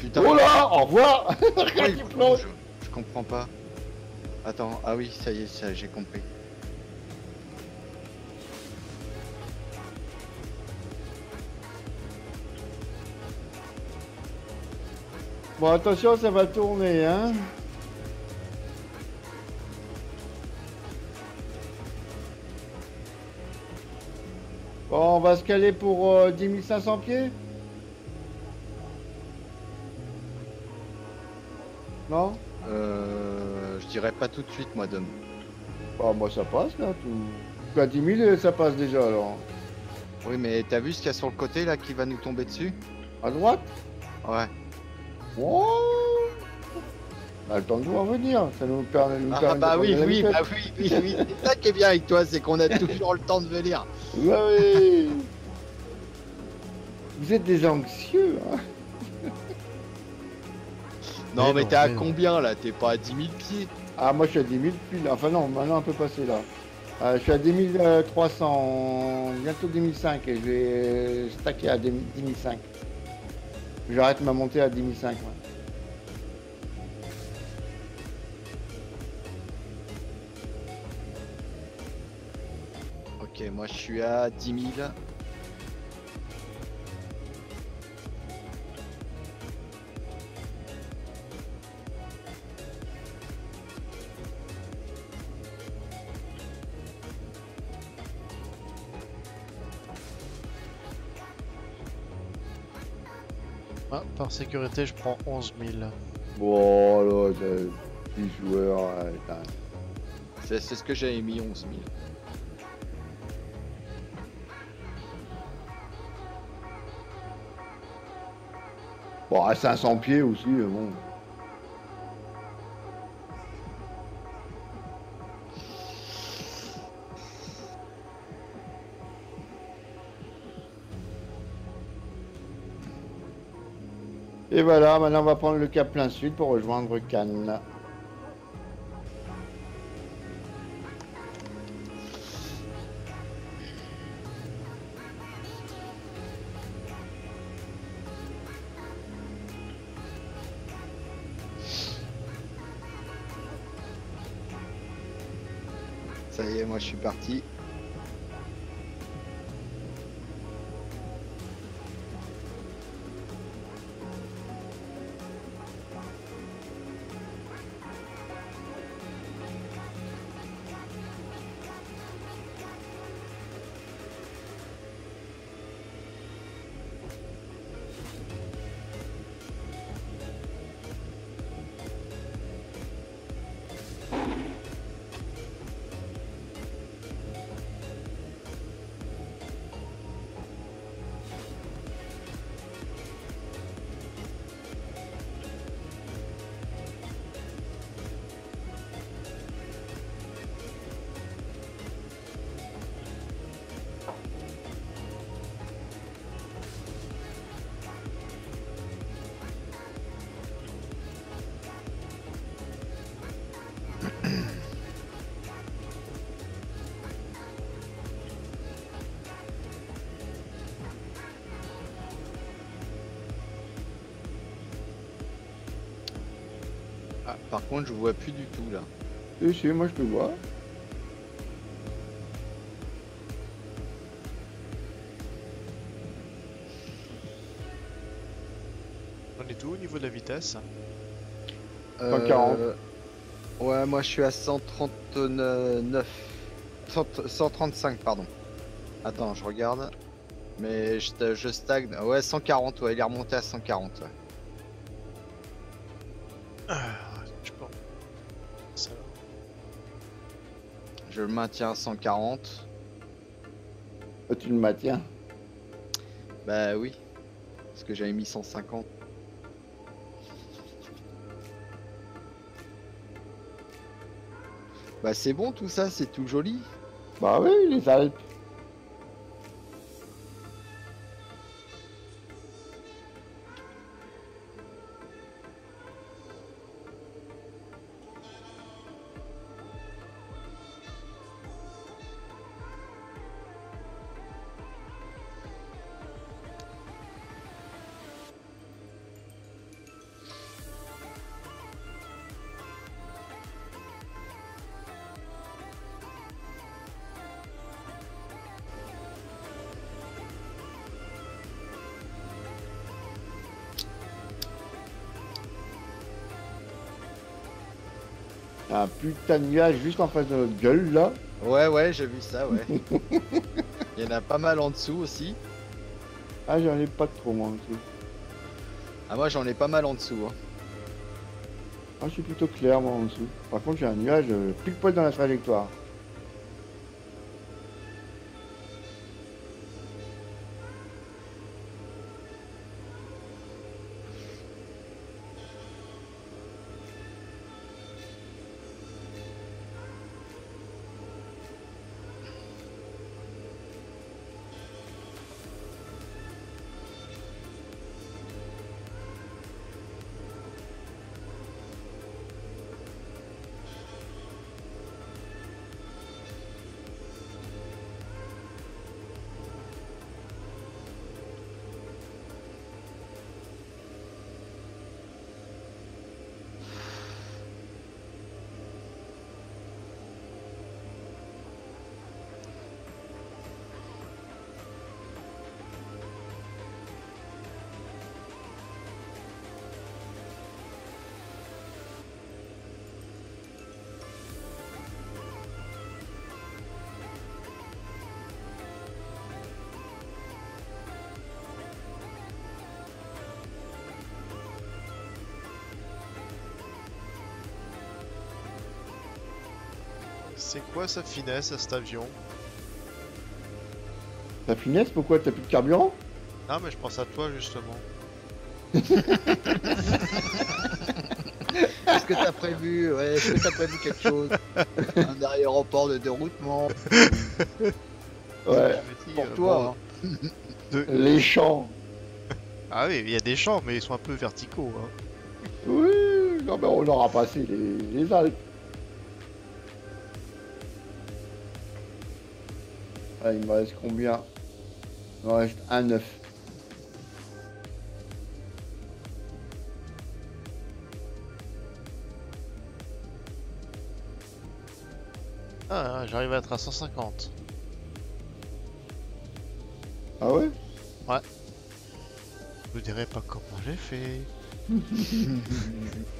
Putain. Oh là Au revoir plonge. Je comprends pas. Attends, ah oui, ça y est, ça j'ai compris. Bon, attention, ça va tourner, hein Bon, on va se caler pour euh, 10 500 pieds Non? Euh, je dirais pas tout de suite, moi, Dom. Bah, moi, ça passe, là, tout. À 10 000, ça passe déjà, alors. Oui, mais t'as vu ce qu'il y a sur le côté là qui va nous tomber dessus? À droite? Ouais. Oh On a le temps de voir venir, ça nous permet, nous Ah permet de bah oui, oui, bah oui, oui, oui. C'est ça qui est bien avec toi, c'est qu'on a toujours le temps de venir. Ouais, oui. Vous êtes des anxieux, hein Non, Mais mais t'es à mais non. combien là? T'es pas à 10 000 pieds? Ah, moi je suis à 10 000 piles. Enfin, non, maintenant on peut passer là. Euh, je suis à 10 300, bientôt 10 500 et je vais stacker à 10 500. J'arrête ma montée à 10 500. ouais. Ok, moi je suis à 10 000. Par sécurité, je prends 11 000. Bon, là, 10 joueurs. Euh, c'est ce que j'avais mis, 11 000. Bon, à 500 pieds aussi, bon. Et voilà, maintenant on va prendre le cap plein sud pour rejoindre Cannes. Ça y est, moi je suis parti. Contre, je vois plus du tout là. Si, si, moi je te vois. On est tout au niveau de la vitesse 140. Euh, Ouais, moi je suis à 139. 100 135, pardon. Attends, je regarde. Mais je, je stagne. Ouais, 140, ouais, il est remonté à 140. ouais. Maintiens à 140. Ah, tu le maintiens? Bah oui. Parce que j'avais mis 150. Bah c'est bon tout ça, c'est tout joli. Bah oui, les Alpes. Un putain de nuage juste en face de notre gueule là. Ouais ouais, j'ai vu ça, ouais. Il y en a pas mal en dessous aussi. Ah, j'en ai pas trop moi en dessous. Ah moi j'en ai pas mal en dessous. hein. Ah, je suis plutôt clair moi en dessous. Par contre, j'ai un nuage euh, pile poil dans la trajectoire. C'est quoi sa finesse à cet avion? Ta finesse, pourquoi t'as plus de carburant? Non, mais je pense à toi justement. Est-ce que t'as prévu, ouais, est-ce que t'as prévu quelque chose? Un aéroport de déroutement? Ouais, pour Euh, toi. hein. de- les champs. Ah oui, il y a des champs, mais ils sont un peu verticaux. hein. Oui, non, mais on aura passé les, les Alpes. Ah, il me reste combien Il me reste un 9. Ah, j'arrive à être à 150. Ah ouais? Je vous dirai pas comment j'ai fait.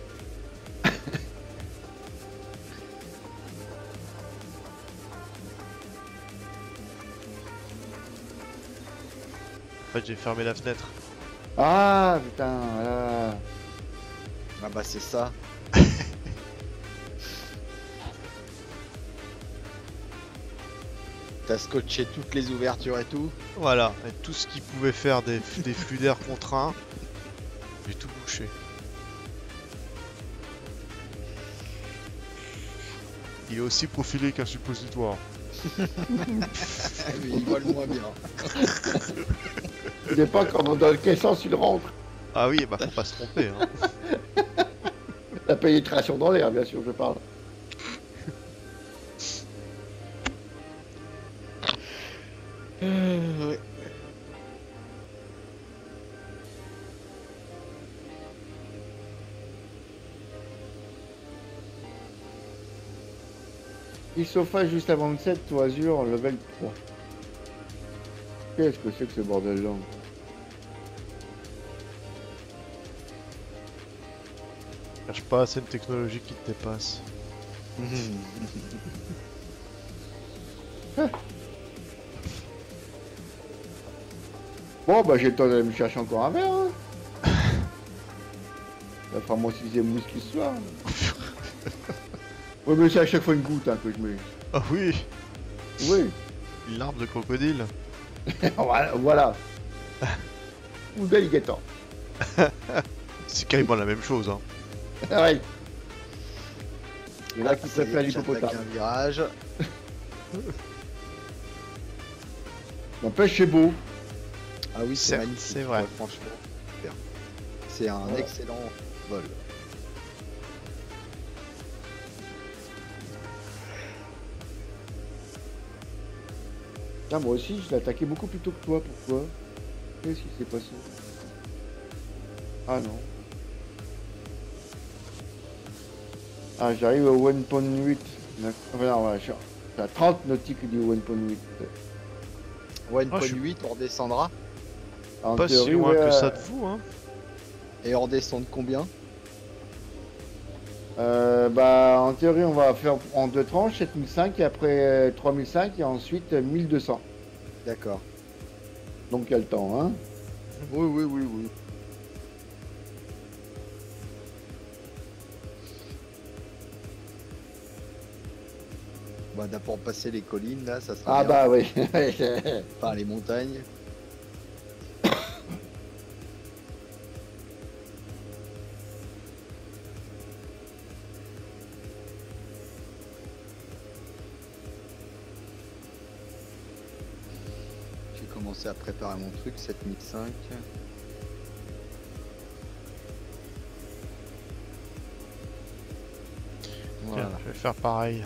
fait, j'ai fermé la fenêtre. Ah putain, voilà. Ah bah c'est ça. T'as scotché toutes les ouvertures et tout Voilà, et tout ce qui pouvait faire des, des flux d'air contraints, j'ai tout bouché. Il est aussi profilé qu'un suppositoire. Mais il voit le moins bien. Il n'est pas quand dans quel sens il rentre. Ah oui, bah faut pas se tromper. Hein. La pénétration dans l'air, bien sûr, je parle. Isofa juste avant le 7, Toisure, level 3. Qu'est-ce que c'est que ce bordel là Cherche pas, c'est une technologie qui te dépasse. Bon, bah j'ai le temps d'aller me chercher encore un verre. Hein. Ça fera mon sixième whisky ce soir. oui, mais c'est à chaque fois une goutte hein, que je mets. Ah oui, Oui, une larme de crocodile. voilà. voilà. Ou d'alligator. C'est carrément la même chose. Hein. ouais. Et là, qui préfère j'attaque l'hippopotame. un virage. N'empêche, c'est beau. Ah oui, C'est- magnifique. c'est vrai. ouais, franchement. C'est un Voilà. excellent vol. Tiens, moi aussi, je l'ai attaqué beaucoup plus tôt que toi. Pourquoi? Qu'est-ce qui s'est passé? Ah non. Ah, j'arrive au 1.8. Enfin, non, ouais, je suis à 30 nautiques du 1.8. Ah, je suis- 1.8, on redescendra. En Pas si théorie, loin ouais, que ça euh, de vous. Hein. Et on redescend de combien? Euh, bah, en théorie, on va faire en deux tranches, 7005 et après euh, 3005 et ensuite euh, 1200. D'accord. Donc il y a le temps, hein. Oui, oui, oui, oui. Bah, d'abord passer les collines, là, ça sera Ah bien. bah oui. Enfin, les montagnes. J'ai commencé à préparer mon truc, 7005. Tiens, Voilà. je vais faire pareil.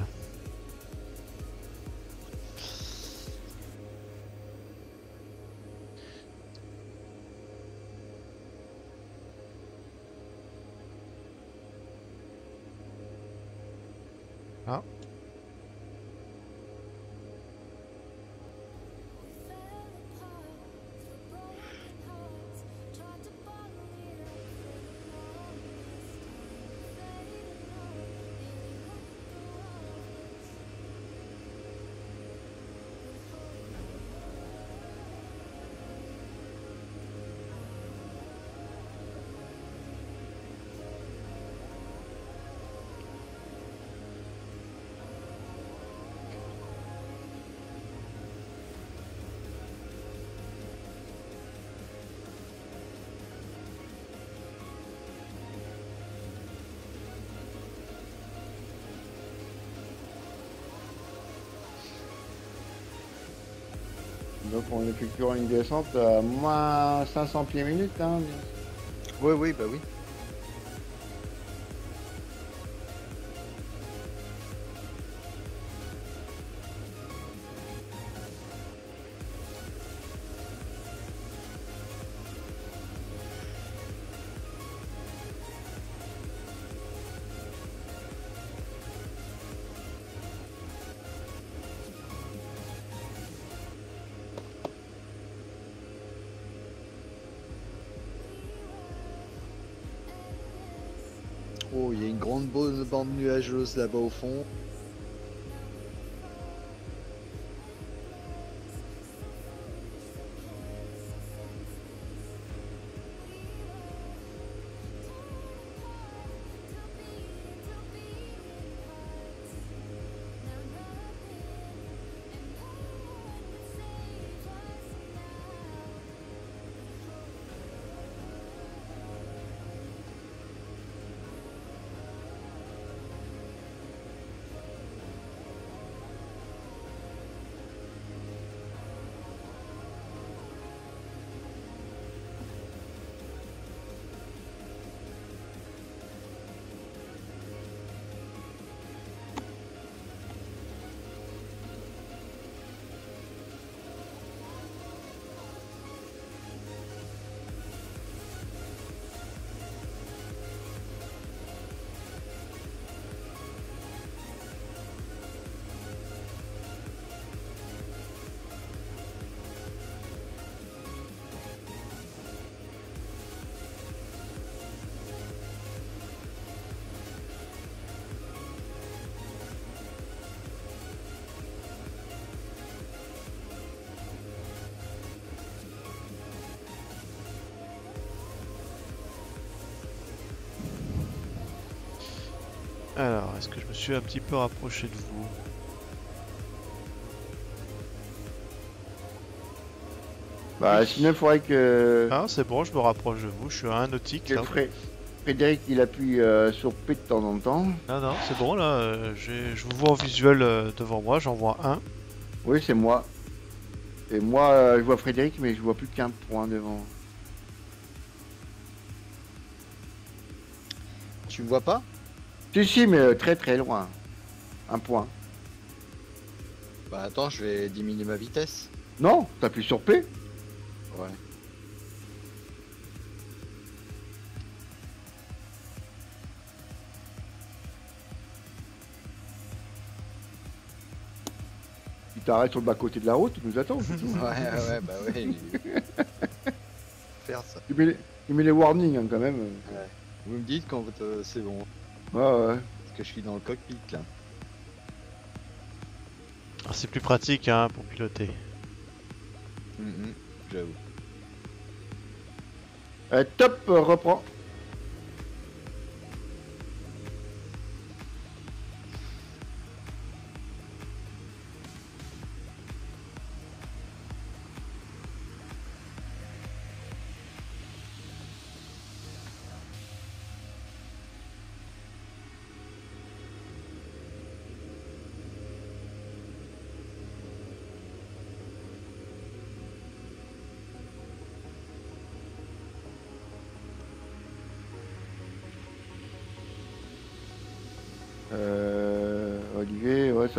Donc on effectuera une descente à moins 500 pieds minute. Hein. Oui, oui, bah oui. Bonne bande nuageuse là-bas au fond. Alors, est-ce que je me suis un petit peu rapproché de vous Bah, sinon, il faudrait que, Ah, c'est bon, je me rapproche de vous. Je suis à un nautique là. Fré- Frédéric il appuie euh, sur P de temps en temps. Non, non, c'est bon là. euh, je vous vois en visuel euh, devant moi. J'en vois un. Oui, c'est moi. Et moi, euh, je vois Frédéric, mais je vois plus qu'un point devant. Tu me vois pas? Si, si, mais euh, très très loin. Un point. Bah attends, je vais diminuer ma vitesse. Non, t'appuies sur P. Ouais. Tu t'arrêtes sur le bas-côté de la route, tu nous attends. Ouais, ouais, ouais, bah ouais. Faire ça. tu, mets les, warnings hein, quand même. Vous me dites quand euh, c'est bon. Ouais, ouais. Parce que je suis dans le cockpit là. Ah, c'est plus pratique hein, pour piloter. Mhm, J'avoue. Euh, top, euh,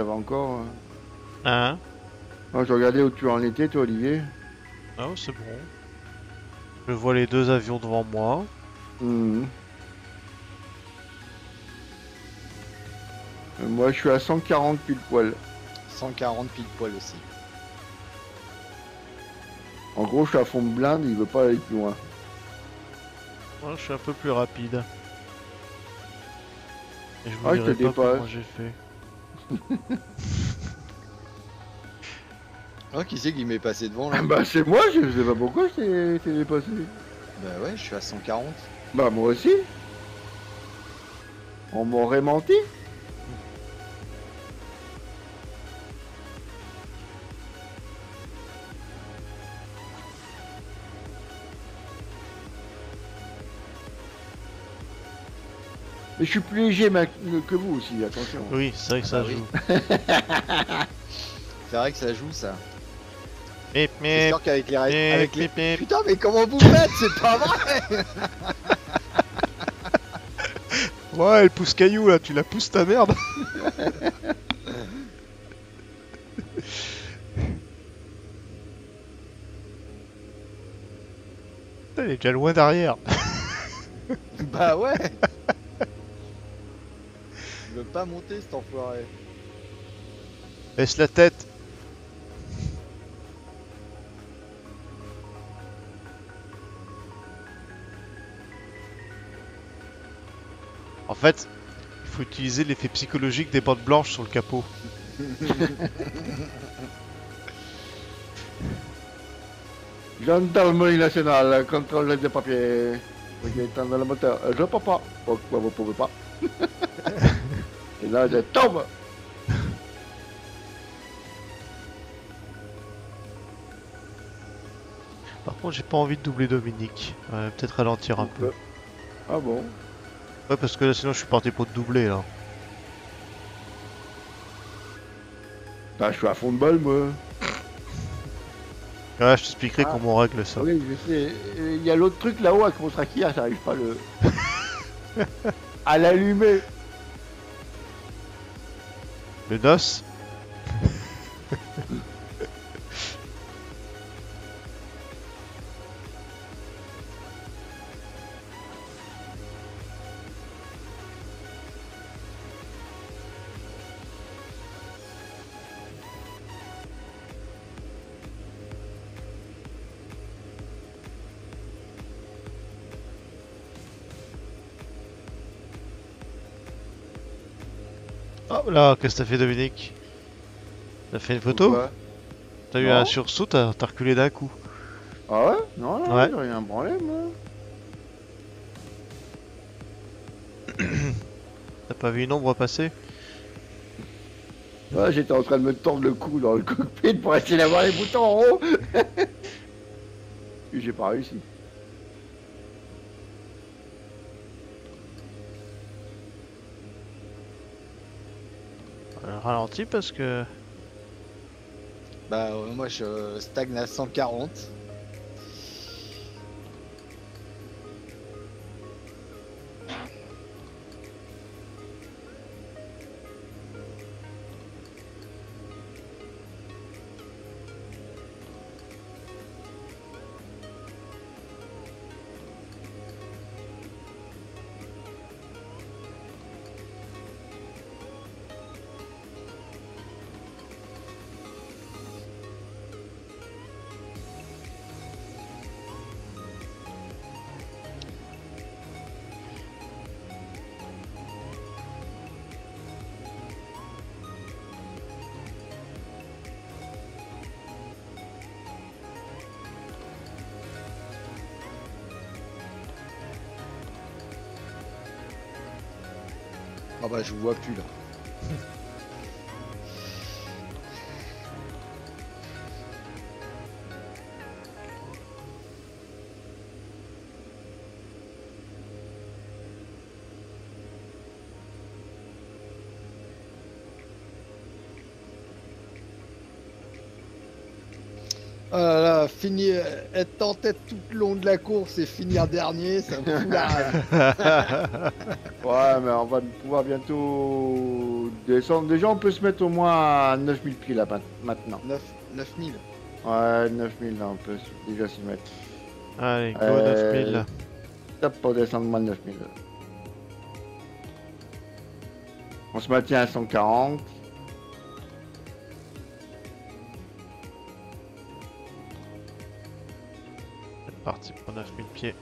Encore. hein. Hein? Moi, je regardais où tu en étais, toi, Olivier. Ah, c'est bon. Je vois les deux avions devant moi. Mhm. Euh, Moi, je suis à 140 pile poil. 140 pile poil aussi. En gros, je suis à fond de blinde, il veut pas aller plus loin. Moi, je suis un peu plus rapide. Et je vous Ah, je te dirai pas dépasse. comment j'ai fait. Oh, qui c'est qui m'est passé devant là Ah bah, c'est moi, je sais pas pourquoi je t'ai- t'ai dépassé. Bah ouais, je suis à 140. Bah, moi aussi. On m'aurait menti. Mais je suis plus léger ma- que vous aussi, attention. Oui, c'est vrai que ça oui. joue. C'est vrai que ça joue ça. Mip, C'est mip, sûr qu'avec les, ré- mip, avec les... mip, mip. Putain, mais comment vous faites? C'est pas vrai Ouais, elle pousse caillou là, tu la pousses ta merde. Elle est déjà loin derrière. Bah ouais Il veut pas monter cet enfoiré. Laisse la tête. En fait, il faut utiliser l'effet psychologique des bandes blanches sur le capot. Gendarmerie nationale, contrôle des papiers. Vous êtes dans le moteur. Je peux pas. Pourquoi vous pouvez pas? Et là, je tombe. Par contre, j'ai pas envie de doubler Dominique. Peut-être ralentir un peu. Ah bon? Ouais, parce que là, sinon, je suis parti pour te doubler là. Bah, je suis à fond de balle, moi. Ouais, je t'expliquerai Ah. comment on règle ça. Oui, je sais. Euh, Il y a l'autre truc là-haut avec mon trachea, j'arrive pas à le. à l'allumer. Le DOS là, qu'est-ce que t'as fait Dominique? T'as fait une photo? T'as eu un sursaut, t'as reculé d'un coup. Ah ouais? Non, non, Ouais. j'ai rien branlé, moi. T'as pas vu une ombre passer? Ouais, j'étais en train de me tordre le cou dans le cockpit pour essayer d'avoir les boutons en haut. Et j'ai pas réussi. Ralenti parce que... Bah euh, moi je stagne à 140. Je vous vois plus là. Oh là là, finir, être en tête tout le long de la course et finir dernier, ça me fout la rage. Ouais, mais on va pouvoir bientôt descendre. Déjà, on peut se mettre au moins à 9000 pieds là ma- maintenant. 9, 9000. Ouais, 9000 là, on peut déjà s'y mettre. Allez, go Euh, 9000. Top pour descendre moins de 9000. On se maintient à 140. C'est parti pour 9000 pieds.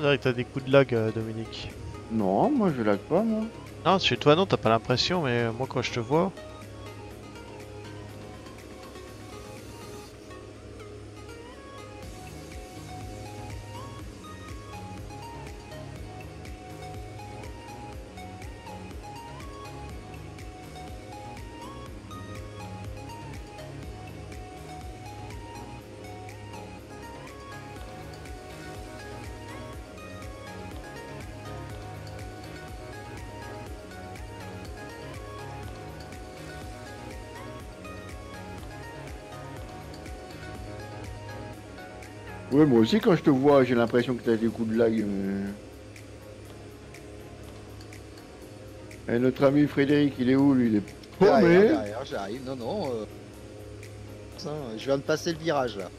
On dirait que t'as des coups de lag, euh, Dominique. Non, moi je lag pas, moi. Non, chez toi non, t'as pas l'impression, mais moi quand je te vois. Moi aussi quand je te vois, j'ai l'impression que t'as des coups de lag. mais- Et notre ami Frédéric, il est où lui? Il est Derrière, paumé. derrière, j'arrive. Non, non. euh, je viens de passer le virage là.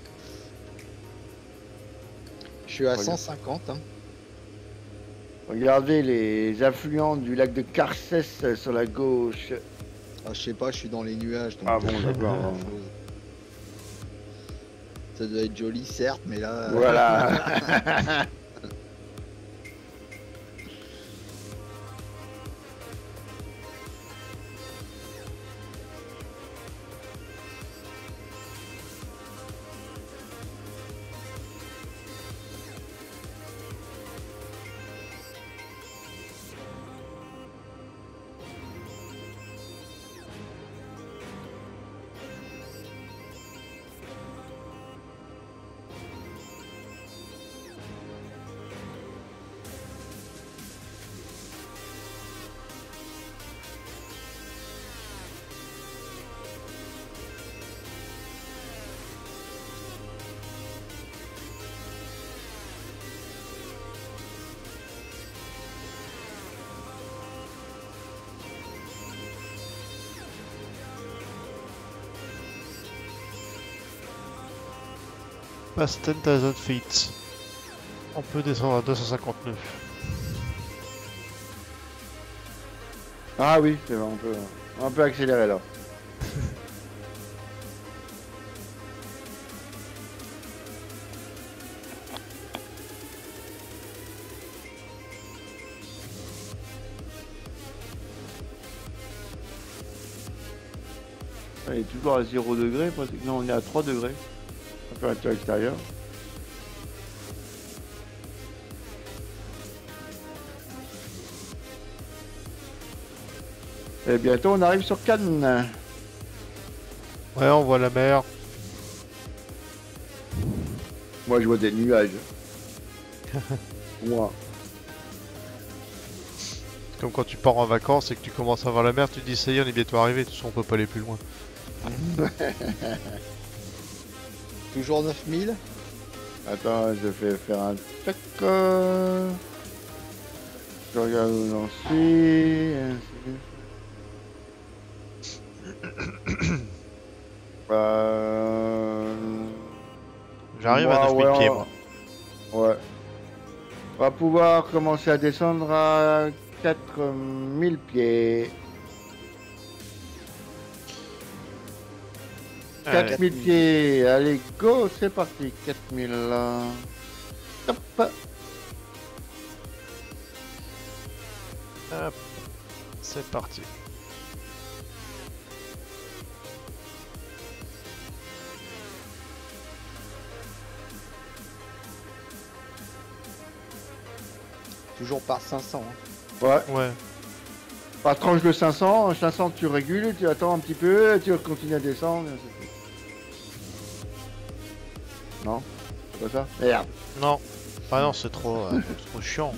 Je suis à Regarde. 150. Hein. Regardez les affluents du lac de Carcès sur la gauche. Ah, je sais pas, je suis dans les nuages. donc Ah bon, d'accord. Ça doit être joli, certes, mais là. Voilà. Passe 10,000 feet. On peut descendre à 259. ah oui, c'est vrai, on peut, on peut accélérer là. Il est toujours à 0 degré, non on est à 3 degrés. Température extérieure. Et bientôt on arrive sur Cannes. Ouais, on voit la mer. Moi je vois des nuages. Moi. Comme quand tu pars en vacances et que tu commences à voir la mer, tu te dis ça y est, on est bientôt arrivé, de toute façon on peut pas aller plus loin. Toujours 9000 Attends, je vais faire un tac. euh, Je regarde où j'en suis. Euh... J'arrive à Moi, 9000 ouais, pieds, moi. Ouais. On va pouvoir commencer à descendre à 4000 pieds. Allez. 4000 pieds. Allez, go, c'est parti. 4000. là. Hop. Hop. C'est parti. Toujours par 500. hein. Ouais. Ouais. Par tranche de 500, 500 tu régules, tu attends un petit peu, tu continues à descendre. et pas ça Merde. Non. Ah non, c'est trop, euh, trop chiant.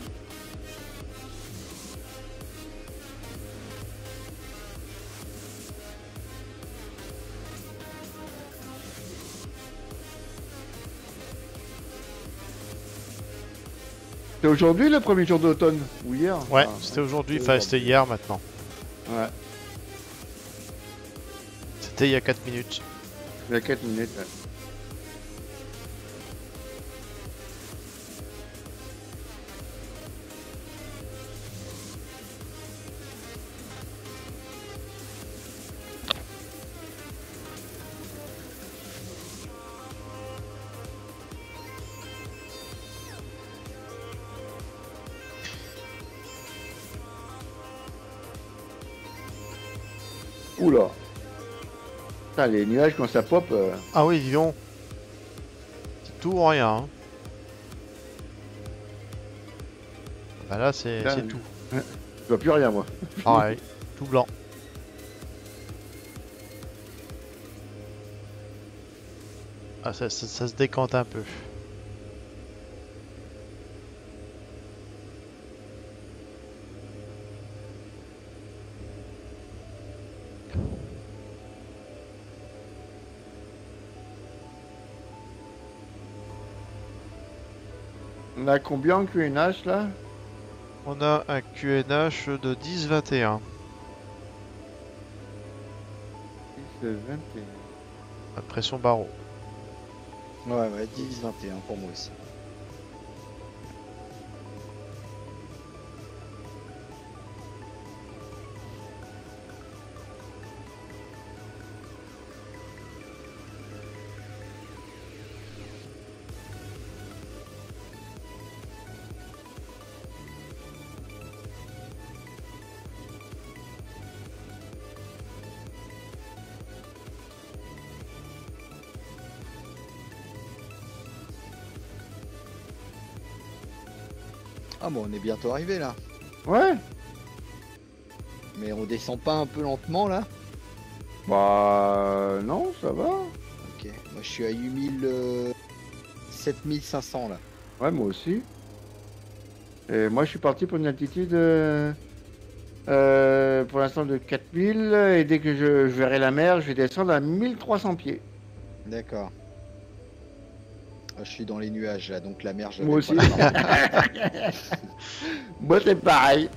C'est aujourd'hui le premier jour d'automne Ou hier Ouais, Enfin, c'était aujourd'hui, enfin c'était hier maintenant. Ouais, C'était il y a 4 minutes. il y a 4 minutes. ouais. Putain, les nuages quand ça pop, euh, Ah oui, dis donc. C'est tout ou rien. hein. Bah là, c'est tout. je vois plus rien moi. Pareil, tout blanc. Ah, ça, ça- ça se décante un peu. On a combien en QNH là? On a un QNH de 10-21. 10, 21. à Pression barreau. Ouais, ouais, 10, 21 pour moi aussi. On est bientôt arrivé là. Ouais Mais on descend pas un peu lentement là? Bah non, ça va. Ok, moi je suis à 8000... euh, 7500 là. Ouais, moi aussi. Et moi, je suis parti pour une altitude euh, euh, pour l'instant de 4000. Et dès que je, je verrai la mer, je vais descendre à 1300 pieds. D'accord. Je suis dans les nuages là, donc la mer je Moi aussi. Moi, c'est pareil.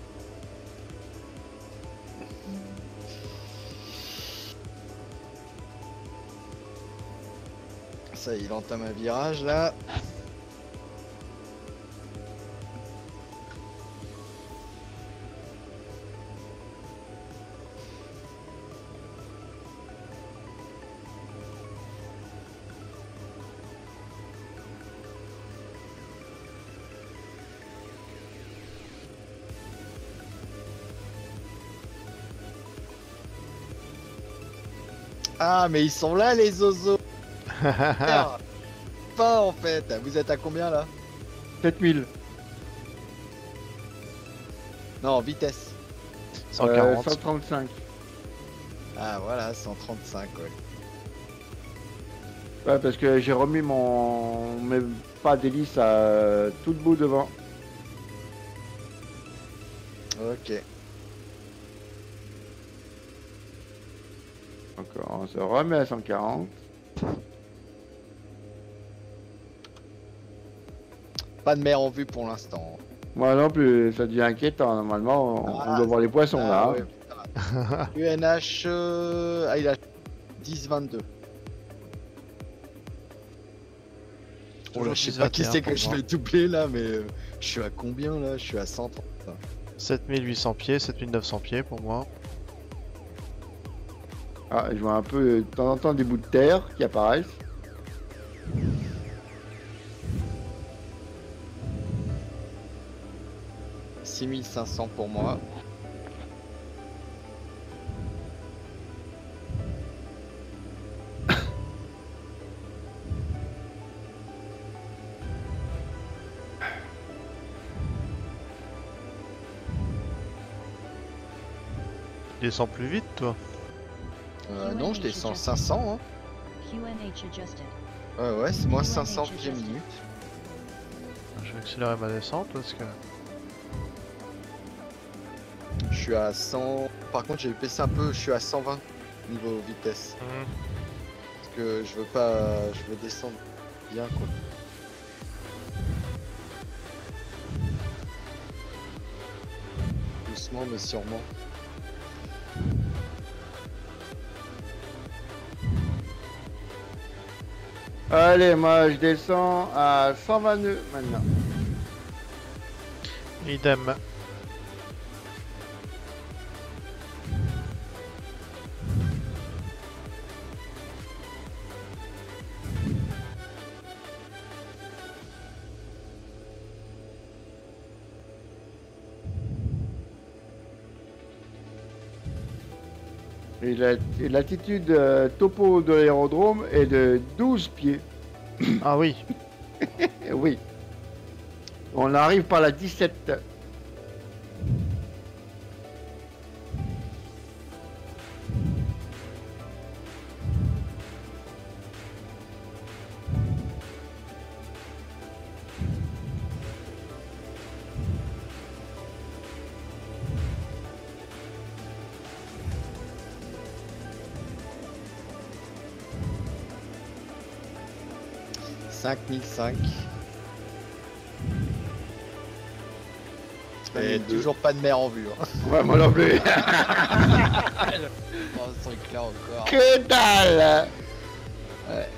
Ça, il entame un virage là. Ah, mais ils sont là les oiseaux. Merde. Pas en fait. Vous êtes à combien là? 7000. Non, vitesse. 140. 135. Ah voilà, 135 ouais. Ouais, parce que j'ai remis mon mes pas d'hélice à tout le bout devant. Ok. Encore, on se remet à 140. Pas de mer en vue pour l'instant. Moi non plus, ça devient inquiétant. Normalement, on, on Ah, doit voir les poissons Ah, là. ouais, putain. UNH, euh, ah il a 10-22. Oh là, Toujours je sais pas qui 10-21 c'est que je vais doubler là, mais euh, je suis à combien là? Je suis à 130. 7800 pieds, 7900 pieds pour moi. Ah, je vois un peu de temps en temps des bouts de terre qui apparaissent. — 6500 pour moi. Descends plus vite, toi. Euh, non, je descends 500. Hein. Ouais, ouais, c'est moi 500 pieds minute. Je vais accélérer ma descente parce que. Je suis à 100. Par contre, j'ai baissé un peu, je suis à 120 niveau vitesse. Parce que je veux pas. Je veux descendre bien quoi. Doucement mais sûrement. Allez, moi je descends à 120 nœuds maintenant. Idem. Et la- et l'altitude euh, topo de l'aérodrome est de 12 pieds. Ah oui, oui. On arrive par la 17. « 5005. Et 5002. toujours pas de mer en vue. Hein. Ouais, moi non plus. Oh, ce truc là encore. que dalle Ouais,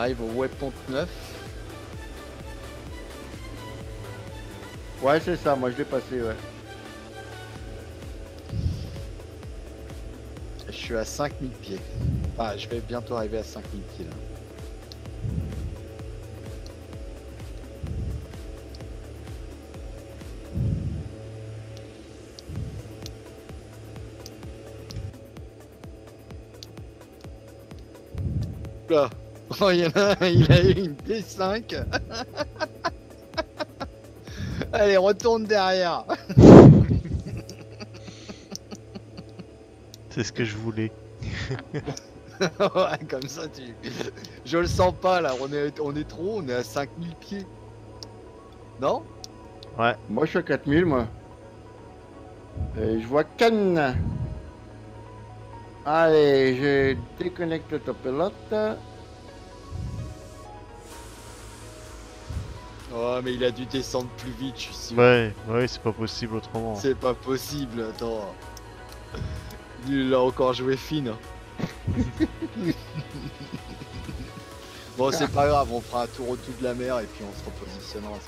arrive au waypoint 9. Ouais, c'est ça, moi je l'ai passé, ouais. Je suis à 5000 pieds. Enfin, je vais bientôt arriver à 5000 pieds là. Oh, il y en a un, il a eu une D5. Allez, retourne derrière. c'est ce que je voulais. ouais, comme ça, tu. Je le sens pas là, on est, on est trop, on est à 5000 pieds. Non? Moi je suis à 4000, moi. Et je vois Cannes. Allez, je déconnecte l'autopilote. Oh, mais il a dû descendre plus vite, je suis sûr. Ouais, ouais, c'est pas possible autrement. C'est pas possible, attends. Il a encore joué fine. hein. bon, c'est pas grave, on fera un tour autour de la mer et puis on se repositionnera.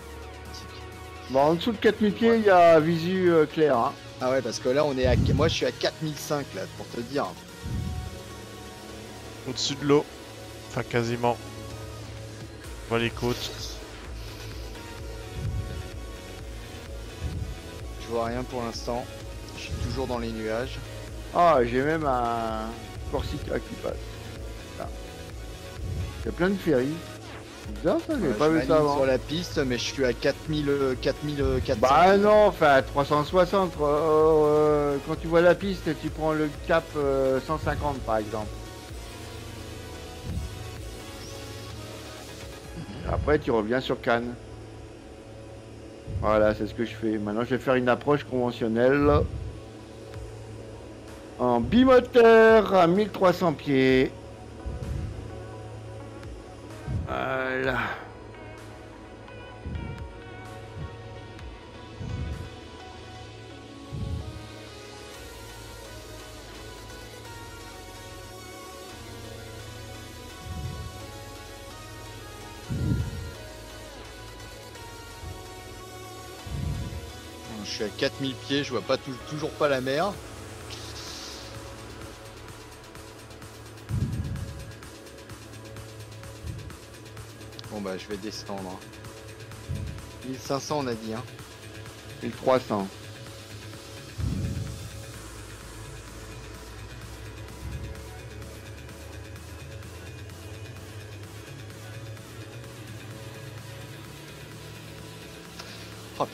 Bon, en dessous de 4000 pieds, il y a visu euh, clair. Hein. Ah ouais, parce que là, on est à. Moi, je suis à 4005 là, pour te dire. Au-dessus de l'eau. Enfin, quasiment. On voit les côtes. Vois rien pour l'instant. Je suis toujours dans les nuages. Ah, j'ai même un Corsica qui passe. Il y a plein de ferries. C'est bizarre ça, Ouais, pas vu ça avant. sur la piste, mais je suis à 4000, euh, 4400. Bah non, enfin 360. euh, euh, quand tu vois la piste, tu prends le cap euh, 150 par exemple. Après, tu reviens sur Cannes. Voilà, c'est ce que je fais. Maintenant, je vais faire une approche conventionnelle. En bimoteur à 1300 pieds. Voilà. Je suis à 4000 pieds, je vois pas tou- toujours pas la mer. Bon bah je vais descendre. 1500 on a dit hein. 1300.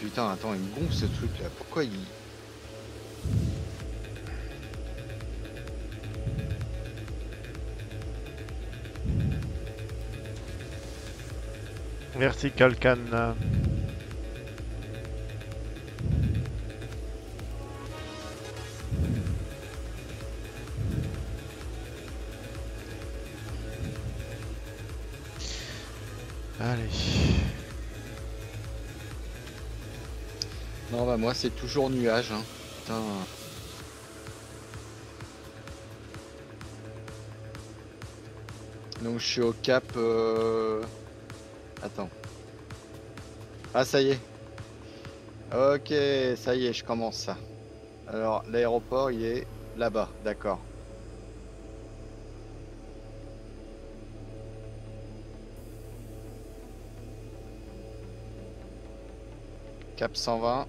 Putain attends il me gonfle ce truc là, pourquoi il... Vertical can. C'est toujours nuage hein. Putain. Donc je suis au cap... euh, Attends. Ah ça y est. Ok, ça y est, je commence ça. Alors, l'aéroport, il est là-bas, d'accord. Cap 120.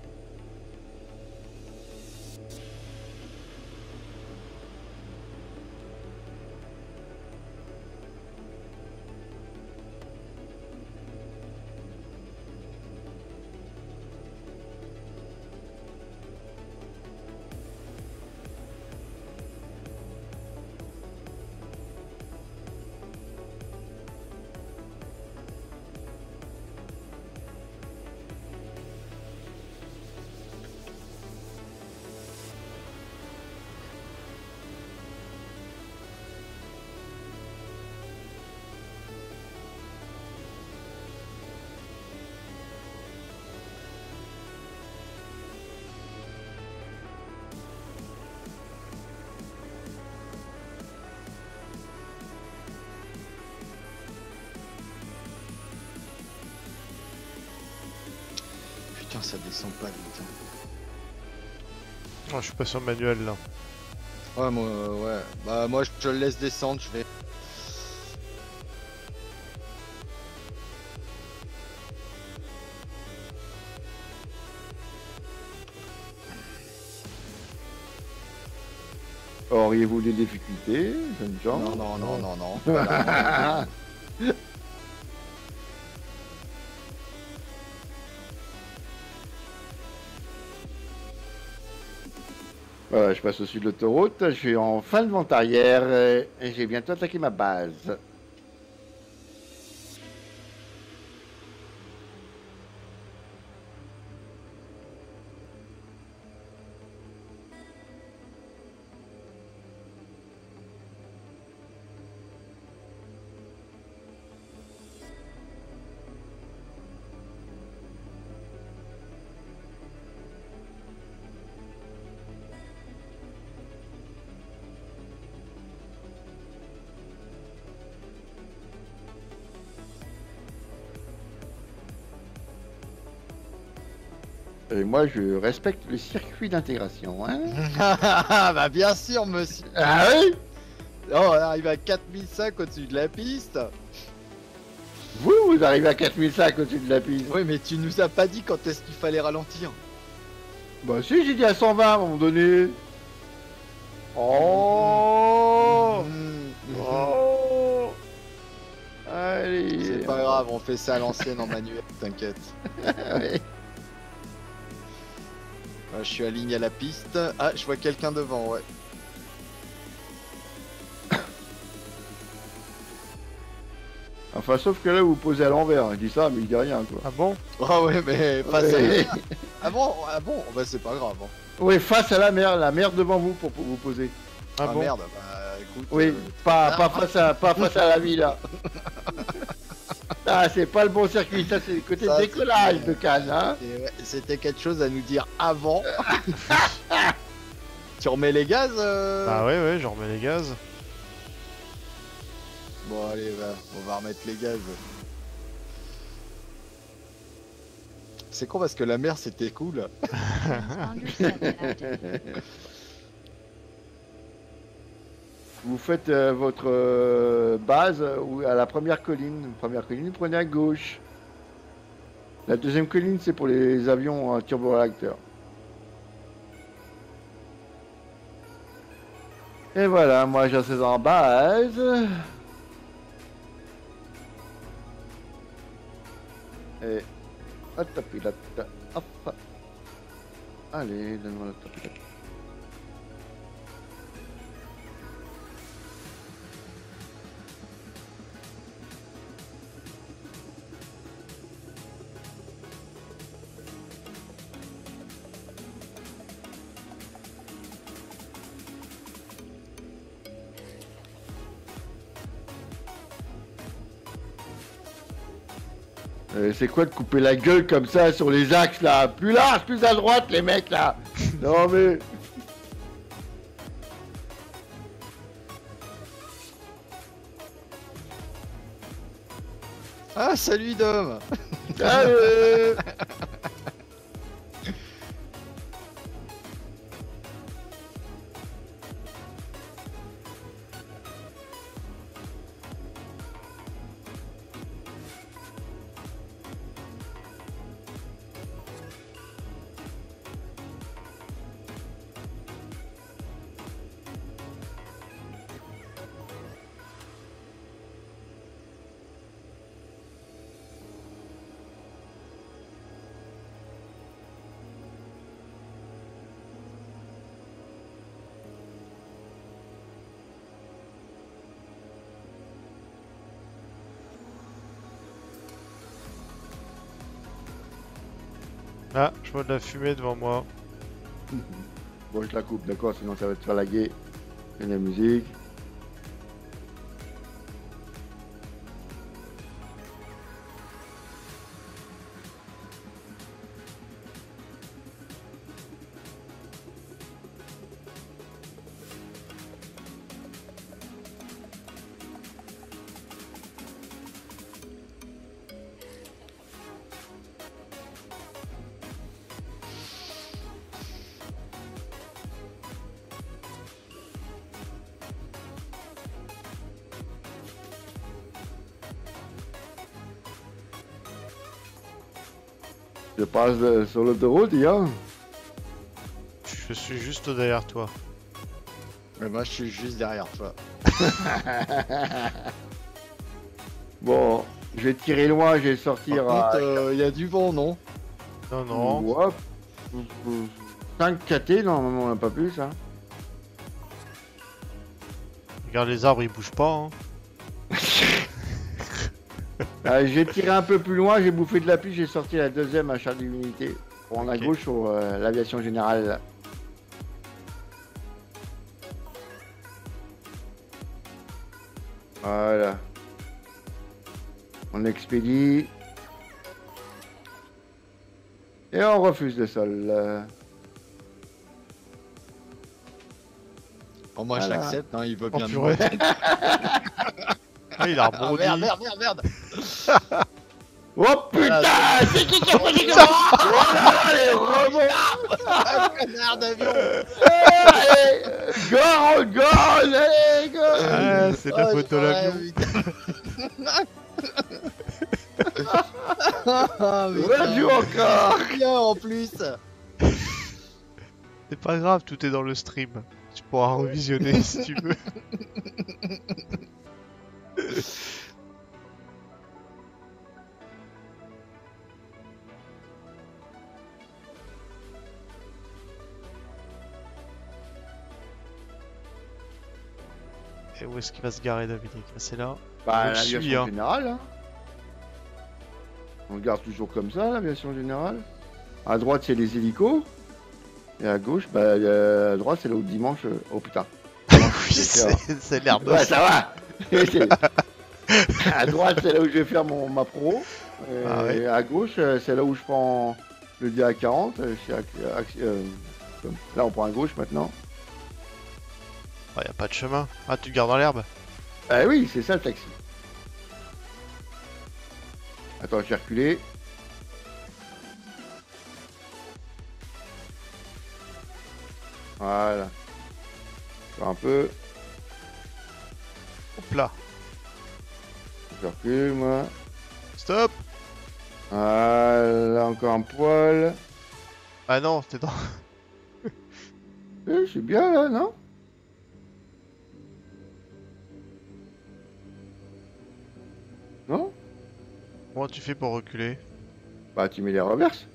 Je suis pas sur le manuel là. Ouais, moi, euh, ouais. Bah, moi, je te le laisse descendre, je vais. Auriez-vous des difficultés, jeune gens Non, non, non, non, non. Voilà, je passe au-dessus de l'autoroute, je suis en fin de vente arrière et j'ai bientôt attaqué ma base. Et moi, je respecte le circuit d'intégration. Hein bah, bien sûr, monsieur. ah oui? Oh, on arrive à 4005 au-dessus de la piste. Vous, vous arrivez à 4005 au-dessus de la piste. Oui, mais tu nous as pas dit quand est-ce qu'il fallait ralentir. Bah si, j'ai dit à 120 à un moment donné. Oh Mmh, mmh. Oh Allez C'est pas grave, on fait ça à l'ancienne en manuel, t'inquiète. Ouais. Euh, je suis aligné à la piste. Ah, je vois quelqu'un devant, ouais. Enfin, sauf que là, vous posez à l'envers. Je dis ça, mais il dit rien, quoi. Ah bon? Ah ouais, mais face Ouais. à... Ah bon, ah bon? Bah c'est pas grave. hein. Oui, face à la mer, la mer devant vous pour, pour vous poser. Ah, Ah, bon? merde, bah écoute... Oui, euh, pas, ah. pas, face à, pas face à la vie, là. Ah, c'est pas le bon circuit, ça c'est le côté Ça, décollage de Cannes, hein. C'était quelque chose à nous dire avant. tu remets les gaz euh Bah ouais, ouais, je remets les gaz. Bon allez, va, on va remettre les gaz. C'est con parce que la mer c'était cool. Vous faites euh, votre euh, base euh, ou à la première colline. Première colline, prenez à gauche. La deuxième colline, c'est pour les avions à turboréacteur. Et voilà, moi je suis en base. Et... Hop, pilote. Hop. Allez, donne-moi le pilote. Euh, c'est quoi de couper la gueule comme ça sur les axes là? Plus large, plus à droite les mecs là! Non mais... Ah salut Dom! Allez je vois de la fumée devant moi. Bon, je la coupe, d'accord, sinon ça va te faire laguer. Et la musique. Sur l'autoroute, hier. Je suis juste derrière toi. Mais moi, je suis juste derrière toi. Bon, je vais tirer loin, je vais Par sortir contre, euh, il y a du vent, non? Non, non. Ouais. 5 KT, normalement, on n'a pas plus, hein. Regarde les arbres, ils bougent pas. Hein. Euh, j'ai tiré un peu plus loin, j'ai bouffé de la pluie, j'ai sorti la deuxième achat d'unité. Pour en à Ok. gauche sur euh, l'aviation générale. Voilà. On expédie. Et on refuse le sol. Oh, Moi, je l'accepte, hein, il veut Oh bien nous purée. ah, il a Ah, rebondi. merde, merde, merde, merde Oh putain Ah, C'est qui qui a fait des Voilà les rebonds Ah, connard d'avion Allez Go Go Allez Go Ah, c'est la Oh, faute de l'avion. Ah. Rejoue encore Bien en plus C'est pas grave, tout est dans le stream. Tu pourras revisionner si tu veux. est-ce qu'il va se garer, Ah, C'est là. Bah suis, l'aviation hein. générale. Hein. On le garde toujours comme ça, l'aviation générale. À droite, c'est les hélicos. Et à gauche, bah euh, à droite, c'est là où dimanche. euh, Oh putain. oui, c'est de Ouais, ça va À droite, c'est là où je vais faire mon, ma pro. Et Ah ouais. à gauche, euh, c'est là où je prends le DA40. euh, chez euh, là, on prend à gauche maintenant. Ah, y a pas de chemin. Ah, tu le gardes dans l'herbe Ah oui, c'est ça le taxi. Attends, je vais reculer. Voilà. Encore Un peu. Hop là. Je recule, moi. Stop Voilà, encore un poil. Ah non, t'es dans... Eh, je suis bien là, non? Non Comment tu fais pour reculer? Bah, tu mets les reverses.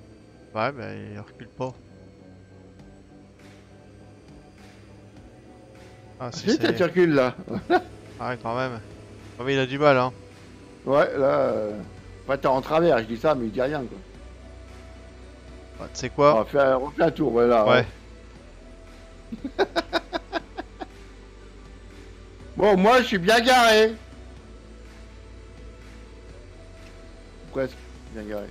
Ouais, bah il recule pas. Ah, si, Si, y tu recules là. Ah, ouais, quand même. Ah, mais il a du mal, hein. Ouais, là. Euh... Enfin, t'es en travers, je dis ça, mais il dit rien quoi. Ah, tu sais quoi? On refait un, refais un tour, voilà. Ouais. Bon, moi, je suis bien garé. Presque bien garé.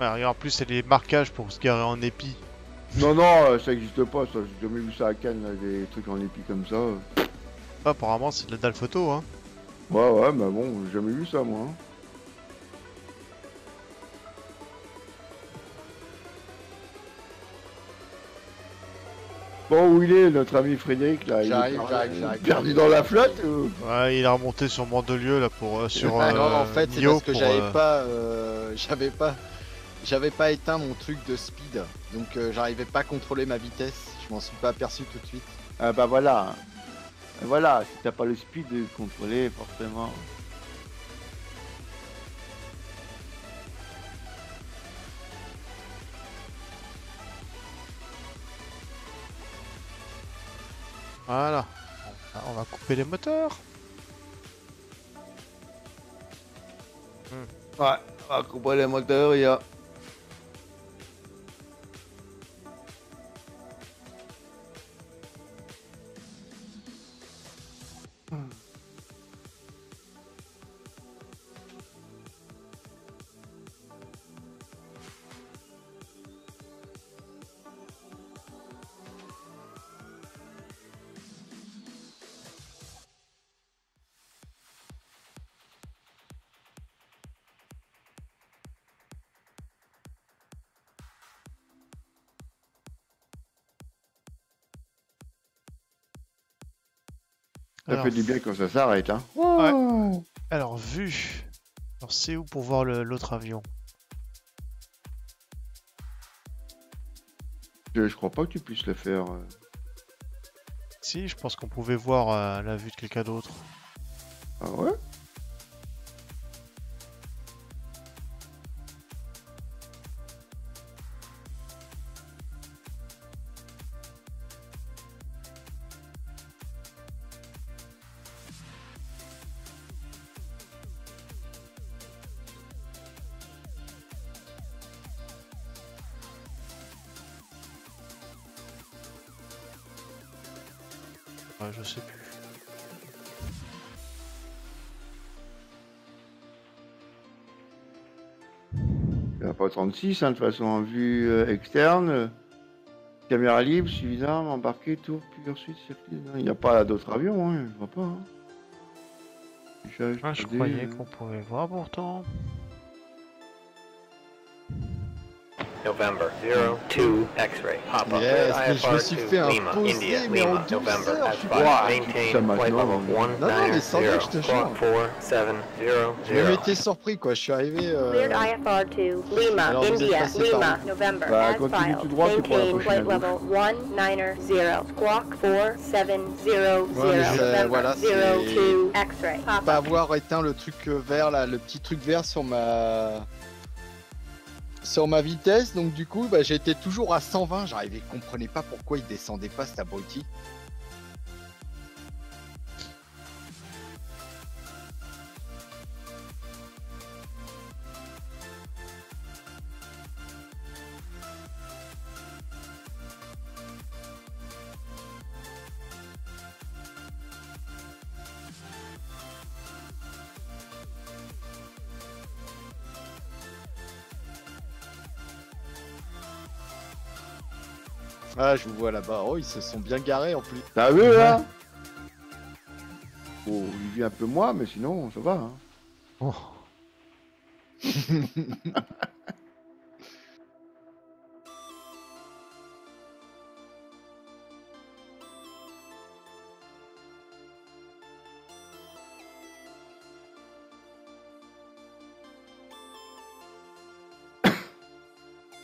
Ouais, regarde, en plus, c'est les marquages pour se garer en épi. Non, non, euh, ça existe pas, ça. J'ai jamais vu ça à Cannes, là, des trucs en épi comme ça. Apparemment, c'est de la dalle photo, hein. Ouais, ouais, mais bon, j'ai jamais vu ça, moi. hein. Bon, où il est, notre ami Frédéric, là il est J'arrive, per- j'arrive, j'arrive. Perdu dans la flotte ou... Ouais, il a remonté sur Mandelieu, là, pour... euh, sur... Ah non, euh, en fait, c'est parce que pour, j'avais euh, pas, euh, j'avais pas, j'avais pas éteint mon truc de speed, donc euh, j'arrivais pas à contrôler ma vitesse. Je m'en suis pas aperçu tout de suite. Ah bah voilà. Voilà, si t'as pas le speed de contrôler, forcément. Voilà. On va couper les moteurs. Hmm. Ouais, on va couper les moteurs, il y a Ça Alors, fait du bien quand ça s'arrête, hein. alors, vu. Alors, c'est où pour voir l'autre avion? Je, je crois pas que tu puisses le faire. euh. Si, je pense qu'on pouvait voir euh, la vue de quelqu'un d'autre. 336, hein, de façon en vue euh, externe. Caméra libre, suivi d'armes, embarqué, tour, pure suite, circuit. Il n'y a pas d'autres avions, hein, je vois pas. Hein. Ah, je croyais euh, qu'on pouvait voir pourtant. November 02 X-ray. Papa. Yes, Red mais je me suis fait un Lima, posé, India, mais en Lima, 12 November heures, je suis flight maintenant, level mais- 190. Non, non, mais sans deck, je te Squawk jure. 4700. Je même été surpris quoi, je suis arrivé. euh, Cleared IFR to Lima, Alors, India, Lima, November, Bah, as continue tout droit, tu prends la Maintain prochaine level 190. Squawk 4700. Ouais, c'est- voilà, c'est- 02 X-ray. Papa. pas avoir éteint le truc vert là, le petit truc vert sur ma sur ma vitesse, donc du coup bah, j'étais toujours à 120, j'arrivais, je comprenais pas pourquoi il descendait pas cet abruti. Ah je vous vois là-bas, oh ils se sont bien garés en plus. T'as vu là Oh, il vit un peu moins, mais sinon, ça va. Hein. Oh.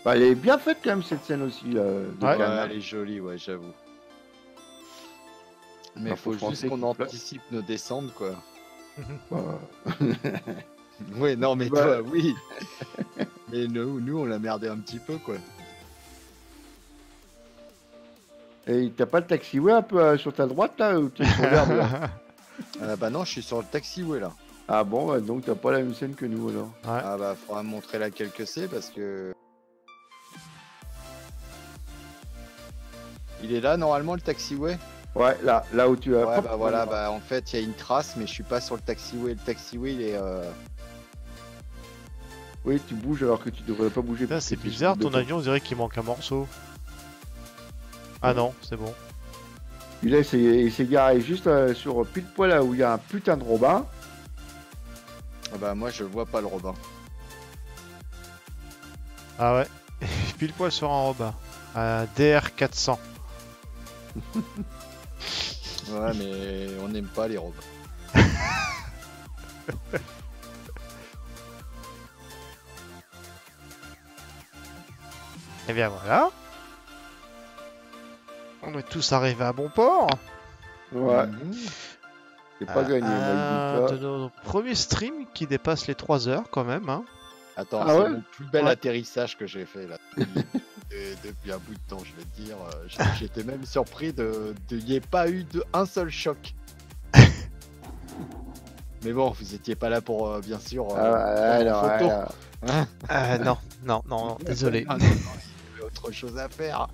Bah, elle est bien faite quand même cette scène aussi là. de Ouais. Elle est jolie, ouais j'avoue. Mais Bah, faut, faut juste qu'on anticipe nos descentes quoi. Bah, Ouais non mais Ouais. toi oui. mais nous, nous on l'a merdé un petit peu quoi. Et t'as pas le taxiway un peu euh, sur ta droite là ou t'es sur l'herbe là Ah bah non je suis sur le taxiway là. Ah bon, donc t'as pas la même scène que nous alors. Ouais. Ah bah faudra me montrer laquelle que c'est parce que. Il est là normalement le taxiway Ouais, là, là où tu as. Ouais bah voilà, bah en fait il y a une trace mais je suis pas sur le taxiway. Le taxiway il est. euh, Oui, tu bouges alors que tu devrais pas bouger. C'est bizarre, ton avion, on dirait qu'il manque un morceau. Ah non, c'est bon. Il est, il s'est garé juste euh, sur pile poil là où il y a un putain de robin. Ah bah moi je vois pas le Robin. Ah ouais. Pile poil sur un Robin. Un DR400. Ouais mais on n'aime pas les Robins. Et Eh bien voilà. On est tous arrivés à bon port. Ouais, Mhm. c'est pas gagné. moi, Un je dis de nos premiers streams qui dépasse les 3 heures quand même. Hein. Attends, Ah c'est ouais mon plus bel Ouais. atterrissage que j'ai fait là. depuis- de- depuis un bout de temps, je vais te dire. euh, J'étais même surpris de n'y ait pas eu de, un seul choc. Mais bon, vous étiez pas là pour, euh, bien sûr, euh, Ah, prendre alors, photo. alors. Hein Euh, non, non, non, non, désolé. Ah, non, non, il y avait autre chose à faire.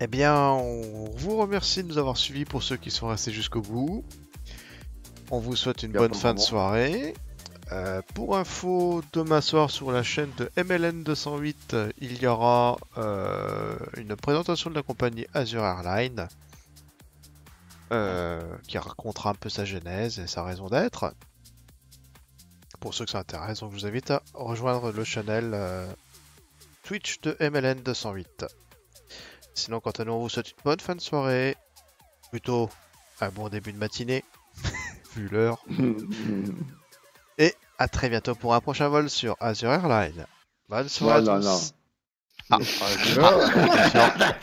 Eh bien, on vous remercie de nous avoir suivis pour ceux qui sont restés jusqu'au bout. On vous souhaite une Bien bonne fin de soirée. Euh, pour info, demain soir sur la chaîne de MLN 208, euh, il y aura euh, une présentation de la compagnie Azure Airlines euh, qui racontera un peu sa genèse et sa raison d'être. Pour ceux que ça intéresse, donc je vous invite à rejoindre le channel Twitch de MLN 208. Sinon, quant à nous, on vous souhaite une bonne fin de soirée. Plutôt un bon début de matinée, vu l'heure. Et à très bientôt pour un prochain vol sur Azure Airlines. Bonne soirée Non, à non, tous. non. Ah,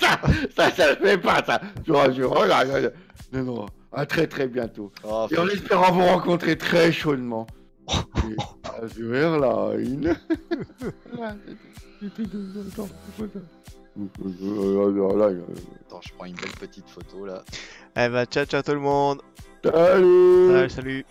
ça, ça le fait pas, ça. Là, là, là. Non, non. À très, très bientôt. Oh, Et en espérant vous rencontrer très chaudement. Azure Airlines. Attends, je prends une belle petite photo là. eh ben, ciao, ciao tout le monde. Salut Salut, salut.